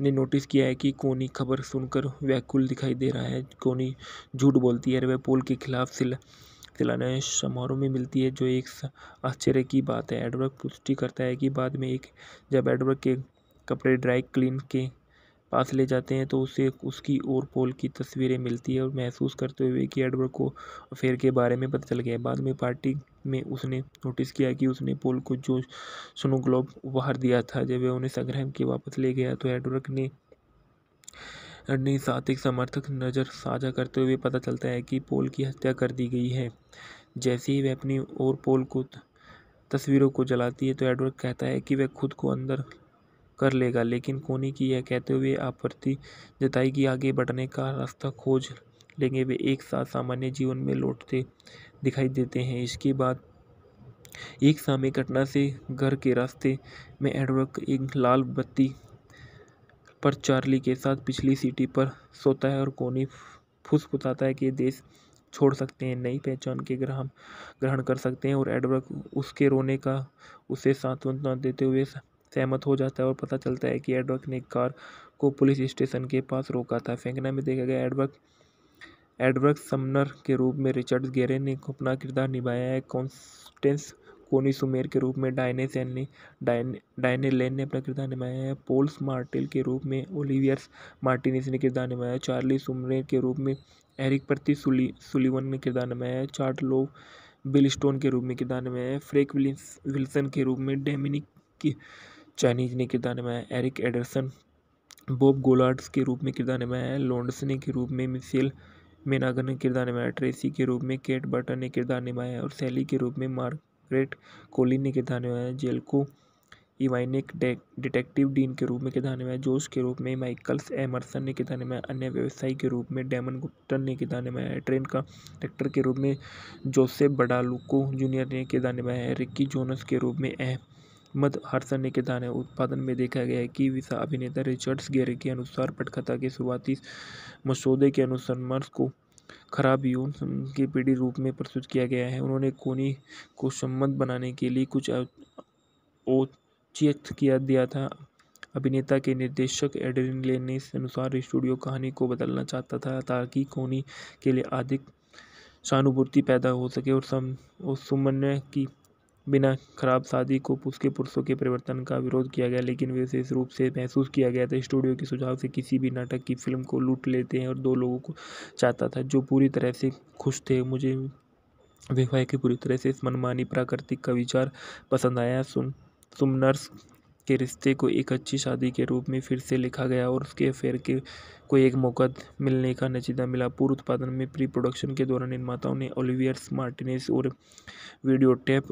ने नोटिस किया है कि कोनी खबर सुनकर व्याकुल दिखाई दे रहा है। कोनी झूठ बोलती है वह पोल के खिलाफ सिल खिलाने समारोह में मिलती है, जो एक आश्चर्य की बात है। एडवर्क पुष्टि करता है कि बाद में एक, जब एडवर्क के कपड़े ड्राई क्लीन के पास ले जाते हैं तो उसे उसकी और पोल की तस्वीरें मिलती है और महसूस करते हुए कि एडवर्ड को अफेयर के बारे में पता चल गया बाद में पार्टी में उसने नोटिस किया कि उसने पोल को जो स्नो ग्लोब उपहार दिया था, जब वह उन्हें संग्रह के वापस ले गया तो एडवर्क ने अपने साथ एक समर्थक नज़र साझा करते हुए पता चलता है कि पोल की हत्या कर दी गई है। जैसे ही वह अपनी और पोल को तस्वीरों को जलाती है तो एडवर्ड कहता है कि वह खुद को अंदर कर लेगा, लेकिन कोनी की यह कहते हुए आपत्ति जताई कि आगे बढ़ने का रास्ता खोज लेंगे। वे एक साथ सामान्य जीवन में लौटते दिखाई देते हैं। इसके बाद एक सामय घटना से घर के रास्ते में एडवर्क एक लाल बत्ती पर चार्ली के साथ पिछली सीटी पर सोता है और कोनी फुसफुसाता है कि देश छोड़ सकते हैं, नई पहचान के ग्रहण ग्रहण कर सकते हैं और एडवर्क उसके रोने का उसे सांत्वना देते हुए सहमत हो जाता है और पता चलता है कि एडवर्क ने कार को पुलिस स्टेशन के पास रोका था। फेंकना में देखा गया एडवर्क एडवर्क समनर के रूप में रिचर्ड गेरे ने अपना किरदार निभाया है। कॉन्स्टेंस कोनी सुमेर के रूप में डायने सेन ने डायने लेन ने अपना किरदार निभाया है। पोल्स मार्टिल के रूप में ओलिवियर्स मार्टिनिस ने किरदार निभाया है। चार्ली सुमरेर के रूप में एरिक प्रति सुली, सुलीवन ने किरदार निभाया है। चार्ट लो बिल स्टोन के रूप में किरदार निभाया है। फ्रेक विल्सन के रूप में डेमिनिक की चाइनीज़ ने किरदार निभाया एरिक एडरसन, बॉब गोलार्ड्स के रूप में किरदार निभाया है। लॉन्डसने के रूप में मिसेल मेनागर ने किरदार निभाया ट्रेसी के रूप में केट बर्टन ने किरदार निभाया और सैली के रूप में मार्गरेट कोलिन ने किरदार निभाया जेल्को इवाइनिक डिटेक्टिव डीन के रूप में किरदार निभाया जोश के रूप में माइकल्स एमरसन ने किरदार निभाया अन्य व्यवसायी के रूप में डेमन गुप्टन ने किरदार निभाया ट्रेन का ट्रैक्टर के रूप में जोसेफ बडालुको जूनियर ने किरदार निभाया रिक्की जोनस के रूप में अहमद हरसन ने किरदार उत्पादन में देखा गया है कि विसा अभिनेता रिचर्ड्स गेरे के अनुसार पटकथा के शुरुआती मसौदे के अनुसंधान को खराब यौन के पीढ़ी रूप में प्रस्तुत किया गया है। उन्होंने कोनी को सम्मत बनाने के लिए कुछ औचित किया दिया था। अभिनेता के निर्देशक एडरिन ले ने इस अनुसार स्टूडियो कहानी को बदलना चाहता था ताकि कोनी के लिए अधिक सहानुभूति पैदा हो सके और सम, और सुमन की बिना खराब शादी को उसके पुरुषों के परिवर्तन का विरोध किया गया, लेकिन विशेष रूप से महसूस किया गया था। स्टूडियो के सुझाव से किसी भी नाटक की फ़िल्म को लूट लेते हैं और दो लोगों को चाहता था, जो पूरी तरह से खुश थे। मुझे विवाह की पूरी तरह से इस मनमानी प्राकृतिक का विचार पसंद आया। सुन, सुमनर्स के रिश्ते को एक अच्छी शादी के रूप में फिर से लिखा गया और उसके अफेयर के को एक मौका मिलने का नजीदा मिला। पूर्व उत्पादन में प्री प्रोडक्शन के दौरान निर्माताओं ने ओलिवियर्स मार्टिनेस और वीडियो टेप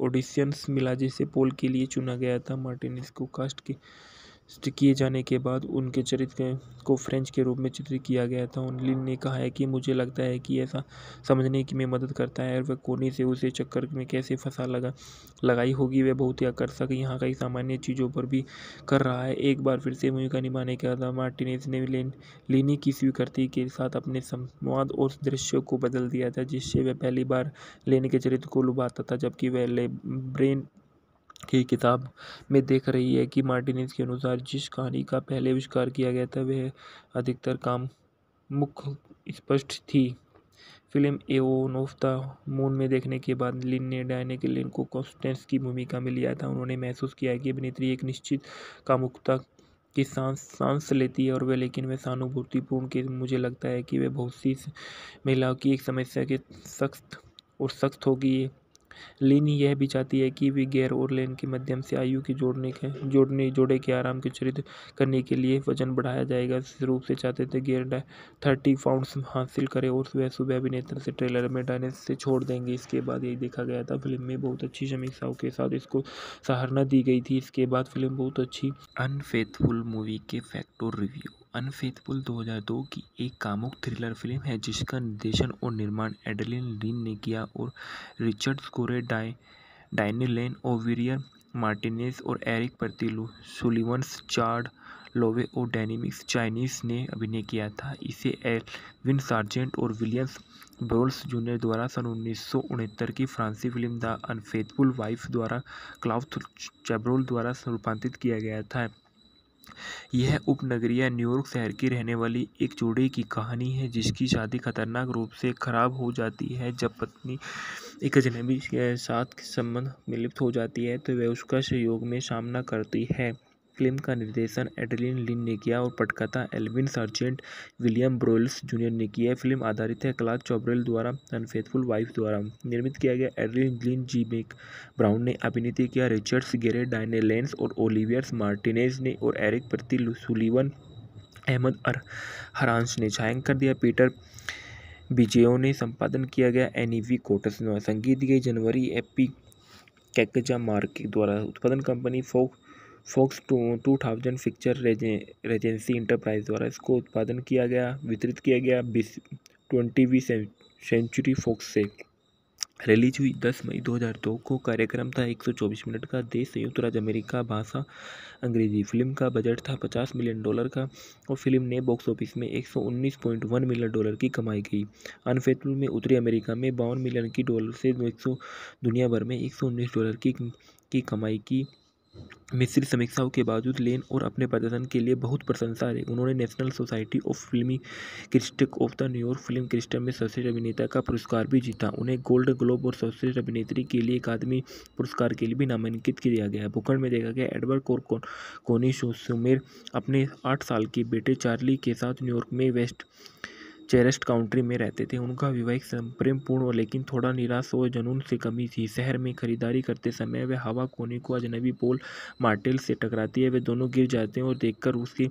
ऑडिशंस मिला, जिसे पोल के लिए चुना गया था। मार्टिनेस को कास्ट के किए जाने के बाद उनके चरित्र को फ्रेंच के रूप में चित्रित किया गया था। लिन ने कहा है कि मुझे लगता है कि ऐसा समझने की में मदद करता है और वह कोने से उसे चक्कर में कैसे फंसा लगा, लगाई होगी, वह बहुत ही आकर्षक यहाँ कई सामान्य चीज़ों पर भी कर रहा है। एक बार फिर से भूमिका निभाने के बाद मार्टिनेज ने लेन, लेनी की स्वीकृति के साथ अपने संवाद और दृश्य को बदल दिया था, जिससे वह पहली बार लेने के चरित्र को लुभाता था, जबकि वह ब्रेन की किताब में देख रही है कि मार्टिनेज के अनुसार जिस कहानी का पहले आविष्कार किया गया था, वह अधिकतर काम मुख्य स्पष्ट थी। Film eon of the moon में देखने के बाद लिन ने डायने के लिन को कॉन्स्टेंस की भूमिका में लिया था। उन्होंने महसूस किया कि अभिनेत्री एक निश्चित कामुकता की सांस सांस लेती है और वह, लेकिन वह सहानुभूतिपूर्ण के मुझे लगता है कि वह बहुत सी, महिलाओं की एक समस्या के सख्त और सख्त होगी। लिन यह भी चाहती है कि वे गैर और लेन के माध्यम से आयु की जोड़ने के, जोड़ने, जोड़े के आराम के चरित्र करने के लिए वज़न बढ़ाया जाएगा। इस रूप से चाहते थे गेर थर्टी पाउंड्स हासिल करें और सुबह सुबह अभिनेता से ट्रेलर में डायने से छोड़ देंगे। इसके बाद यही देखा गया था, फ़िल्म में बहुत अच्छी समीक्षाओं के साथ इसको सराहना दी गई थी। इसके बाद फ़िल्म बहुत अच्छी, अनफेथफुल मूवी के फैक्टर रिव्यू अनफेथफुल 2002 की एक कामुक थ्रिलर फ़िल्म है, जिसका निर्देशन और निर्माण एडलिन लीन ने किया और रिचर्ड स्कोरे, di, Diane Lane Olivier Martinez और एरिक पर्तिलू सुलिवंस चार्ड लोवे और डायनेमिक्स चाइनीज़ ने अभिनय किया था। इसे एलविन सार्जेंट और विलियम्स ब्रोल्स जूनियर द्वारा सन उन्नीस सौ उनहत्तर की फ्रांसी फ़िल्म द अनफेथफुल वाइफ द्वारा क्लाउथ चैब्रोल द्वारा रूपांतरित किया गया था। यह उपनगरीय न्यूयॉर्क शहर की रहने वाली एक जोड़े की कहानी है, जिसकी शादी खतरनाक रूप से खराब हो जाती है। जब पत्नी एक अजनबी के साथ संबंध में लिप्त हो जाती है तो वह उसका सहयोग में सामना करती है। फ़िल्म का निर्देशन एडलिन लिन ने किया और पटकथा Alvin Sargent William Broyles junior ने किया फ़िल्म आधारित है क्लास चौबरेल द्वारा, अनफेथफुल वाइफ द्वारा। निर्मित किया गया Adrian Lyne, G Mac Brown ने अभिनीत किया। रिचर्ड्स गेरे, डायने लेंस और ओलिवियर्स मार्टिनेज ने और एरिक प्रति सुलीवन अहमद हरांस ने छायांकन दिया। पीटर बिजेओ ने संपादन किया गया एनीवी कोटस संगीत गई जनवरी एपी कैकजा मार्क द्वारा। उत्पादन कंपनी फोक Fox two two thousand picture Regency enterprise द्वारा इसको उत्पादन किया गया, वितरित किया गया बीस, ट्वेंटीवीं सेंचुरी फॉक्स से। रिलीज़ हुई दस मई 2002 को कार्यक्रम था 124 मिनट का देश संयुक्त राज्य अमेरिका, भाषा, अंग्रेज़ी। फ़िल्म का बजट था 50 मिलियन डॉलर का और फ़िल्म ने बॉक्स ऑफ़िस में 119.1 मिलियन डॉलर की कमाई की। अनफेथफुल में उत्तरी अमेरिका में बावन मिलियन की डॉलर से एक दुनिया भर में एक सौ उन्नीस डॉलर की की कमाई की। मिश्रित समीक्षाओं के बावजूद लेन और अपने प्रदर्शन के लिए बहुत प्रशंसा रही। उन्होंने national society of film critic of the New York film क्रिस्टम में सर्वश्रेष्ठ अभिनेता का पुरस्कार भी जीता। उन्हें गोल्ड ग्लोब और सर्वश्रेष्ठ अभिनेत्री के लिए अकादमी पुरस्कार के लिए भी नामांकित किया गया भूखंड में देखा गया एडवर्ड कोर कोनी सुमेर अपने आठ साल के बेटे चार्ली के साथ न्यूयॉर्क में वेस्ट चेरेस्ट काउंट्री में रहते थे। उनका विवाहिक प्रेमपूर्ण लेकिन थोड़ा निराश और जुनून से कमी थी। शहर में खरीदारी करते समय वे हवा, कोने को अजनबी पोल, मार्टेल से टकराती है। वे दोनों गिर जाते हैं और देखकर उसके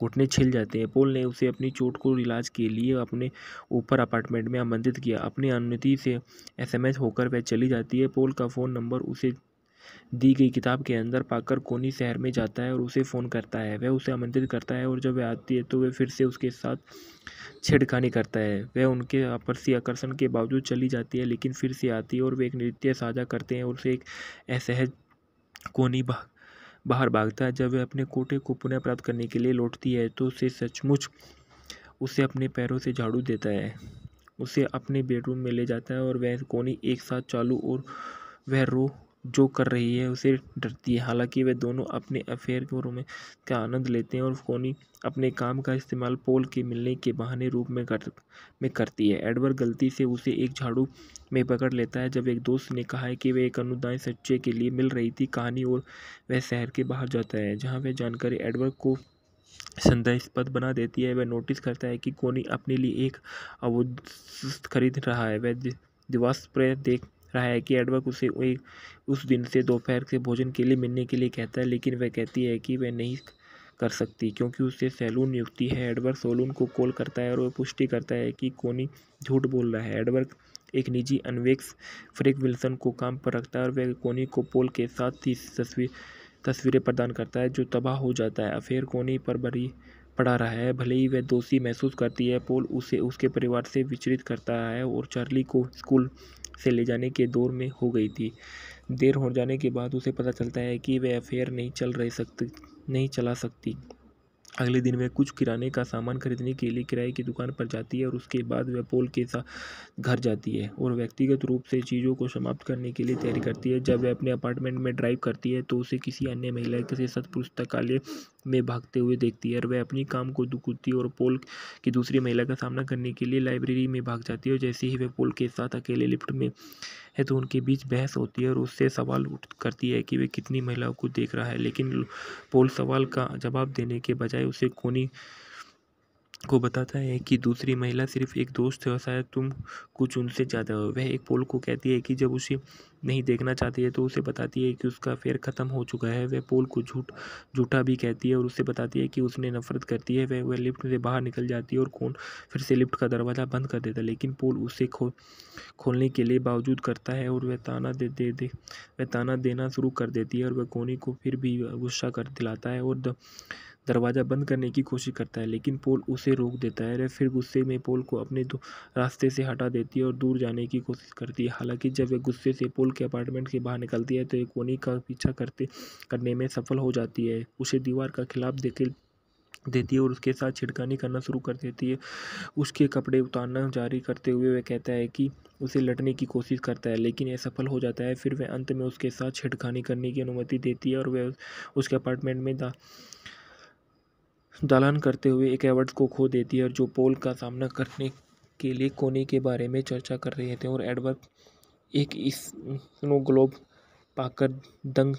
घुटने छिल जाते हैं। पोल ने उसे अपनी चोट को इलाज के लिए अपने ऊपर अपार्टमेंट में आमंत्रित किया। अपनी अनुमति से एसएमएस होकर वह चली जाती है। पोल का फ़ोन नंबर उसे दी गई किताब के अंदर पाकर कोनी शहर में जाता है और उसे फ़ोन करता है। वह उसे आमंत्रित करता है और जब वह आती है तो वह फिर से उसके साथ छेड़खानी करता है। वह उनके आपसी आकर्षण के बावजूद चली जाती है, लेकिन फिर से आती है और वे एक नृत्य साझा करते हैं और उसे एक असहज कोनी बाहर भागता है। जब वह अपने कोटे को पुनः प्राप्त करने के लिए लौटती है तो उसे सचमुच उसे अपने पैरों से झाड़ू देता है। उसे अपने बेडरूम में ले जाता है और वह कोनी एक साथ चालू और वह रो जो कर रही है, उसे डरती है। हालाँकि वे दोनों अपने अफेयर के में का आनंद लेते हैं और कोनी अपने काम का इस्तेमाल पोल के मिलने के बहाने रूप में कर, में करती है। एडवर्ड गलती से उसे एक झाड़ू में पकड़ लेता है, जब एक दोस्त ने कहा है कि वह एक अनुदान सच्चे के लिए मिल रही थी कहानी और वह शहर के बाहर जाता है, जहाँ वह जानकारी एडवर्ड को संदेहास्पद बना देती है। वह नोटिस करता है कि कोनी अपने लिए एक अवुद खरीद रहा है। वह दिवास पर देख रहा है कि एडवर्क उसे एक उस दिन से दोपहर के भोजन के लिए मिलने के लिए कहता है, लेकिन वह कहती है कि वह नहीं कर सकती, क्योंकि उसे सैलून नियुक्ति है। एडवर्क सैलून को कॉल करता है और वह पुष्टि करता है कि कोनी झूठ बोल रहा है। एडवर्क एक निजी अनवेक्स फ्रेक विल्सन को काम पर रखता है और वह कोनी को पोल के साथ ही तस्वीर, तस्वीरें प्रदान करता है, जो तबाह हो जाता है। अफेयर कोनी पर बड़ी पड़ा रहा है। भले ही वह दोषी महसूस करती है, पोल उसे, उसके परिवार से विचलित करता है और चार्ली को स्कूल से ले जाने के दौर में हो गई थी। देर हो जाने के बाद उसे पता चलता है कि वह अफेयर नहीं चल रही सकती, नहीं चला सकती। अगले दिन वह कुछ किराने का सामान खरीदने के लिए किराए की दुकान पर जाती है और उसके बाद वह पोल के साथ घर जाती है और व्यक्तिगत रूप से चीज़ों को समाप्त करने के लिए तैयारी करती है। जब वह अपने अपार्टमेंट में ड्राइव करती है तो उसे किसी अन्य महिला के साथ पुस्तकालय में भागते हुए देखती है और वह अपनी काम को दुखती और पोल की दूसरी महिला का सामना करने के लिए लाइब्रेरी में भाग जाती है और जैसे ही वह पोल के साथ अकेले लिफ्ट में है तो उनके बीच बहस होती है और उससे सवाल उठ करती है कि वे कितनी महिलाओं को देख रहा है। लेकिन पोल सवाल का जवाब देने के बजाय उसे कोनी को बताता है कि दूसरी महिला सिर्फ़ एक दोस्त है और शायद तुम कुछ उनसे ज़्यादा हो। वह एक पोल को कहती है कि जब उसे नहीं देखना चाहती है तो उसे बताती है कि उसका अफेयर ख़त्म हो चुका है। वह पोल को झूठ, झूठा भी कहती है और उसे बताती है कि उसने नफरत करती है। वह वह लिफ्ट से बाहर निकल जाती है और कौन फिर से लिफ्ट का दरवाज़ा बंद कर देता है, लेकिन पोल उसे खो, खोलने के लिए बावजूद करता है और वह ताना दे दे दे, वह ताना देना शुरू कर देती है और वह कोनी को फिर भी गुस्सा कर दिलाता है और दरवाज़ा बंद करने की कोशिश करता है, लेकिन पोल उसे रोक देता है फिर गुस्से में पोल को अपने रास्ते से हटा देती है और दूर जाने की कोशिश करती है। हालाँकि जब वह गुस्से से पोल के अपार्टमेंट के बाहर निकलती है तो एक कोनी का पीछा करते, करने में सफल हो जाती है। उसे दीवार का खिलाफ देखे देती है और उसके साथ छिड़कानी करना शुरू कर देती है। उसके कपड़े उतारना जारी करते हुए वह कहता है कि उसे लटने की कोशिश करता है, लेकिन यह सफल हो जाता है। फिर वह अंत में उसके साथ छिड़खानी करने की अनुमति देती है और वह उसके अपार्टमेंट में दा दालान करते हुए एक एवर्ड्स को खो देती है और जो पोल का सामना करने के लिए कोने के बारे में चर्चा कर रहे थे और एडवर्ड एक स्नो ग्लोब पाकर दंग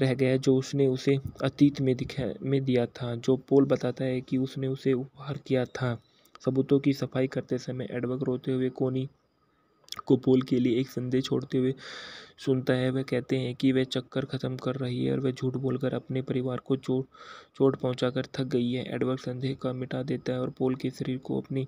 रह गया जो उसने उसे अतीत में दिखा, में दिया था, जो पोल बताता है कि उसने उसे उपहार किया था। सबूतों की सफ़ाई करते समय एडवर्ड रोते हुए कोनी को पोल के लिए एक संदेश छोड़ते हुए सुनता है। वह कहते हैं कि वह चक्कर ख़त्म कर रही है और वह झूठ बोलकर अपने परिवार को चोट चोट पहुंचाकर थक गई है। एडवर्ड संदेह का मिटा देता है और पोल के शरीर को अपनी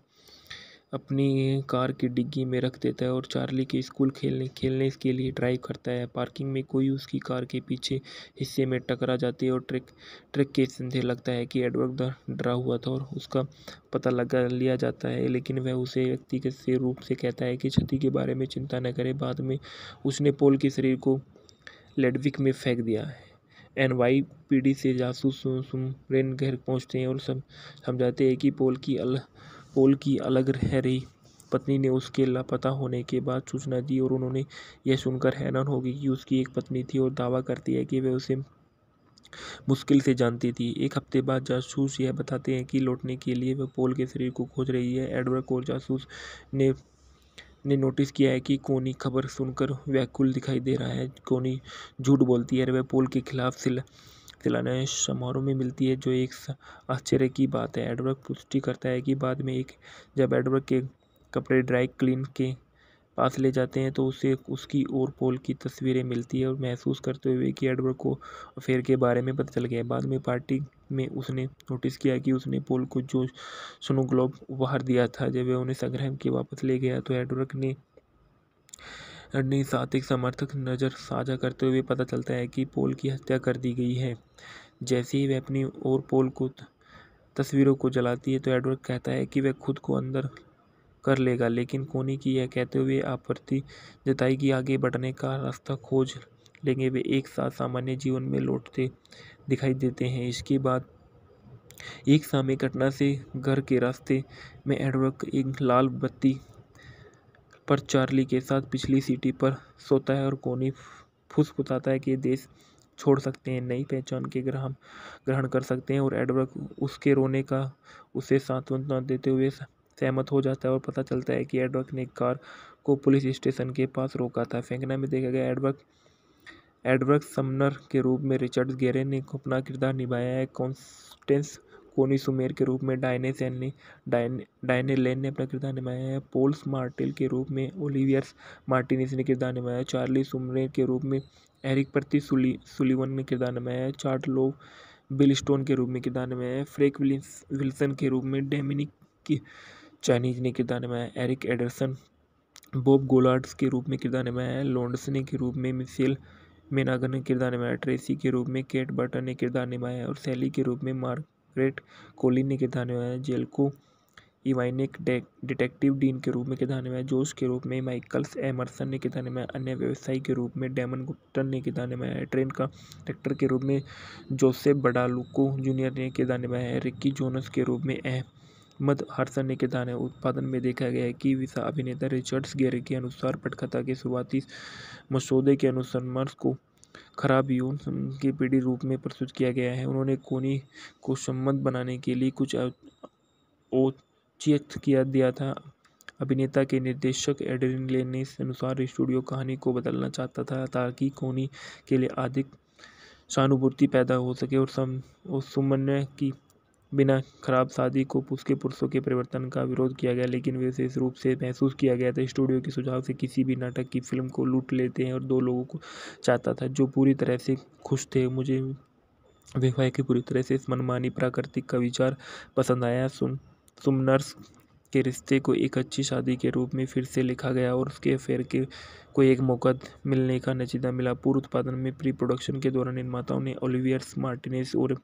अपनी कार की डिग्गी में रख देता है और चार्ली के स्कूल खेलने खेलने के लिए ड्राइव करता है। पार्किंग में कोई उसकी कार के पीछे हिस्से में टकरा जाती है और ट्रक ट्रक के संदेह लगता है कि एडवर्ड डरा हुआ था और उसका पता लगा लिया जाता है, लेकिन वह उसे व्यक्तिगत से रूप से कहता है कि क्षति के बारे में चिंता न करे। बाद में उसने पोल के शरीर को लेडविक में फेंक दिया। है एन वाई पी डी से जासूस सुमरेन घर पहुँचते हैं और सब समझाते हैं कि पोल की अल पोल की अलग रह रही। पत्नी ने उसके लापता होने के बाद सूचना दी और उन्होंने यह सुनकर हैरान हो गई कि उसकी एक पत्नी थी और दावा करती है कि वह उसे मुश्किल से जानती थी। एक हफ़्ते बाद जासूस यह बताते हैं कि लौटने के लिए वह पोल के शरीर को खोज रही है। एडवर्ड और जासूस ने ने नोटिस किया है कि कोनी खबर सुनकर व्याकुल दिखाई दे रहा है। कोनी झूठ बोलती है वह पोल के खिलाफ सिल सिलाने समारोह में मिलती है, जो एक आश्चर्य की बात है। एडवर्ड पुष्टि करता है कि बाद में एक, जब एडवर्ड के कपड़े ड्राई क्लीन के पास ले जाते हैं तो उसे उसकी और पोल की तस्वीरें मिलती है और महसूस करते हुए कि एडवर्ड को अफेयर के बारे में पता चल गया बाद में पार्टी में उसने नोटिस किया कि उसने पोल को जो स्नो ग्लोब उपहार दिया था, जब वह उन्हें संग्रह के वापस ले गया तो एडवर्क ने साथ एक समर्थक नज़र साझा करते हुए पता चलता है कि पोल की हत्या कर दी गई है। जैसे ही वह अपनी और पोल को तस्वीरों को जलाती है तो एडवर्ड कहता है कि वह खुद को अंदर कर लेगा, लेकिन कोनी की यह कहते हुए आपत्ति जताई कि आगे बढ़ने का रास्ता खोज लेंगे। वे एक साथ सामान्य जीवन में लौटते दिखाई देते हैं। इसके बाद एक सामय घटना से घर के रास्ते में एडवर्क एक लाल बत्ती पर चार्ली के साथ पिछली सीटी पर सोता है और कोनी फुसफुसाता है कि देश छोड़ सकते हैं, नई पहचान के ग्रहण ग्रहण कर सकते हैं और एडवर्क उसके रोने का उसे सांत्वना देते हुए सहमत हो जाता है और पता चलता है कि एडवर्क ने कार को पुलिस स्टेशन के पास रोका था। फेंकना में देखा गया एडवर्क एडवर्क समनर के रूप में रिचर्ड गेरे ने अपना किरदार निभाया है। कॉन्स्टेंस कोनी सुमेर के रूप में, डायने सेन ने डायने लेन ने अपना किरदार निभाया है। पोल्स मार्टिल के रूप में, ओलिवियर्स मार्टिनिस ने किरदार निभाया है। चार्ली सुमरेर के रूप में, एरिक प्रति सुली, सुलीवन ने किरदार निभाया है। चार्ट लो बिल स्टोन के रूप में किरदार निभाया है। फ्रेक विल्सन के रूप में, डेमिनिक की चाइनीज़ ने किरदार निभाया एरिक एडरसन, बॉब गोलार्ड्स के रूप में किरदार निभाया है। लॉन्डसने के रूप में मिसेल मेनागर ने किरदार निभाया ट्रेसी के रूप में, केट बर्टन ने किरदार निभाया और सैली के रूप में मार्गरेट कोलिन ने किरदार निभाया जेल्को इवाइनिक डिटेक्टिव डीन के रूप में किरदार निभाया जोश के रूप में माइकल्स एमरसन ने किरदार निभाया अन्य व्यवसायी के रूप में डेमन गुप्टन ने किरदार निभाया ट्रेन का ट्रैक्टर के रूप में जोसेफ बडालुको जूनियर ने किरदार निभाया है रिक्की जोनस के रूप में मद हर्सन ने के दाने उत्पादन में देखा गया है कि विसा अभिनेता रिचर्ड्स गेरे के अनुसार पटकथा के शुरुआती मसौदे के अनुसार मर्स को खराब यौन के पीढ़ी रूप में प्रस्तुत किया गया है। उन्होंने कोनी को सम्मत बनाने के लिए कुछ औचित किया दिया था। अभिनेता के निर्देशक एडरिन लेन ने इस अनुसार स्टूडियो कहानी को बदलना चाहता था ताकि कोनी के लिए अधिक सहानुभूति पैदा हो सके और सम, और सुमन्य की बिना खराब शादी को उसके पुरुषों के परिवर्तन का विरोध किया गया, लेकिन विशेष रूप से महसूस किया गया था। स्टूडियो के सुझाव से किसी भी नाटक की फ़िल्म को लूट लेते हैं और दो लोगों को चाहता था जो पूरी तरह से खुश थे। मुझे विवाह की पूरी तरह से इस मनमानी प्राकृतिक का विचार पसंद आया। सुन सुमनर्स के रिश्ते को एक अच्छी शादी के रूप में फिर से लिखा गया और उसके अफेयर के को एक मौका मिलने का नजीदा मिला। पूर्व उत्पादन में प्री प्रोडक्शन के दौरान निर्माताओं ने ओलिवियर्स मार्टिनेस और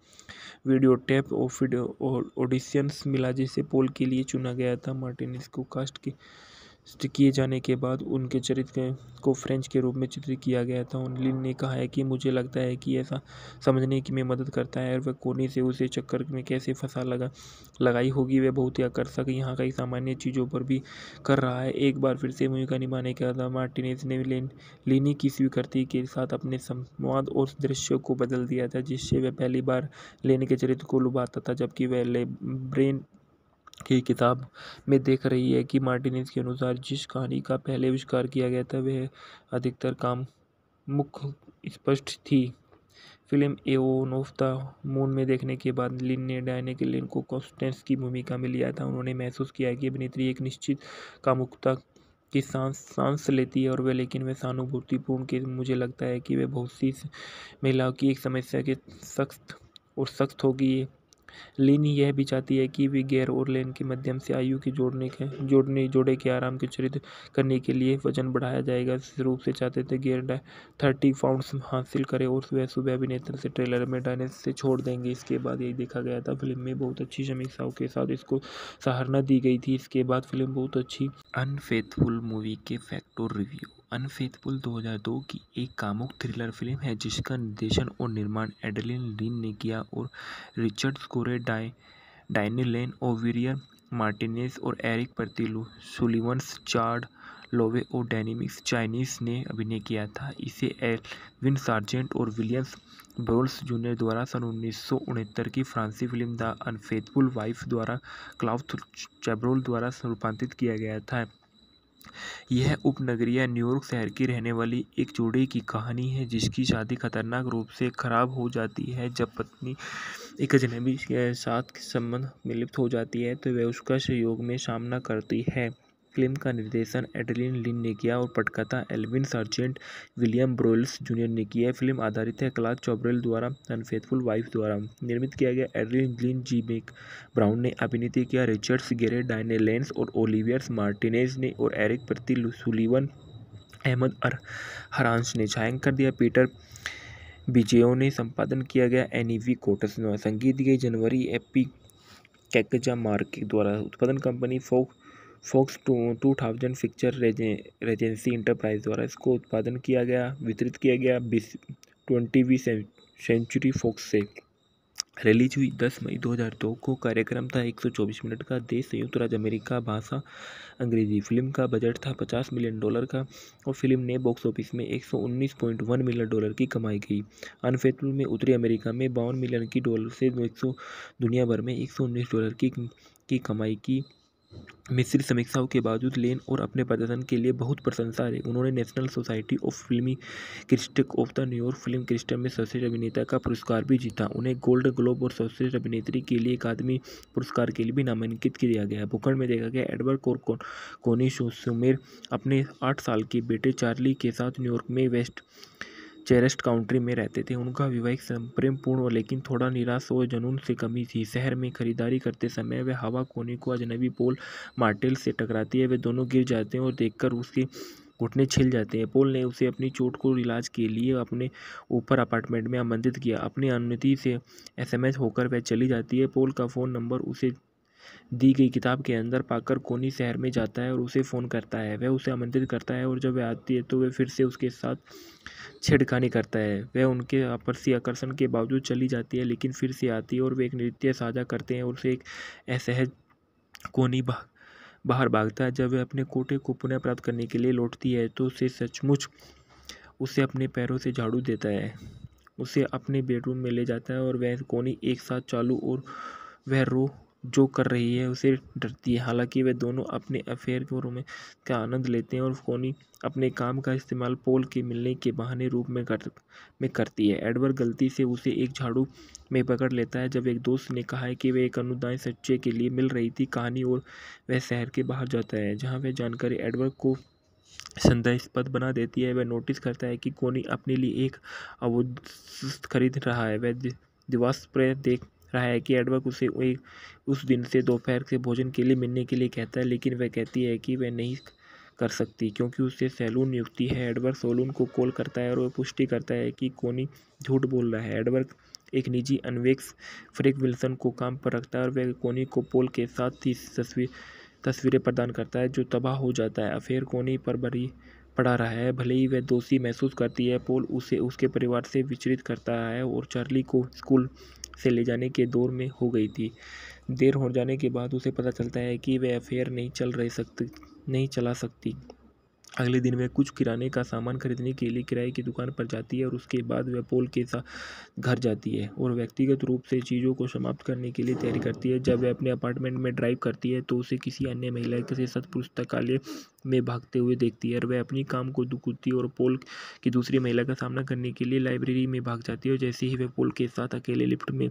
वीडियो टैप टेप ऑडिशंस मिला, जिसे पोल के लिए चुना गया था। मार्टिनेस को कास्ट की किए जाने के बाद उनके चरित्र को फ्रेंच के रूप में चित्रित किया गया था। लिन ने कहा है कि मुझे लगता है कि ऐसा समझने की में मदद करता है और वह कोने से उसे चक्कर में कैसे फंसा लगा, लगाई होगी, वह बहुत ही आकर्षक यहाँ कई सामान्य चीज़ों पर भी कर रहा है। एक बार फिर से भूमिका निभाने के बाद मार्टिनेज ने लेन, लीनी की स्वीकृति के साथ अपने संवाद और दृश्य को बदल दिया था, जिससे वह पहली बार लेने के चरित्र को लुभाता था, जबकि वह ले ब्रेन की किताब में देख रही है कि मार्टिनेज के अनुसार जिस कहानी का पहले आविष्कार किया गया था, वह अधिकतर काम मुख्य स्पष्ट थी। Film eon of the moon में देखने के बाद लिन ने डायने के लिन को कॉन्स्टेंस की भूमिका में लिया था। उन्होंने महसूस किया कि अभिनेत्री एक निश्चित कामुकता की सांस सांस लेती है और वह, लेकिन वह सहानुभूतिपूर्ण के मुझे लगता है कि वह बहुत सी महिलाओं की एक समस्या के सख्त और सख्त होगी। लिन यह भी चाहती है कि वे गेर और लेन के माध्यम से आयु के जोड़ने के, जोड़ने, जोड़े के आराम के चरित्र करने के लिए वज़न बढ़ाया जाएगा। इस रूप से चाहते थे गेर थर्टी पाउंड्स हासिल करें और सुबह सुबह अभिनेता से ट्रेलर में डायने से छोड़ देंगे। इसके बाद यही देखा गया था, फ़िल्म में बहुत अच्छी समीक्षाओं के साथ इसको सराहना दी गई थी। इसके बाद फ़िल्म बहुत अच्छी अनफेथफुल मूवी के फैक्ट और रिव्यू अनफेथफुल 2002 की एक कामुक थ्रिलर फ़िल्म है, जिसका निर्देशन और निर्माण एडलिन लीन ने किया और रिचर्ड स्कोरे डायने लेन ओविरियर मार्टिनेस और एरिक पर्तिलू सुलिवंस चार्ड लोवे और डेनिमिक्स चाइनीज़ ने अभिनय किया था। इसे एलविन सार्जेंट और विलियम्स ब्रोल्स जूनियर द्वारा सन उन्नीस सौ उनहत्तर की फ्रांसी फ़िल्म द अनफेथफुल वाइफ द्वारा क्लाउथ चैब्रोल द्वारा रूपांतरित किया गया था। यह उपनगरीय न्यूयॉर्क शहर की रहने वाली एक जोड़े की कहानी है, जिसकी शादी खतरनाक रूप से खराब हो जाती है। जब पत्नी एक अजनबी के साथ संबंध में लिप्त हो जाती है तो वह उसका सहयोग में सामना करती है। फ़िल्म का निर्देशन एडलिन लिन ने किया और पटकथा Alvin Sargent William Broyles junior ने किया फ़िल्म आधारित है क्लास चौब्रेल द्वारा, अनफेथफुल वाइफ द्वारा। निर्मित किया गया Adrian Lyne, G Mac Brown ने अभिनीत किया। रिचर्ड्स गेरे, डायने लेंस और ओलिवियर्स मार्टिनेज ने और एरिक प्रति सुलीवन, अहमद अर हरांस ने छायांकन दिया। पीटर बिजेओ ने संपादन किया गया। एनीवी कोटस संगीत गई। जनवरी एपी कैकजा मार्क द्वारा उत्पादन कंपनी फोक Fox two two thousand picture Regency enterprise द्वारा इसको उत्पादन किया गया, वितरित किया गया बीस, ट्वेंटीवी सेंचुरी फॉक्स से। रिलीज़ हुई 10 मई 2002 को कार्यक्रम था 124 मिनट का देश संयुक्त राज्य अमेरिका भाषा, अंग्रेज़ी फ़िल्म का बजट था 50 मिलियन डॉलर का और फ़िल्म ने बॉक्स ऑफ़िस में 119.1 मिलियन डॉलर की कमाई की। अनफेथफुल में उत्तरी अमेरिका में बावन मिलियन की डॉलर से 100 दुनिया भर में 119 डॉलर की की कमाई की। मिश्रित समीक्षाओं के बावजूद लेन और अपने प्रदर्शन के लिए बहुत प्रशंसा रही। उन्होंने national society of film critic of the New York film Kristen में सर्वश्रेष्ठ अभिनेता का पुरस्कार भी जीता। उन्हें गोल्ड ग्लोब और सर्वश्रेष्ठ अभिनेत्री के लिए अकादमी पुरस्कार के लिए भी नामांकित किया गया। भूखंड में देखा गया एडवर्ड कोर कोनी सुमेर अपने आठ साल के बेटे चार्ली के साथ न्यूयॉर्क में वेस्ट चेरेस्ट काउंट्री में रहते थे। उनका विवाहिक प्रेमपूर्ण लेकिन थोड़ा निराश और जुनून से कमी थी। शहर में खरीदारी करते समय वे हवा कोने को अजनबी पोल मार्टेल से टकराती है। वे दोनों गिर जाते हैं और देखकर उसके घुटने छिल जाते हैं। पोल ने उसे अपनी चोट को इलाज के लिए अपने ऊपर अपार्टमेंट में आमंत्रित किया। अपनी अनुमति से एसएमएस होकर वह चली जाती है। पोल का फ़ोन नंबर उसे दी गई किताब के अंदर पाकर कोनी शहर में जाता है और उसे फ़ोन करता है। वह उसे आमंत्रित करता है और जब वह आती है तो वह फिर से उसके साथ छेड़खानी करता है। वह उनके आपसी आकर्षण के बावजूद चली जाती है, लेकिन फिर से आती है और वे एक नृत्य साझा करते हैं और उसे एक असहज कोनी बाहर भागता है। जब वह अपने कोटे को पुनः प्राप्त करने के लिए लौटती है तो उसे सचमुच उसे अपने पैरों से झाड़ू देता है। उसे अपने बेडरूम में ले जाता है और वह कोनी एक साथ चालू और वह रो जो कर रही है, उसे डरती है। हालाँकि वे दोनों अपने अफेयर के में का आनंद लेते हैं और कोनी अपने काम का इस्तेमाल पोल के मिलने के बहाने रूप में कर, में करती है। एडवर्ड गलती से उसे एक झाड़ू में पकड़ लेता है, जब एक दोस्त ने कहा है कि वह एक अनुदान सच्चे के लिए मिल रही थी कहानी और वह शहर के बाहर जाता है, जहाँ वह जानकारी एडवर्ड को संदेहास्पद बना देती है। वह नोटिस करता है कि कोनी अपने लिए एक अवुद खरीद रहा है। वह दिवास स्प्रे देख रहा है कि एडवर्ड उसे एक उस दिन से दोपहर के भोजन के लिए, मिलने के लिए कहता है, लेकिन वह कहती है कि वह नहीं कर सकती क्योंकि उससे सैलून नियुक्ति है। एडवर्ड सैलून को कॉल करता है और वह पुष्टि करता है कि कोनी झूठ बोल रहा है। एडवर्ड एक निजी अनवेक्स, फ्रेक विल्सन को काम पर रखता है और वह कोनी को पोल के साथ ही तस्वीर तस्वीरें प्रदान करता है जो तबाह हो जाता है। अफेयर कोनी पर बड़ी पड़ा रहा है। भले ही वह दोषी महसूस करती है, पोल उसे उसके परिवार से विचलित करता है और चार्ली को स्कूल से ले जाने के दौर में हो गई थी। देर हो जाने के बाद उसे पता चलता है कि वह अफेयर नहीं चल रही सकती, नहीं चला सकती। अगले दिन वह कुछ किराने का सामान खरीदने के लिए किराए की दुकान पर जाती है और उसके बाद वह पोल के साथ घर जाती है और व्यक्तिगत रूप से चीज़ों को समाप्त करने के लिए तैयारी करती है। जब वह अपने अपार्टमेंट में ड्राइव करती है तो उसे किसी अन्य महिला के साथ पुस्तकालय में भागते हुए देखती है और वह अपनी काम को दुखती और पोल की दूसरी महिला का सामना करने के लिए लाइब्रेरी में भाग जाती है और जैसे ही वह पोल के साथ अकेले लिफ्ट में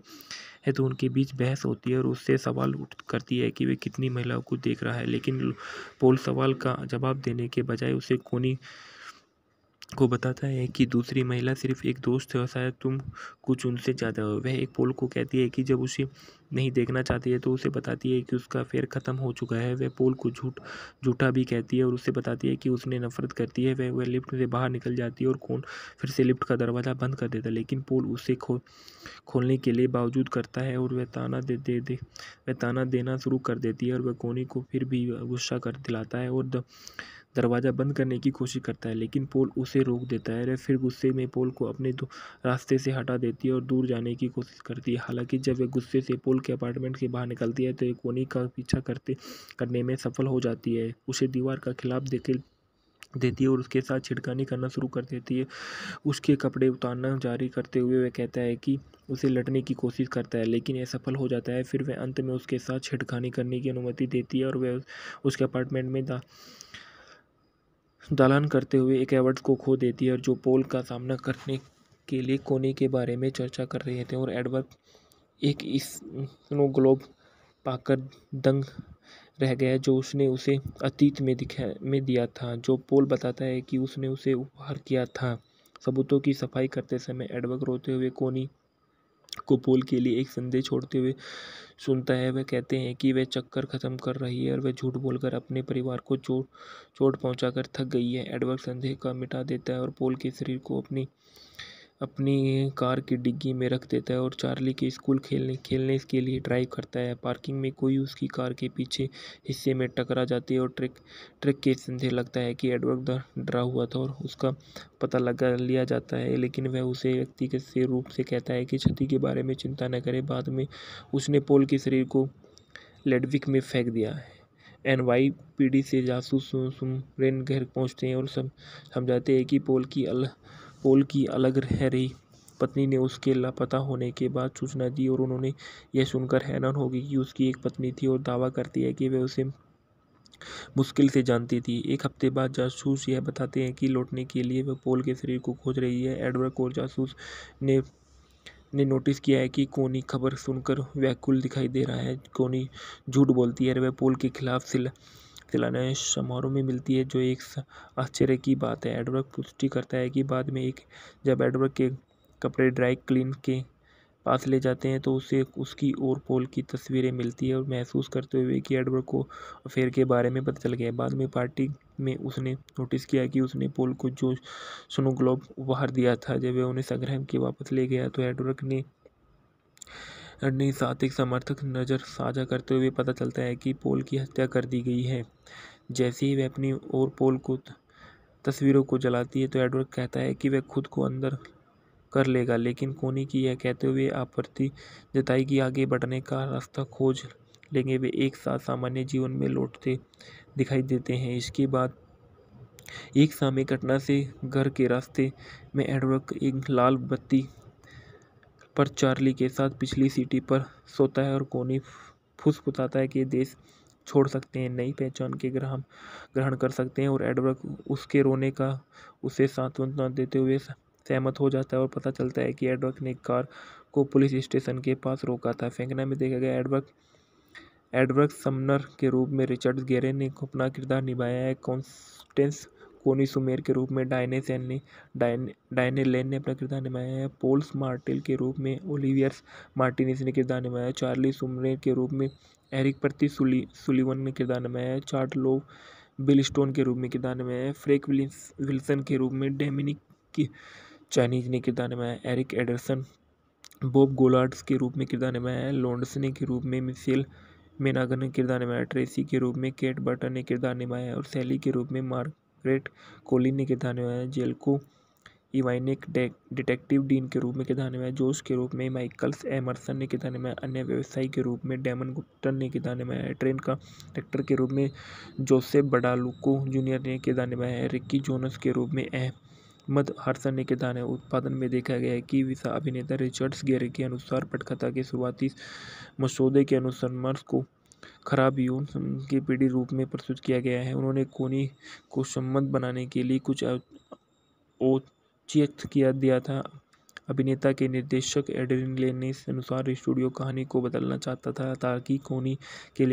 है तो उनके बीच बहस होती है और उससे सवाल उठ करती है कि वे कितनी महिलाओं को देख रहा है। लेकिन पोल सवाल का जवाब देने के बजाय उसे कोनी को बताता है कि दूसरी महिला सिर्फ़ एक दोस्त है और शायद तुम कुछ उनसे ज़्यादा हो। वह एक पोल को कहती है कि जब उसे नहीं देखना चाहती है तो उसे बताती है कि उसका अफेयर ख़त्म हो चुका है। वह पोल को झूठ, झूठा भी कहती है और उसे बताती है कि उसने नफरत करती है। वह वह लिफ्ट से बाहर निकल जाती है और कौन फिर से लिफ्ट का दरवाज़ा बंद कर देता है, लेकिन पोल उसे खो, खोलने के लिए बावजूद करता है और वह ताना दे दे दे, वह ताना देना शुरू कर देती है और वह कोनी को फिर भी गुस्सा कर दिलाता है और दरवाज़ा बंद करने की कोशिश करता है, लेकिन पोल उसे रोक देता है। फिर गुस्से में पोल को अपने रास्ते से हटा देती है और दूर जाने की कोशिश करती है। हालाँकि जब वह गुस्से से पोल के अपार्टमेंट के बाहर निकलती है तो एक कोनी का पीछा करते, करने में सफल हो जाती है। उसे दीवार का खिलाफ देखे, देती है और उसके साथ छिड़कानी करना शुरू कर देती है। उसके कपड़े उतारना जारी करते हुए वह कहता है कि उसे लड़ने की कोशिश करता है, लेकिन यह सफल हो जाता है। फिर वह अंत में उसके साथ छिड़खानी करने की अनुमति देती है और वह उसके अपार्टमेंट में दा दालान करते हुए एक एवर्ड्स को खो देती है और जो पोल का सामना करने के लिए कोने के बारे में चर्चा कर रहे थे और एडवर्ड एक स्नो ग्लोब पाकर दंग रह गया जो उसने उसे अतीत में दिखा, में दिया था, जो पोल बताता है कि उसने उसे उपहार किया था। सबूतों की सफ़ाई करते समय एडवर्ड रोते हुए कोनी को पोल के लिए एक संदेश छोड़ते हुए सुनता है। वह कहते हैं कि वह चक्कर ख़त्म कर रही है और वह झूठ बोलकर अपने परिवार को चोट चोट पहुंचाकर थक गई है। एडवर्ड संदेह का मिटा देता है और पोल के शरीर को अपनी अपनी कार की डिग्गी में रख देता है और चार्ली के स्कूल खेलने खेलने के लिए ड्राइव करता है। पार्किंग में कोई उसकी कार के पीछे हिस्से में टकरा जाती है और ट्रक ट्रक के संदेह लगता है कि एडवर्ड डरा हुआ था और उसका पता लगा लिया जाता है, लेकिन वह उसे व्यक्तिगत से रूप से कहता है कि क्षति के बारे में चिंता न करे। बाद में उसने पोल के शरीर को लेडविक में फेंक दिया। है एन वाई पी डी से जासूस घर पहुँचते हैं और समझाते हैं कि पोल की अल पोल की अलग रह रही। पत्नी ने उसके लापता होने के बाद सूचना दी और उन्होंने यह सुनकर हैरान हो गई कि उसकी एक पत्नी थी और दावा करती है कि वह उसे मुश्किल से जानती थी। एक हफ़्ते बाद जासूस यह बताते हैं कि लौटने के लिए वह पोल के शरीर को खोज रही है। एडवर्ड और जासूस ने ने नोटिस किया है कि कोनी खबर सुनकर व्याकुल दिखाई दे रहा है। कोनी झूठ बोलती है वह पोल के खिलाफ सिल दिलाने समारोह में मिलती है, जो एक आश्चर्य की बात है। एडवर्क पुष्टि करता है कि बाद में एक, जब एडवर्क के कपड़े ड्राई क्लीन के पास ले जाते हैं तो उसे उसकी और पोल की तस्वीरें मिलती है और महसूस करते हुए कि एडवर्ड को अफेयर के बारे में पता चल गया बाद में पार्टी में उसने नोटिस किया कि उसने पोल को जो स्नो ग्लोब उपहार दिया था, जब वह उन्हें संग्रह के वापस ले गया तो एडवर्ड ने एक समर्थक नज़र साझा करते हुए पता चलता है कि पोल की हत्या कर दी गई है। जैसे ही वह अपनी और पोल को तस्वीरों को जलाती है तो एडवर्ड कहता है कि वह खुद को अंदर कर लेगा, लेकिन कोनी की यह कहते हुए आपत्ति जताई कि आगे बढ़ने का रास्ता खोज लेंगे। वे एक साथ सामान्य जीवन में लौटते दिखाई देते हैं। इसके बाद एक सामय घटना से घर के रास्ते में एडवर्ड एक लाल बत्ती पर चार्ली के साथ पिछली सीटी पर सोता है और कोनी फुसफुसाता है कि देश छोड़ सकते हैं, नई पहचान के ग्रहण ग्रहण कर सकते हैं और एडवर्क उसके रोने का उसे सांत्वना देते हुए सहमत हो जाता है और पता चलता है कि एडवर्क ने कार को पुलिस स्टेशन के पास रोका था। फेंकना में देखा गया एडवर्क एडवर्क समनर के रूप में रिचर्ड गेरे ने अपना किरदार निभाया है। कॉन्स्टेंस कोनी सुमेर के रूप में, डायने सेन ने डायने डायने लेन ने अपना किरदार निभाया है। पोल्स मार्टिल के रूप में, ओलिवियर्स मार्टिनिस ने किरदार निभाया चार्ली सुमरे के रूप में, एरिक प्रति सुली, सुलीवन ने किरदार निभाया है। चार्ट लो बिल स्टोन के रूप में किरदार निभाया है। फ्रेक विल्सन के रूप में, डेमिनिक की चाइनीज़ ने किरदार निभाया एरिक एडरसन, बॉब गोलार्ड्स के रूप में किरदार निभाया है। लॉन्डसने के रूप में मिसेल मेनागर ने किरदार निभाया ट्रेसी के रूप में, केट बर्टन ने किरदार निभाया और सैली के रूप में, मार्क ग्रेट कोलिन ने किरदार निभाया जेल्को इवाइनिक डिटेक्टिव डीन के रूप में किरदार निभाया जोश के रूप में माइकल्स एमरसन ने किरदार निभाया अन्य व्यवसायी के रूप में डेमन गुप्टन ने किरदार निभाया ट्रेन का डायरेक्टर के रूप में जोसेफ बडालुको जूनियर ने किरदार निभाया है रिक्की जोनस के रूप में अहमद हरसन ने किरदार उत्पादन में देखा गया है कि विसा अभिनेता रिचर्ड्स गेरे के अनुसार पटकथा के शुरुआती मसौदे के अनुसार मर्स को खराब यौन के पीढ़ी रूप में प्रस्तुत किया गया है। उन्होंने कोनी को सम्मत बनाने के लिए कुछ औचित किया दिया था। अभिनेता के निर्देशक एडरिन लेन ने अनुसार स्टूडियो कहानी को बदलना चाहता था ताकि कोनी के लिए